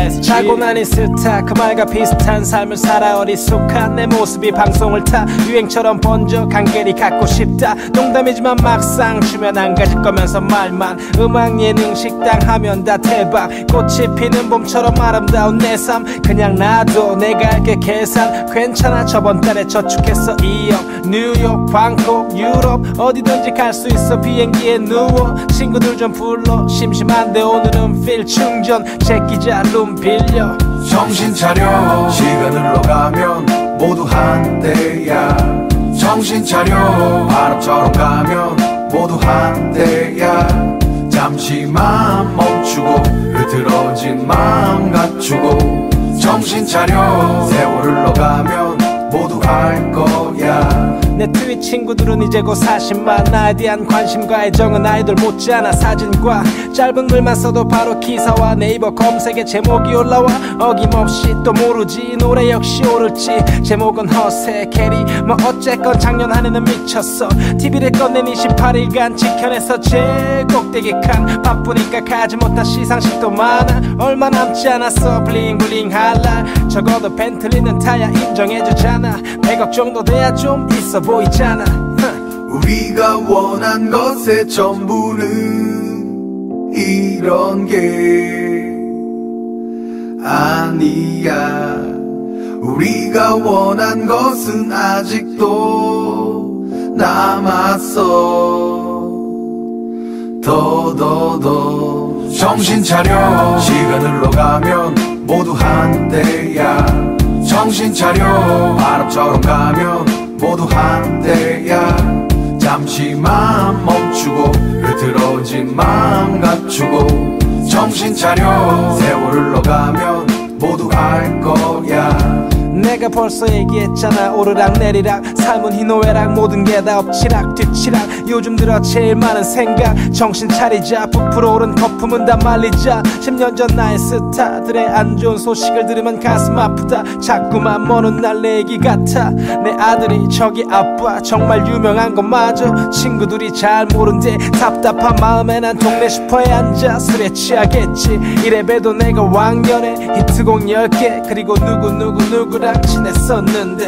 [SPEAKER 3] LSG
[SPEAKER 2] 나니 스타 그 말과 비슷한 삶을 살아 어리숙한 내 모습이 방송을 타 유행처럼 번져 간결히 갖고 싶다 농담이지만 막상 주면 안 가질 거면서 말만 음악 예능 식당 하면 다 대박 꽃이 피는 봄처럼 아름다운 내 삶 그냥 놔둬 내가 할게 계산 괜찮아 저번 달에 저축했어 2억 뉴욕 방콕 유럽 어디든지 갈 수 있어 비행기에 누워 친구들 좀 불러. 심심한데 오늘은 필 충전. 제끼자 룸 빌려.
[SPEAKER 3] 정신 차려. 시간 흘러가면 모두 한때야. 정신 차려. 바람처럼 가면 모두 한때야. 잠시만 멈추고 흐트러진 마음 갖추고 정신 차려. 세월 흘러가면 모두 갈 거야
[SPEAKER 2] 내 트윗 친구들은 이제 곧 40만. 나에 대한 관심과 애정은 아이돌 못지않아. 사진과 짧은 글만 써도 바로 기사와 네이버 검색에 제목이 올라와. 어김없이 또 모르지 노래 역시 오를지. 제목은 허세 개리. 뭐 어쨌건 작년 한 해는 미쳤어. TV를 꺼낸 28일간 지켜내서 제일 꼭대기 칸. 바쁘니까 가지 못한 시상식도 많아. 얼마 남지 않았어. bling bling 할 날 적어도 벤틀리는 타야 인정해주잖아. 100억 정도 돼야 좀 있어 보이잖아.
[SPEAKER 3] 우리가 원한 것의 전부는 이런 게 아니야. 우리가 원한 것은 아직도 남았어 더더더 정신 차려. 시간 흘러가면 모두 한때야. 정신 차려. 바람처럼 가면 모두 한때야. 잠시만 멈추고 흐트러진 마음 갖추고 정신 차려. 세월 흘러가면 모두 알 거야
[SPEAKER 2] 내가 벌써 얘기했잖아. 오르락 내리락. 삶은 희노애락 모든 게 다 엎치락 뒤치락. 요즘 들어 제일 많은 생각. 정신 차리자. 부풀어 오른 거품은 다 말리자. 10년 전 나의 스타들의 안 좋은 소식을 들으면 가슴 아프다. 자꾸만 먼 날 내 얘기 같아. 내 아들이 저기 아빠. 정말 유명한 것마저 친구들이 잘 모른대. 답답한 마음에 난 동네 슈퍼에 앉아. 술에 취하겠지. 이래 봬도 내가 왕년에 히트곡 10개. 그리고 누구 누구 누구 랑 친했었는데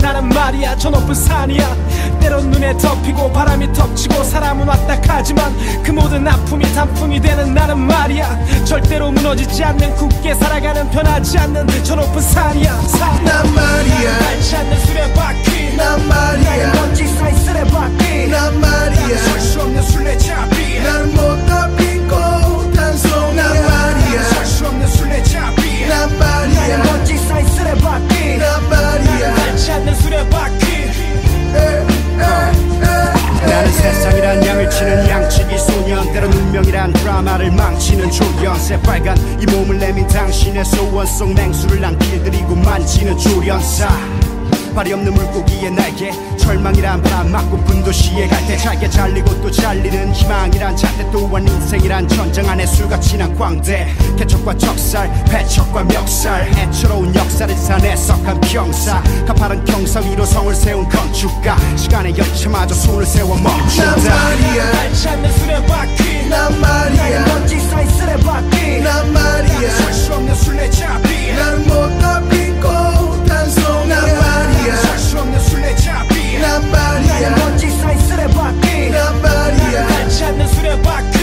[SPEAKER 1] 나는
[SPEAKER 2] 말이야. 저 높은 산이야. 때론 눈에 덮이고 바람이 덮치고 사람은 왔다 가지만 그 모든 아픔이 단풍이 되는 나는 말이야. 절대로 무너지지 않는 굳게 살아가는 변하지 않는 저 높은 산이야. 산.
[SPEAKER 3] 난 말이야.
[SPEAKER 2] 닿지 않는 수레바퀴.
[SPEAKER 3] 난 말이야
[SPEAKER 17] 드라마를 망치는 조연 새빨간 이 몸을 내민 당신의 소원 속 맹수를 난 길들이고 만지는 조련사 발이 없는 물고기의 날개. 절망이란 바람 맞고 분도시에 갈 때 잘게 잘리고 또 잘리는 희망이란 잣대 또한 인생이란 전쟁 안에 술같이 난 광대. 개척과 척살 배척과 멱살. 애처로운 역사를 산에 썩한 평사. 가파른 경사 위로 성을 세운 건축가. 시간의 여차마저 손을 세워 멈춘다.
[SPEAKER 3] 난 말이야.
[SPEAKER 2] 않는 수레바퀴
[SPEAKER 3] 난 말이야.
[SPEAKER 2] 먼지 쌓인 수레바퀴
[SPEAKER 3] 난 말이야.
[SPEAKER 2] 설수 없는 술래잡이
[SPEAKER 3] 나는 못 난 말이야
[SPEAKER 2] 나의 먼지 쌓인 수레바퀴
[SPEAKER 3] 난 말이야
[SPEAKER 2] 닿지 않는 수레바퀴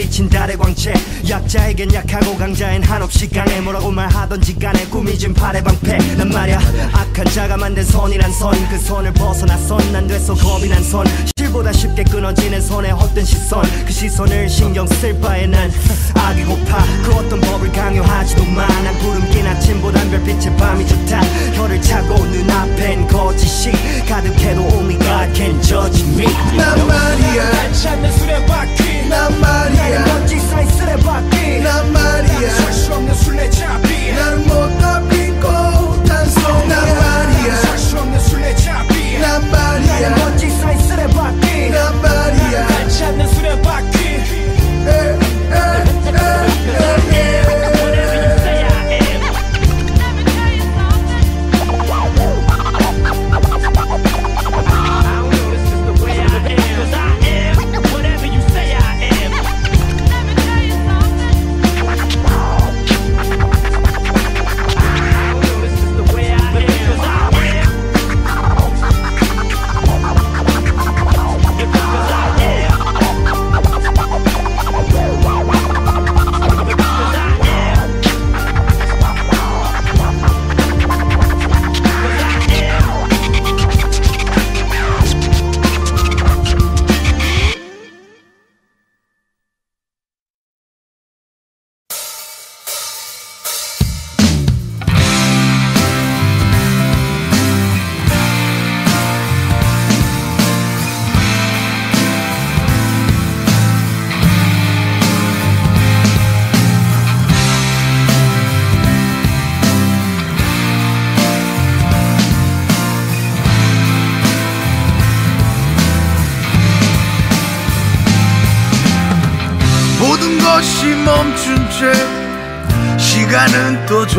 [SPEAKER 17] 부딪힌 달의 광채. 약자에겐 약하고 강자엔 한없이 강해. 뭐라고 말하던지 간에 꾸미진 팔의 방패. 난 말야 악한 자가 만든 선이란 선. 그 선을 벗어나 선 난 됐어 겁이 난선. 실보다 쉽게 끊어지는 손에 헛된 시선. 그 시선을 신경 쓸 바에 난 악이 고파. 그 어떤 법을 강요하지도 마난 구름긴 아침보단 별빛의 밤이 좋다. 혀를 차고 눈앞엔 거짓이 가득해도 only God can judge me.
[SPEAKER 3] 난 말이야.
[SPEAKER 2] 닿지 않는 수레바퀴
[SPEAKER 3] 난 말이야.
[SPEAKER 2] 먼지 쌓인 수레바퀴.
[SPEAKER 3] 난 말이야.
[SPEAKER 2] 설수 없는 술래잡이
[SPEAKER 3] 나는 못 덮인 꽃 단송이야. 난 말이야.
[SPEAKER 2] 설수 없는 술래잡이
[SPEAKER 3] 난 말이야.
[SPEAKER 2] 먼지 쌓인 수레바퀴.
[SPEAKER 3] 난 말이야.
[SPEAKER 2] 닿지 않는 수레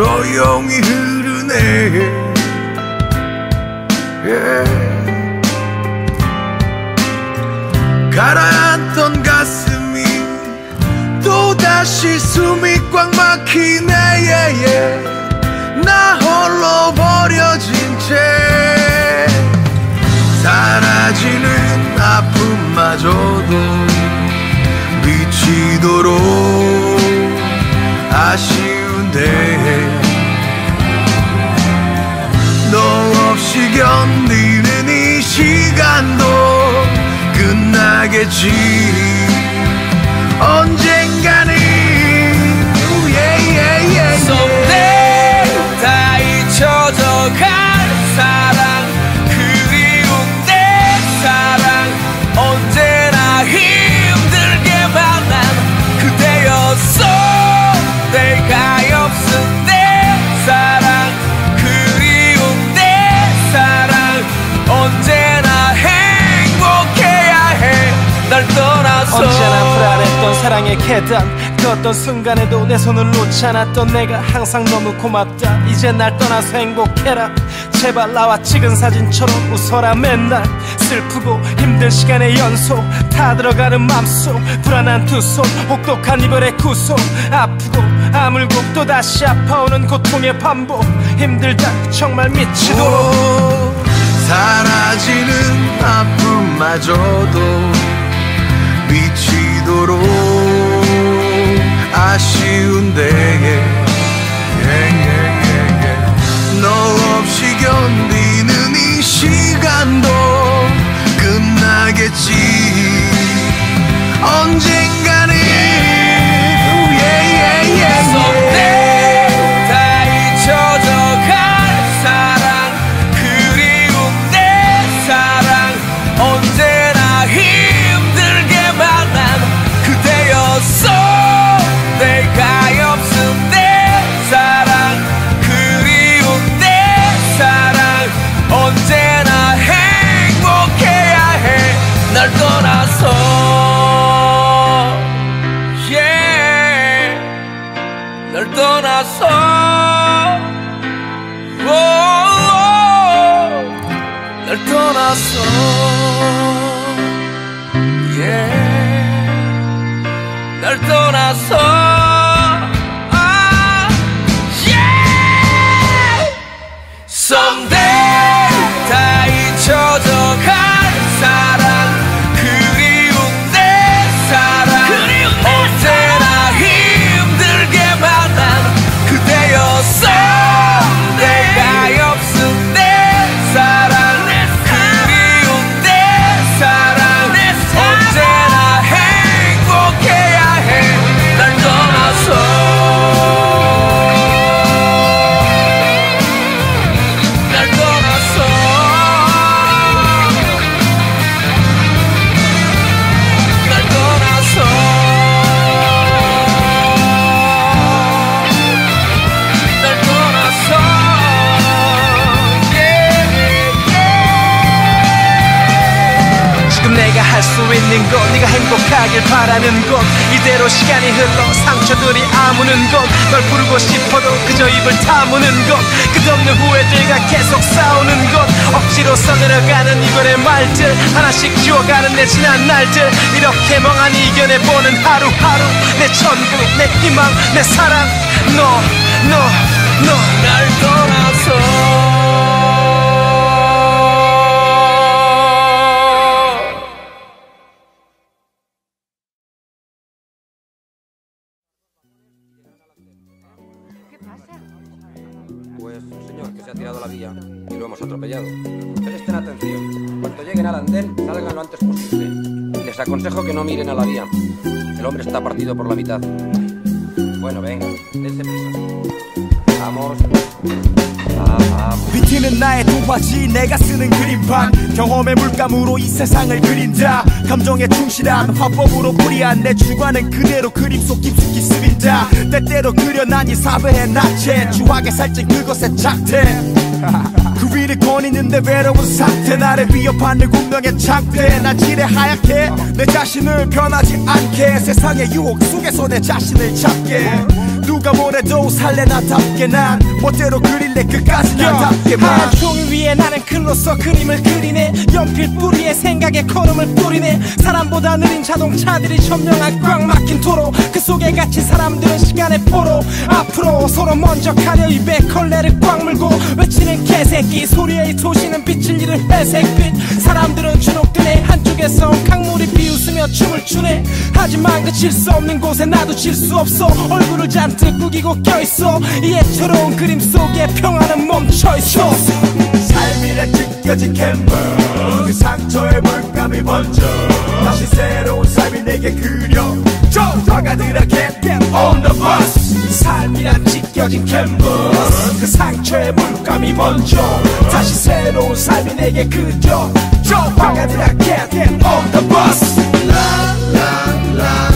[SPEAKER 15] 조용히 흐르네 예. 가라앉던 가슴이 또다시 숨이 꽉 막히네 예, 예. 나 홀로 버려진 채 사라지는 아픔마저도 미치도록 아쉬운 데너 없이 견디는 이 시간도 끝나겠지. 언젠가는 예예예
[SPEAKER 2] 사랑의 계단. 그 어떤 순간에도 내 손을 놓지 않았던 내가 항상 너무 고맙다. 이제 날 떠나서 행복해라. 제발 나와 찍은 사진처럼 웃어라 맨날. 슬프고 힘든 시간의 연속 다 들어가는 맘속. 불안한 두 손 혹독한 이별의 구속. 아프고 아물고 또 다시 아파오는 고통의 반복. 힘들다 정말 미치도록.
[SPEAKER 15] 사라지는 아픔마저도 미치도록 아쉬운데. 너 없이 견디는 이 시간도 끝나겠지 언젠가는 예예예
[SPEAKER 2] 행복하길 바라는 것 이대로 시간이 흘러 상처들이 아무는 것 널 부르고 싶어도 그저 입을 다무는 것 끝없는 후회들과 계속 싸우는 것 억지로 써내려가는 이별의 말들. 하나씩 지워가는 내 지난 날들. 이렇게 멍하니 이겨내보는 하루하루. 내 전부 내 희망 내 사랑. 너 너 너.
[SPEAKER 18] 날 떠나서
[SPEAKER 19] y lo hemos atropellado. Presten atención. Cuando lleguen al andén, salgan lo antes posible. Les aconsejo que no miren a la vía. El hombre está partido por la mitad. Bueno, venga, dense prisa. Vamos.
[SPEAKER 20] 비티는 나의 동화지 내가 쓰는 그림판. 경험의 물감으로 이 세상을 그린다. 감정에 충실한 화법으로 뿌리한 내 주관은 그대로 그림 속 깊숙이 스린다. 때때로 그려난 이 사회의 나체 주하게 살찐 그것의 작태.
[SPEAKER 21] 그 위를 거니는데 외로운 상태. 나를 위협하는 운명의 창태. 나 지레 하얗게 내 자신을 변하지 않게. 세상의 유혹 속에서 내 자신을 찾게 누가 뭐래도 살래 나답게. 난 멋대로 그릴래 끝까지 나답게만
[SPEAKER 2] 하얀 종이 위에 나는 글로써 그림을 그리네. 연필 뿌리에 생각에 걸음을 뿌리네. 사람보다 느린 자동차들이 점령한 꽉 막힌 도로. 그 속에 갇힌 사람들은 시간의 포로. 앞으로 서로 먼저 가려 입에 걸레를 꽉 물고. 외치는 개새끼 소리에 이 도시는 빛을 잃은 회색빛. 사람들은 주눅드네. 한쪽에서 강물이 비웃으며 춤을 추네. 하지만 그질수 없는 곳에 나도 질 수 없어. 얼굴을 잔뜩 구기고 껴있어. 이 애처로운 그림 속에 평화는 멈춰있어.
[SPEAKER 21] 삶이란 찢겨진 캔버 그 상처에 물감이 번져 다시 새로운 삶이 내게 그려져 화가들아 get on the bus. 삶이란 찢겨진 캔버스 그 상처에 물감이 번져 다시 새로운 삶이 내게 그려져 화가들아 get on the bus.
[SPEAKER 16] 사각의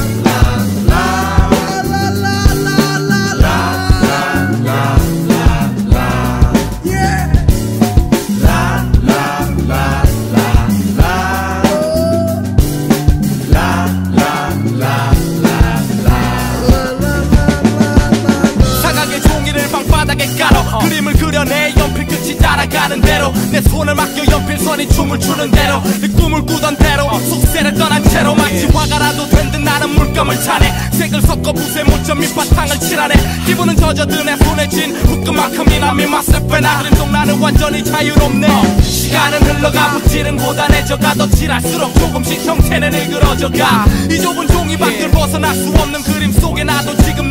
[SPEAKER 16] 가는 대로 내 손을 맡겨 연필선이 춤을 추는 대로 내 꿈을 꾸던 대로 속세를 떠난 채로 마치 화가 라도 된 듯 나는 물감을 차네. 색을 섞어 붓에 묻혀 밑바탕을 칠하네. 기분은 젖어든 내 손에 쥔 묶음만큼이나 미맛을 빼나 그림 속 나는 완전히 자유롭네. 시간은 흘러가. 붓질은 고단해져가. 더 칠할수록 조금씩 형태는 일그러져가. 이 좁은 종이밖을 벗어날 수 없는 그림 속에 나도 지금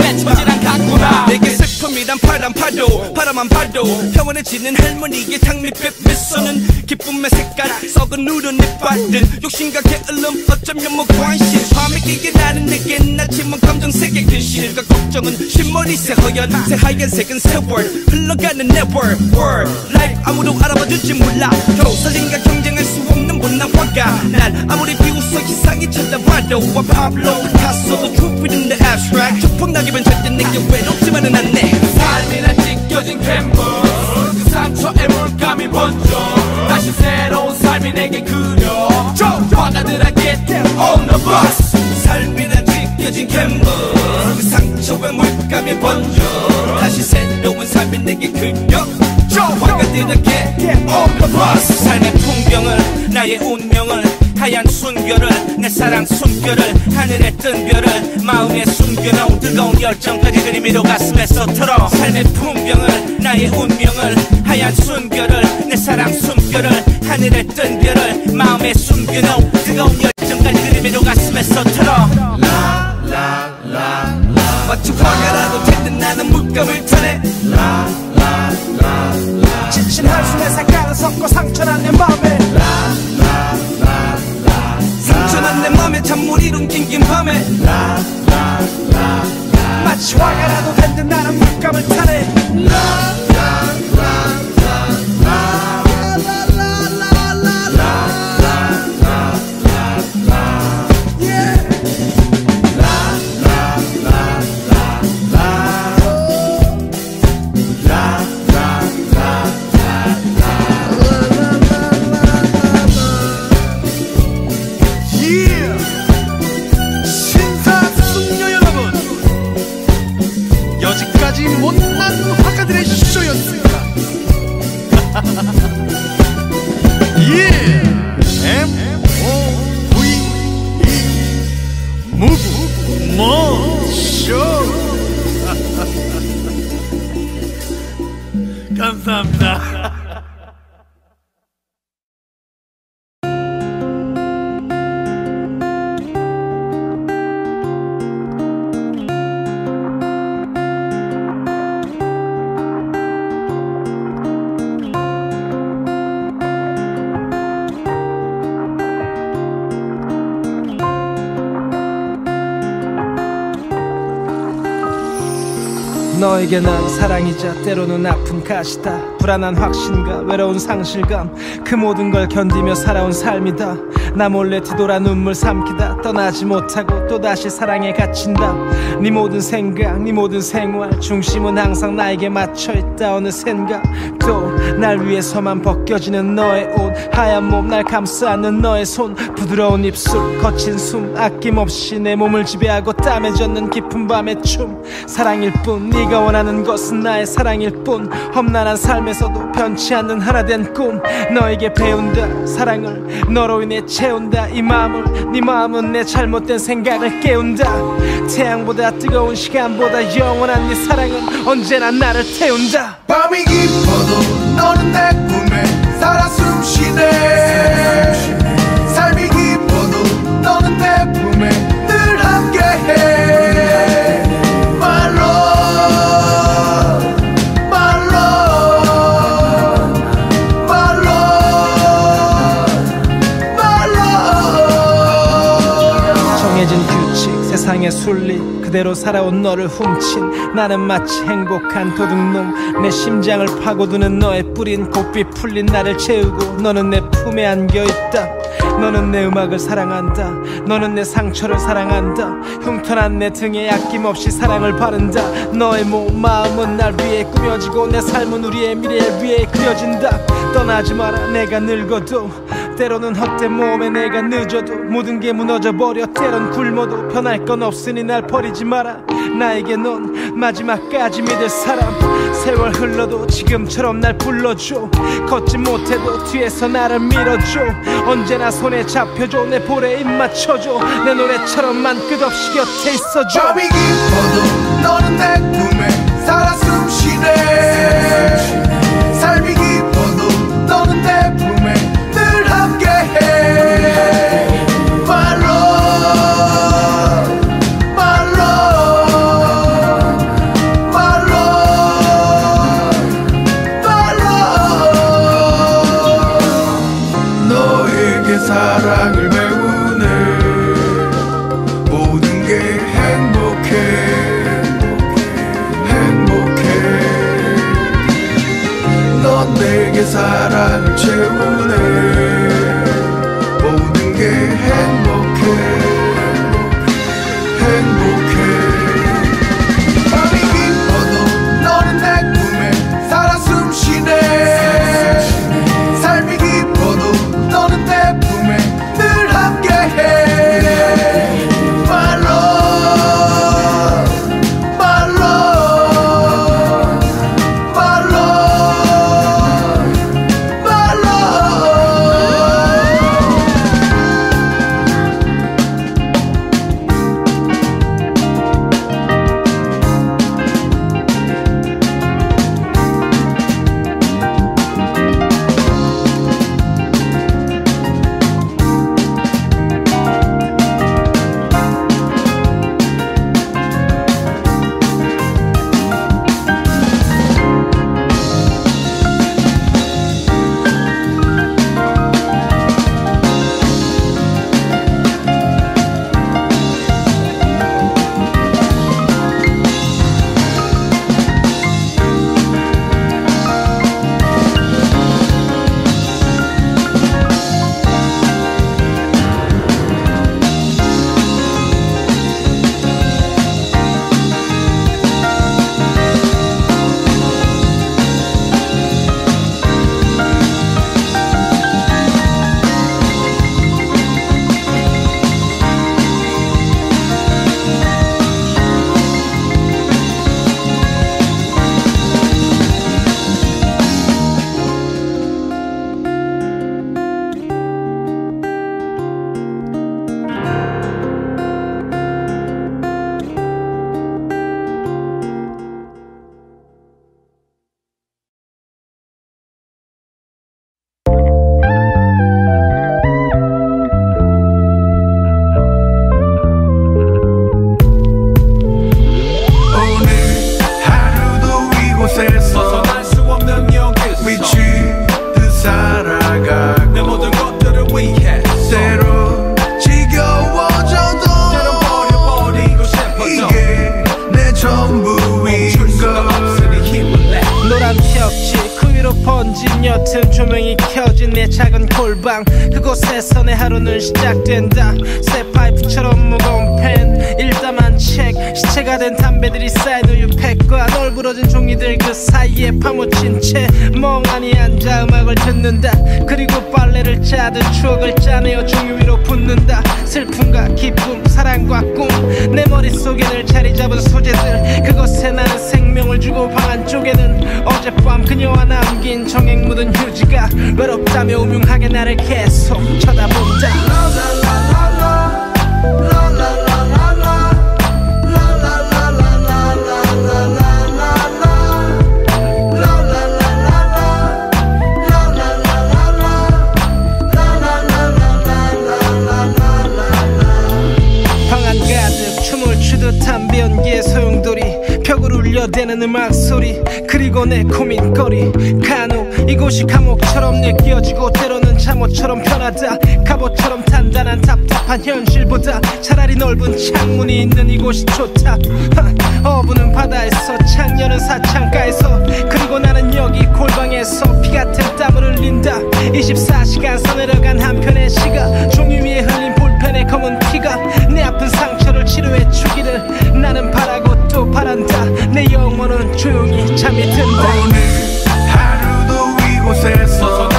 [SPEAKER 16] 같구나.
[SPEAKER 12] 내게 슬픔이란 파란 파도 바라만 봐도 평온해지는 할머니의 장미빛 미소는 기쁨의 색깔 썩은 누런 이빨들 욕심과 게을름 어쩌면 뭐 관심 밤에 끼게 나는 내게 나지만 감정색의 근실과 걱정은 흰머리 새 허연 새하얀색은 세월 흘러가는 내 world world life 아무도 알아봐줄지 몰라 겨우 살림과 경쟁할 수 없는 못난 화가 난 아무리 비웃어 희상이 찾아봐도 와 파블로 피카소도 truth in the abstract 조폭 낙엽은 절대 내게 외롭지만은 않네
[SPEAKER 16] 삶이란 찢겨진 캔버스. 그 상처에 물감이 번져. 다시 새로운 삶이 내게 그려져 화가들아 get on the bus.
[SPEAKER 12] 삶이란 찢겨진 캔버스. 그 상처에 물감이 번져. 다시 새로운 삶이 내게 그려져 화가들아 get on the bus. 삶의 풍경을 나의 운명을 하얀 순결을 내 사랑 숨결을 하늘에 뜬 별을 마음에 숨겨놓은 뜨거운 열정까지 그림으로 가슴에서 털어 삶의 풍경을 나의 운명을 하얀 순결을 내 사랑 숨결을 하늘에 뜬 별을 마음에 숨겨놓은 뜨거운 열정까지 그림으로 가슴에서 털어 마치 화가라도 된듯 나는 물감을 타네.
[SPEAKER 2] 지친 한숨에 색깔을 섞어 상처난 내 맘에.
[SPEAKER 12] 상 처난 내 맘에 잠못 이룬 긴긴 밤에.
[SPEAKER 2] 마치 화가라도 된듯 나는 물감을 타네 너에게 난 사랑이자 때로는 아픈 가시다 불안한 확신과 외로운 상실감 그 모든 걸 견디며 살아온 삶이다. 나 몰래 뒤돌아 눈물 삼키다. 떠나지 못하고 또다시 사랑에 갇힌다. 네 모든 생각 네 모든 생활 중심은 항상 나에게 맞춰있다. 어느샌가 또날 위해서만 벗겨지는 너의 옷 하얀 몸 날 감싸 안는 너의 손 부드러운 입술 거친 숨 아낌없이 내 몸을 지배하고 땀에 젖는 깊은 밤의 춤. 사랑일 뿐 네가 원하는 것은 나의 사랑일 뿐. 험난한 삶 에서도 변치 않는 하나 된 꿈. 너에게 배운다 사랑을 너로 인해 채운다. 이 마음을 네 마음은 내 잘못된 생각을 깨운다. 태양보다 뜨거운 시간보다 영원한 네 사랑은 언제나 나를 태운다.
[SPEAKER 3] 밤이 깊어도 너는 내 꿈에 살아 숨쉬네
[SPEAKER 2] 정해진 규칙 세상의 순리 그대로 살아온 너를 훔친 나는 마치 행복한 도둑놈. 내 심장을 파고드는 너의 뿌린 고삐 풀린 나를 채우고 너는 내 품에 안겨있다. 너는 내 음악을 사랑한다. 너는 내 상처를 사랑한다. 흉터난 내 등에 아낌없이 사랑을 바른다. 너의 몸 마음은 날 위해 꾸며지고 내 삶은 우리의 미래를 위해 그려진다. 떠나지 마라 내가 늙어도 때로는 헛된 몸에 내가 늦어도 모든 게 무너져 버려. 때론 굶어도 변할 건 없으니 날 버리지 마라. 나에게 넌 마지막까지 믿을 사람. 세월 흘러도 지금처럼 날 불러줘. 걷지 못해도 뒤에서 나를 밀어줘. 언제나 손에 잡혀줘. 내 볼에 입 맞춰줘. 내 노래처럼만 끝없이 곁에 있어줘.
[SPEAKER 3] 밤이 깊어도 너는 내 꿈에 살아 숨쉬네
[SPEAKER 2] 같은 땀을 흘린다. 24시간 서늘어간 한편의 시가 종이 위에 흘린 볼펜의 검은 피가 내 아픈 상처를 치료해 주기를 나는 바라고 또 바란다. 내 영혼은 조용히 잠이 든다.
[SPEAKER 15] 하루도 이곳에서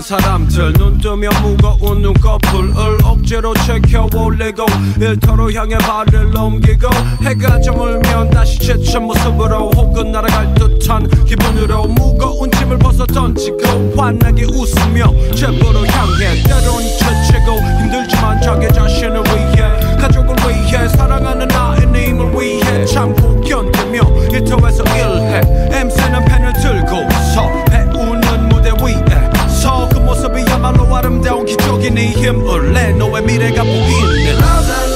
[SPEAKER 16] 살아가는 사람들 눈 뜨면 무거운 눈꺼풀을 억지로 che켜 올리고 일터로 향해 발을 넘기고 해가 저물면 다시 지친 모습으로 혹은 날아갈 듯한 기분으로 무거운 짐을 벗어 던지고 환하게 웃으며 제보로 향해 때론 지치고 힘들지만 자기 자신을 위해 가족을 위해 사랑하는 나의 님을 위해 참고 견디며 일터에서 일해. MC는 아름다운 기적이니 힘을 내. 너의 미래가 보이는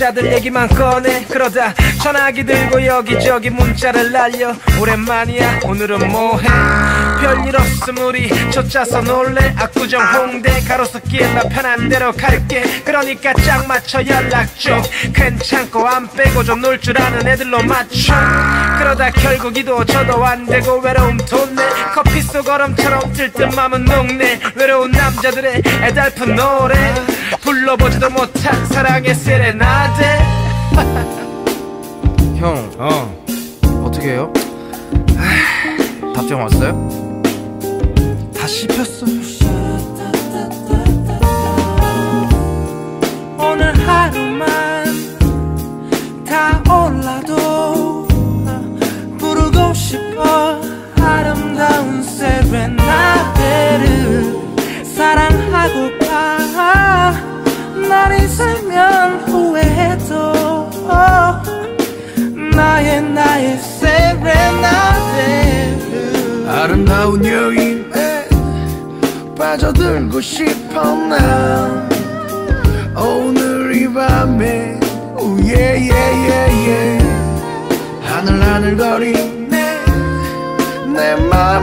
[SPEAKER 2] 여자들 얘기만 꺼내. 그러다 전화기 들고 여기저기 문자를 날려. 오랜만이야 오늘은 뭐해? 별일 없음 우리 쫓아서 놀래. 압구정 홍대 가로수길 나 편한 대로 갈게. 그러니까 짝 맞춰 연락 좀 괜찮고 안 빼고 좀 놀 줄 아는 애들로 맞춰. 그러다 결국 이도 저도 안 되고 외로움 돋네. 커피 속 얼음처럼 들뜬 맘은 녹네. 외로운 남자들의 애달픈 노래 불러보지도 못한 사랑의 세레나데
[SPEAKER 22] 형, 어. 어떻게 해요? 답장 왔어요?
[SPEAKER 2] 다 씹혔어요 오늘 하루만 다 올라도 부르고 싶어 아름다운 세레나데를 사랑하고파 날 잊으면 후회해도 나의 나의 세레나데를
[SPEAKER 3] 아름다운 여인에 빠져들고 싶어 난 오늘 이 밤에 우예예예예. 하늘 하늘거리네. 내 맘이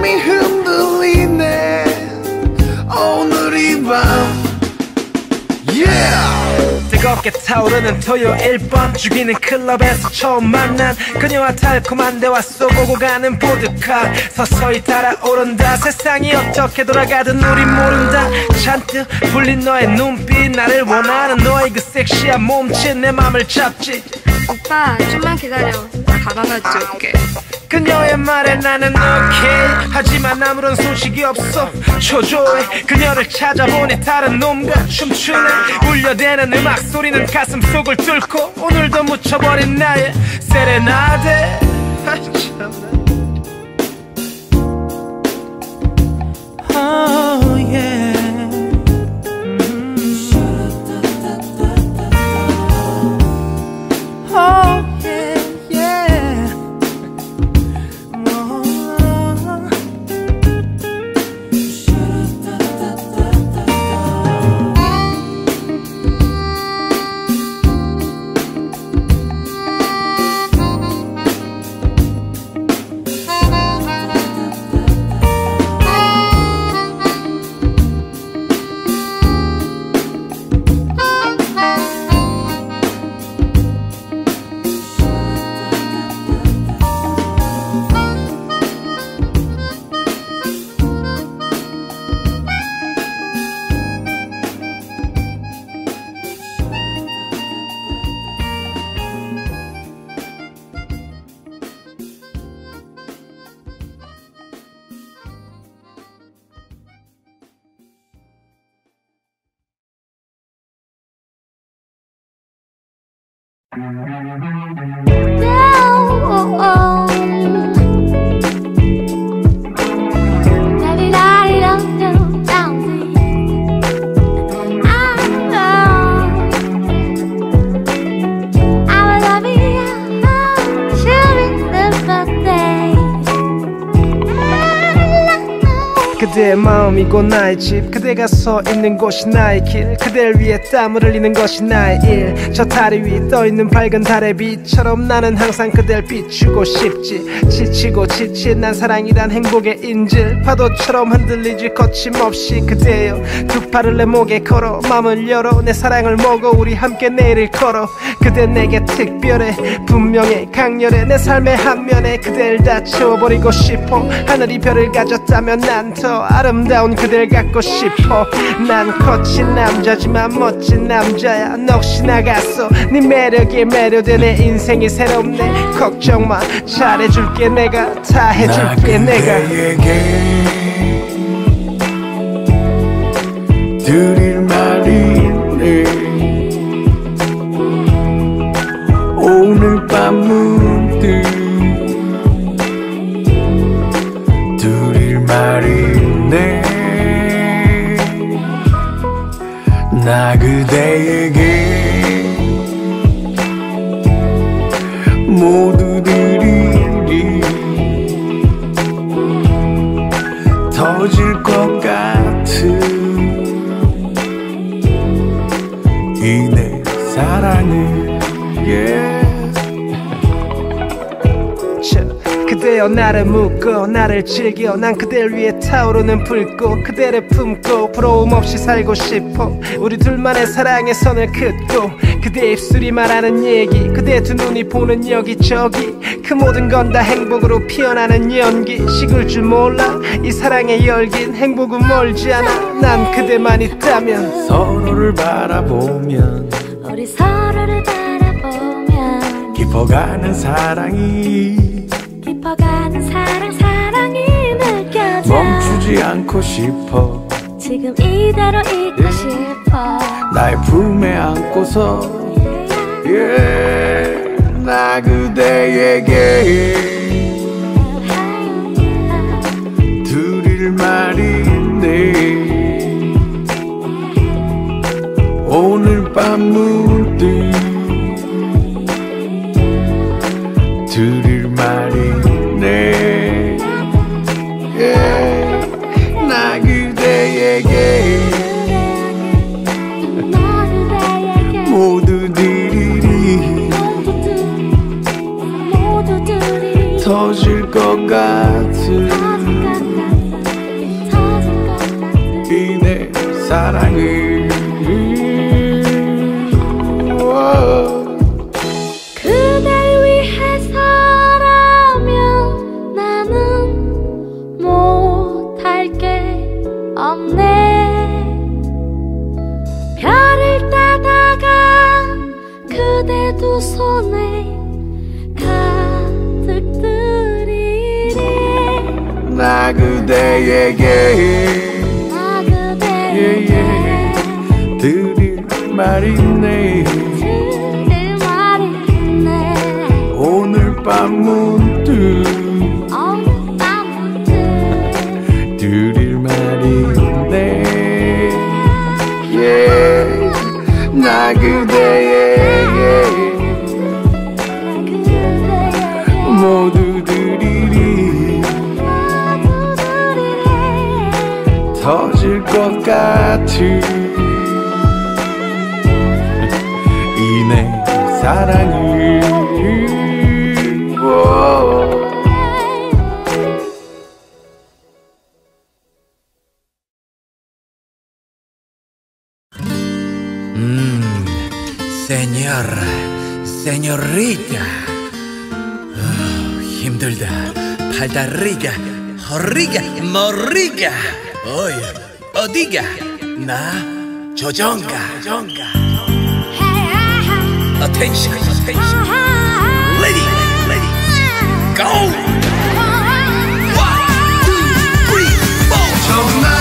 [SPEAKER 2] 뜨겁게 타오르는 토요일 밤 죽이는 클럽에서 처음 만난 그녀와 달콤한 대화 속 오고 가는 보드카 서서히 달아오른다. 세상이 어떻게 돌아가든 우린 모른다. 잔뜩 불린 너의 눈빛 나를 원하는 너의 그 섹시한 몸짓 내 맘을 잡지.
[SPEAKER 23] 오빠 좀만 기다려 가방을 줄게.
[SPEAKER 2] 그녀의 말에 나는 오케이. 하지만 아무런 소식이 없어. 초조해. 그녀를 찾아보니 다른 놈과 춤추네. 울려대는 음악 소리는 가슴 속을 뚫고 오늘도 묻혀버린 나의 세레나데. 아, 참나. 이고 나의 집 그대가 서 있는 곳이 나의 길. 그댈 위해 땀을 흘리는 것이 나의 일 저 다리 위 떠있는 밝은 달의 빛처럼 나는 항상 그댈 비추고 싶지. 지치고 지친 난 사랑이란 행복의 인질. 파도처럼 흔들리지 거침없이 그대여 두 팔을 내 목에 걸어 마음을 열어 내 사랑을 먹어 우리 함께 내일을 걸어. 그대 내게 특별해 분명해 강렬해 내 삶의 한 면에 그댈 다 채워버리고 싶어. 하늘이 별을 가졌다면 난 더 아름다운 그댈 갖고 싶어. 난 거친 남자지만 멋진 남자야. 넋이 나갔어. 네 매력에 매료돼 내 인생이 새롭네. 걱정 마. 잘해줄게 내가. 다 해줄게 내가.
[SPEAKER 3] 드릴
[SPEAKER 2] 나를 묶어 나를 즐겨. 난 그댈 위해 타오르는 불꽃 그대를 품고 부러움 없이 살고 싶어. 우리 둘만의 사랑의 선을 긋고 그대 입술이 말하는 얘기 그대 두 눈이 보는 여기저기. 그 모든 건 다 행복으로 피어나는 연기. 식을 줄 몰라 이 사랑의 열긴 행복은 멀지 않아. 난 그대만 있다면
[SPEAKER 3] 서로를 바라보면
[SPEAKER 1] 우리 서로를 바라보면
[SPEAKER 3] 깊어가는 사랑이
[SPEAKER 24] 깊어가는 사랑 사랑이 느껴져.
[SPEAKER 3] 멈추지 않고 싶어.
[SPEAKER 24] 지금 이대로 있고 싶어.
[SPEAKER 3] 나의 품에 안고서. 예, 나 그대에게 드릴 말인데. 오늘 밤 문득 터 그대에게
[SPEAKER 24] 나 그대에게
[SPEAKER 3] 예 예 드릴 말이네
[SPEAKER 24] 드릴 말이네
[SPEAKER 3] 오늘 밤문
[SPEAKER 12] 팔다리가, 허리가, 머리가. 어이, 어디가? 나 조정가, 조정가. Attention, attention. Lady, lady, go. One, two, three, four.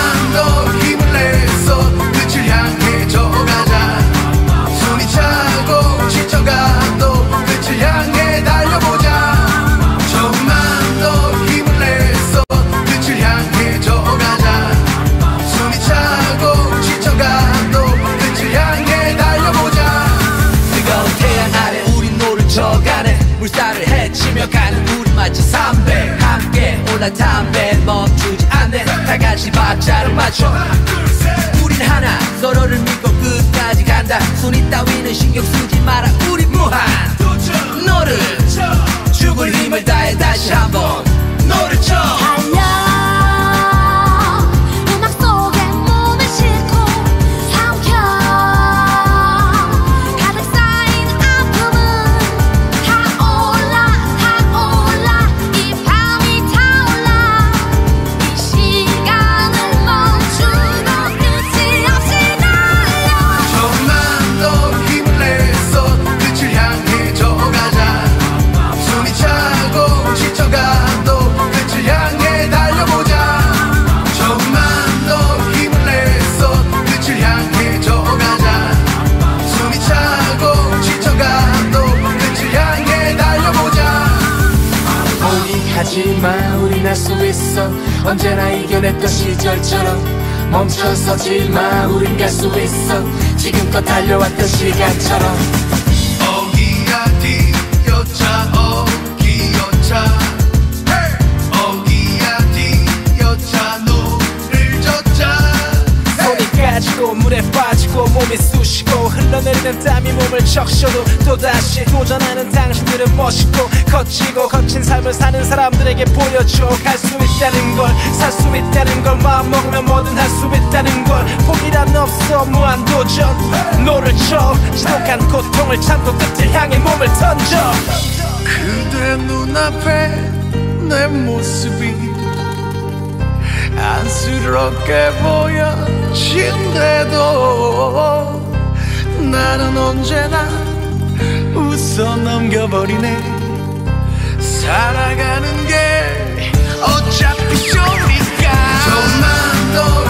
[SPEAKER 1] 함께 올라탄 배 멈추지 않네. 다 같이 박자를 맞춰. 우린 하나 서로를 믿고 끝까지 간다. 순위 따위는 신경 쓰지 마라 우리 무한. 너를 죽을 힘을 다해 다시 한번. 너를 쳐
[SPEAKER 3] 언제나 이겨냈던 시절처럼 멈춰서지 마 우린 갈 수 있어. 지금껏 달려왔던 시간처럼.
[SPEAKER 25] 어기야 뒤여차 어기여차 어기야 뒤여차 노를 젓자.
[SPEAKER 2] 손이 까지고 물에 빠 지고 몸이 쑤시고 흘러내리는 땀이 몸을 적셔도 또다시 도전하는 당신들은 멋있고 거칠고 거친 삶을 사는 사람들에게 보여줘. 갈 수 있다는 걸 살 수 있다는 걸 마음먹으면 뭐든 할 수 있다는 걸. 포기란 없어 무한도전. 노를 저어 지독한 고통을 참고 끝을 향해 몸을 던져.
[SPEAKER 3] 그대 눈앞에 내 모습이 안쓰럽게 보여진대도 나는 언제나
[SPEAKER 1] 웃어 넘겨버리네. 살아가는 게 어차피 쇼니까.
[SPEAKER 3] 좀만 더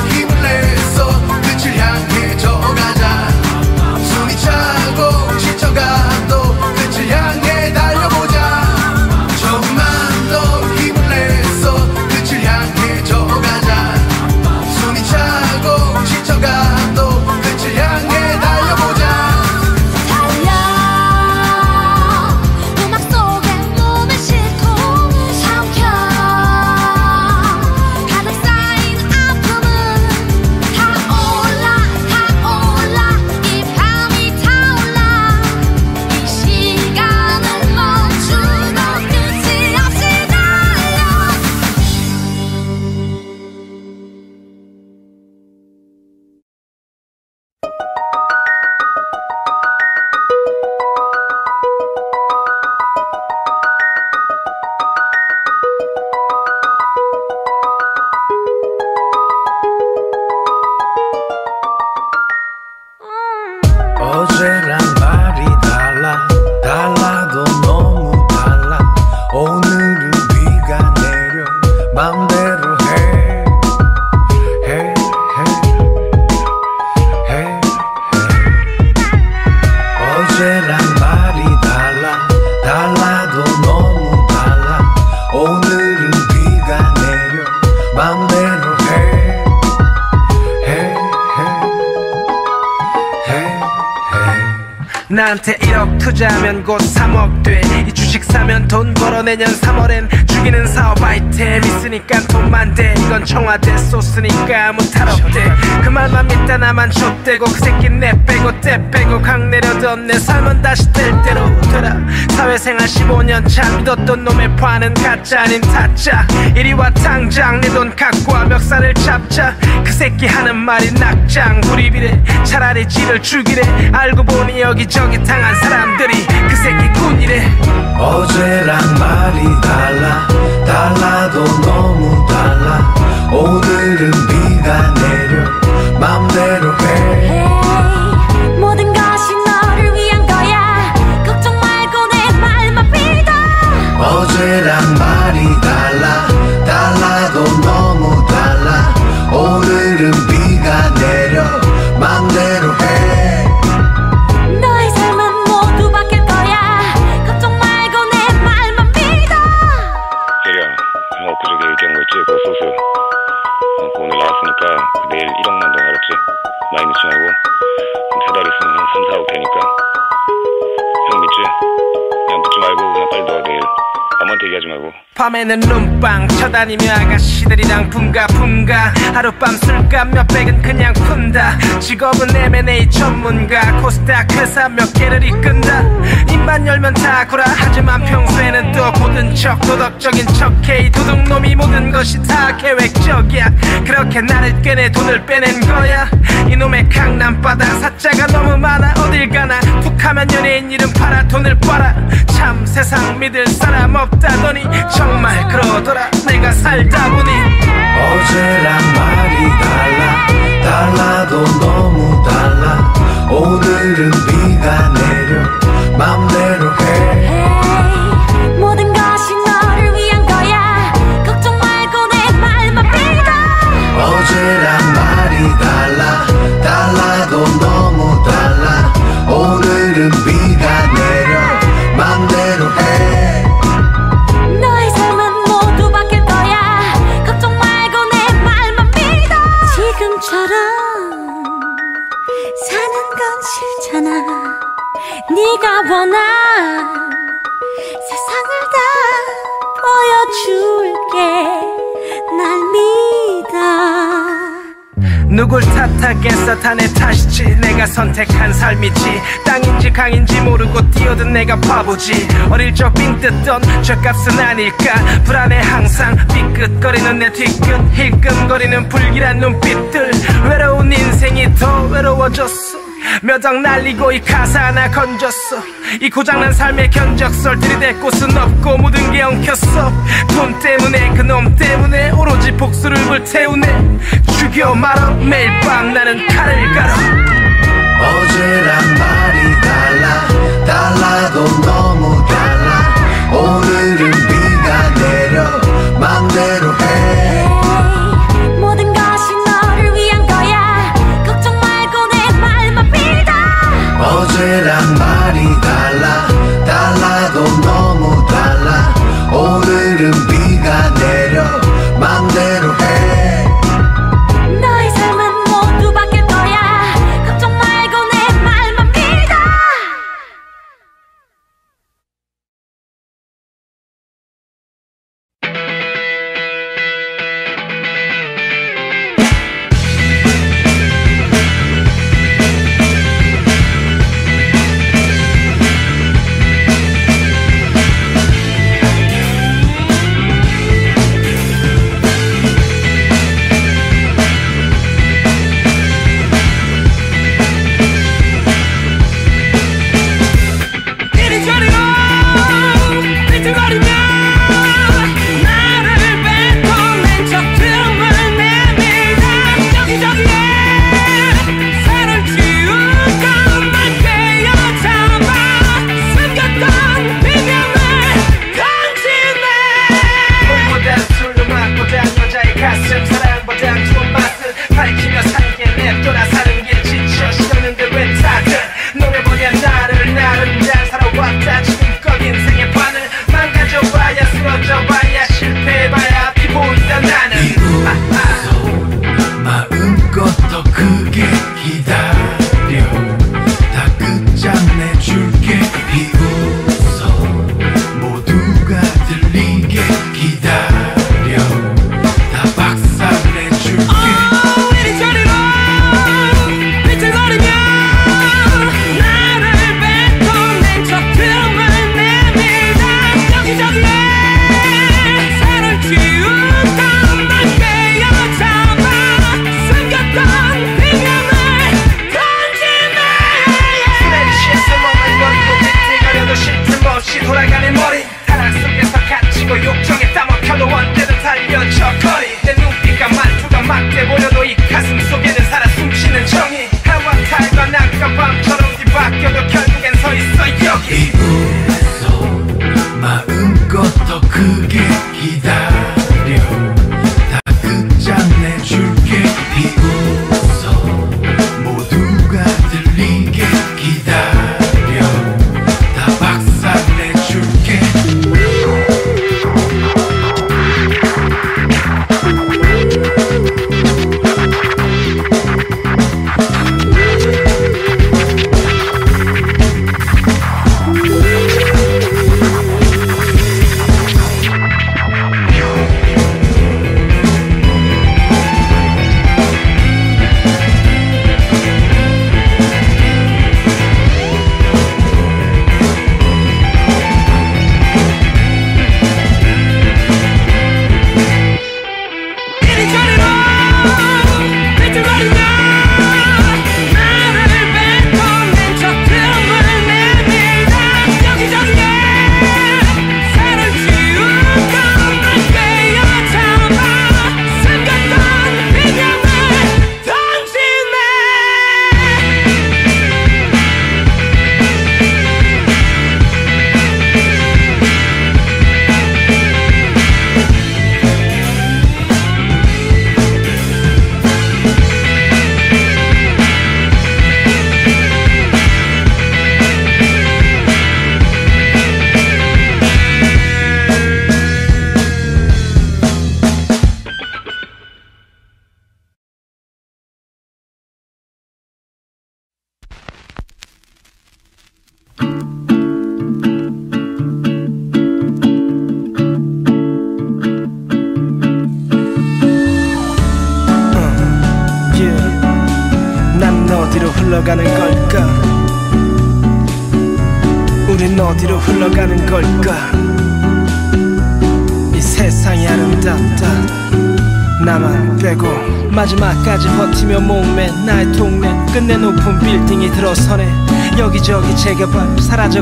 [SPEAKER 2] 벌어 내년 3월엔 죽이는 사업 아이템 있으니까 돈만 돼 이건 청와대 소스니까 탈 없대. 그 말만 믿다 나만 좆대고 그 새끼 내 빼고 때 빼고 강 내려던 내 삶은 다시 될 대로 되라. 사회생활 15년 차 믿었던 놈의 반은 가짜 아닌 타짜. 이리 와 당장 내 돈 갖고 와 멱살을 잡자. 그 새끼 하는 말이 낙장. 불입이래 차라리 지를 죽이래. 알고 보니 여기저기 당한 사람들이 그 새끼 꾼이래.
[SPEAKER 1] 어제랑 말이 달라. 달라도 너무 달라. 오늘은
[SPEAKER 2] 밤에는 눈빵 쳐다니며 아가씨들이랑 붕가붕가. 하룻밤 술값 몇백은 그냥 푼다. 직업은 M&A 전문가. 코스닥 회사 몇 개를 이끈다. 입만 열면 다 구라. 하지만 평소에는 또 고든 척 도덕적인 척해. 이 도둑놈이 모든 것이 다 계획적이야. 그렇게 나를 꿰내 돈을 빼낸 거야. 이놈의 강남 바다 사자가 너무 많아. 어딜 가나. 툭하면 연예인 이름 팔아. 돈을 빨아. 참 세상 믿을 사람 없다더니 정말 그러더라. 내가 살다 보니.
[SPEAKER 1] 어제랑 말이 달라. 달라도 너무 달라. 오늘은 비가 내려. 맘대로
[SPEAKER 2] 다내 탓이지 내가 선택한 삶이지 땅인지 강인지 모르고 뛰어든 내가 바보지 어릴 적 빙 뜯던 죗값은 아닐까 불안해 항상 삐끗거리는 내 뒤끝 힐끔거리는 불길한 눈빛들 외로운 인생이 더 외로워졌어 몇 억 날리고 이 가사 하나 건졌어. 이 고장난 삶의 견적설 들이댈 곳은 없고 모든 게 엉켰어. 돈 때문에 그놈 때문에 오로지 복수를 불태우네. 죽여 말어 매일 밤 나는 칼을 갈아.
[SPEAKER 1] 어제랑 말이 달라
[SPEAKER 2] 달라도 너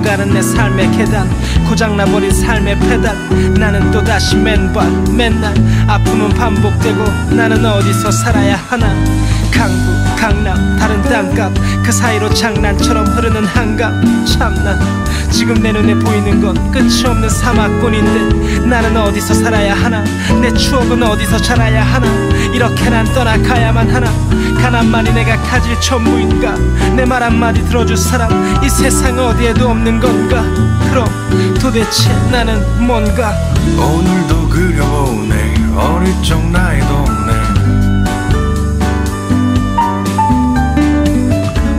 [SPEAKER 26] 사라져가는 내
[SPEAKER 2] 삶의 계단 고장나버린 삶의 페달 나는 또다시 맨발 맨날 아픔은 반복되고 나는 어디서 살아야 하나? 강북 강남 다른 땅값. 그 사이로 장난처럼 흐르는 한강. 참나 지금 내 눈에 보이는 건 끝이 없는 사막권인데 나는 어디서 살아야 하나? 내 추억은 어디서 자라야 하나? 이렇게 난 떠나가야만 하나? 가난만이 내가 가질 전부인가? 내 말 한마디 들어줄 사람 이 세상 어디에도 없는 건가? 그럼 도대체 나는 뭔가?
[SPEAKER 15] 오늘도 그려보네. 어릴 적 나의 동네.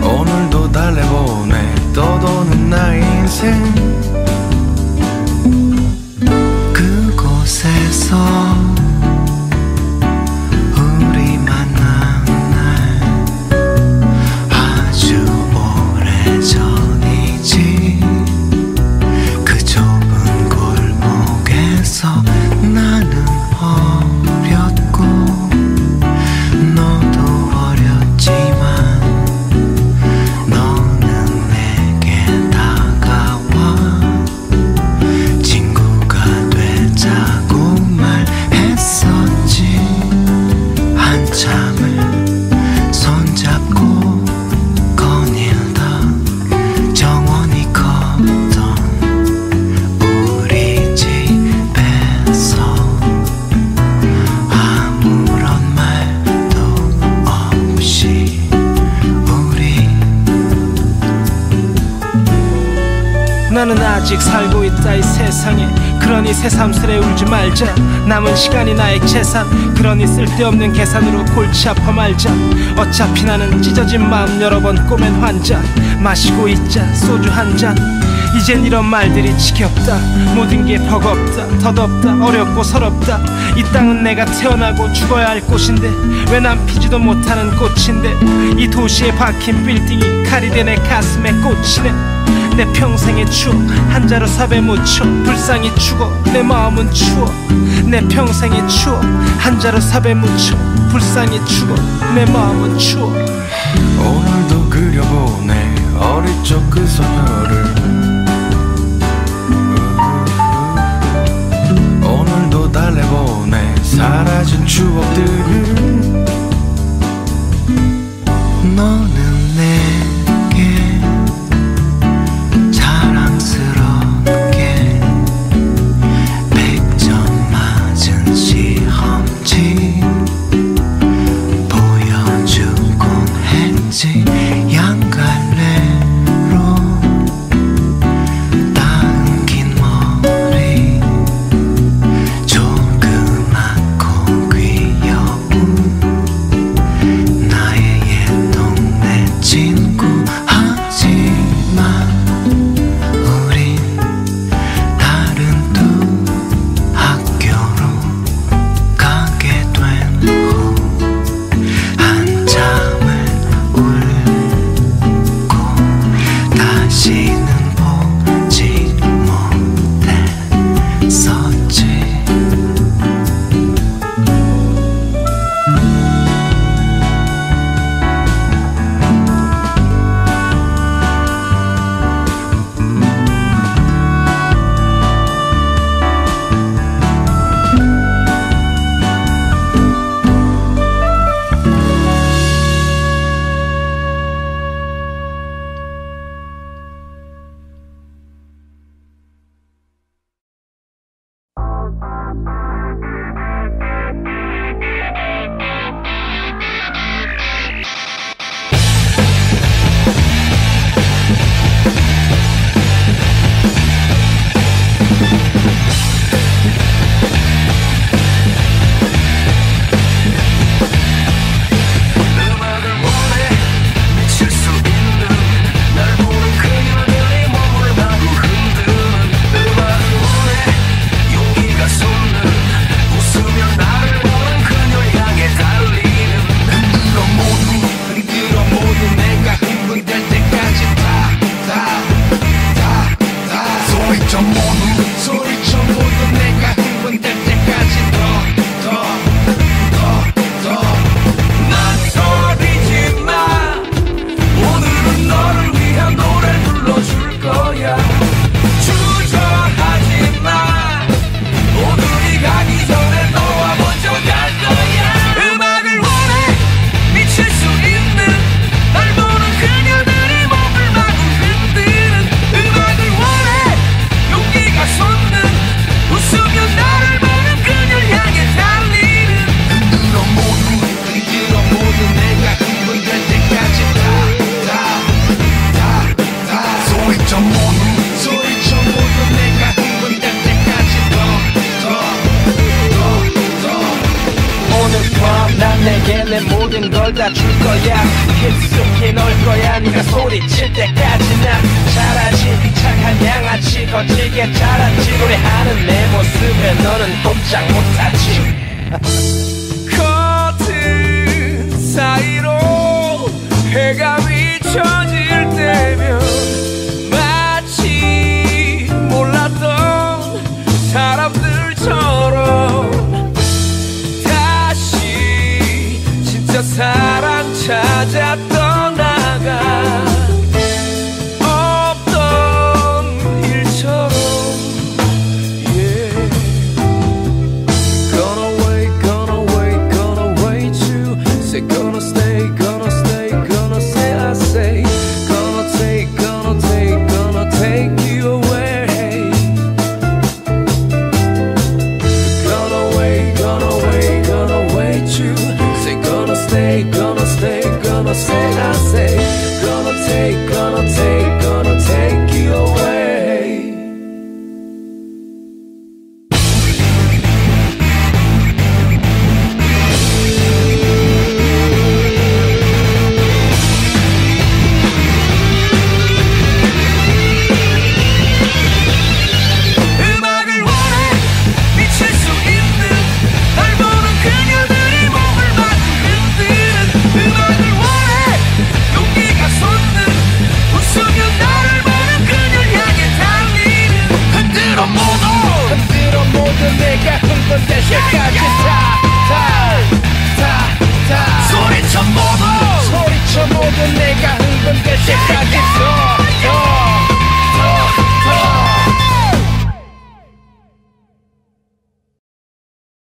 [SPEAKER 15] 오늘도 달래보네. 떠도는 나의 인생.
[SPEAKER 27] 그곳에서 이
[SPEAKER 2] 세상에 그러니 새삼스레 울지 말자. 남은 시간이 나의 재산 그러니 쓸데없는 계산으로 골치 아파 말자. 어차피 나는 찢어진 마음 여러 번 꼬맨 환자. 마시고 있자 소주 한 잔. 이젠 이런 말들이 지겹다. 모든 게 버겁다 더덥다 어렵고 서럽다. 이 땅은 내가 태어나고 죽어야 할 곳인데 왜 난 피지도 못하는 꽃인데. 이 도시에 박힌 빌딩이 칼이 돼내 가슴에 꽂히네 내 평생의 추억. 한자로 삽에 묻혀 불쌍히 죽어. 내 마음은 추워 내 평생의 추억. 한자로 삽에 묻혀 불쌍히 죽어. 내 마음은 추워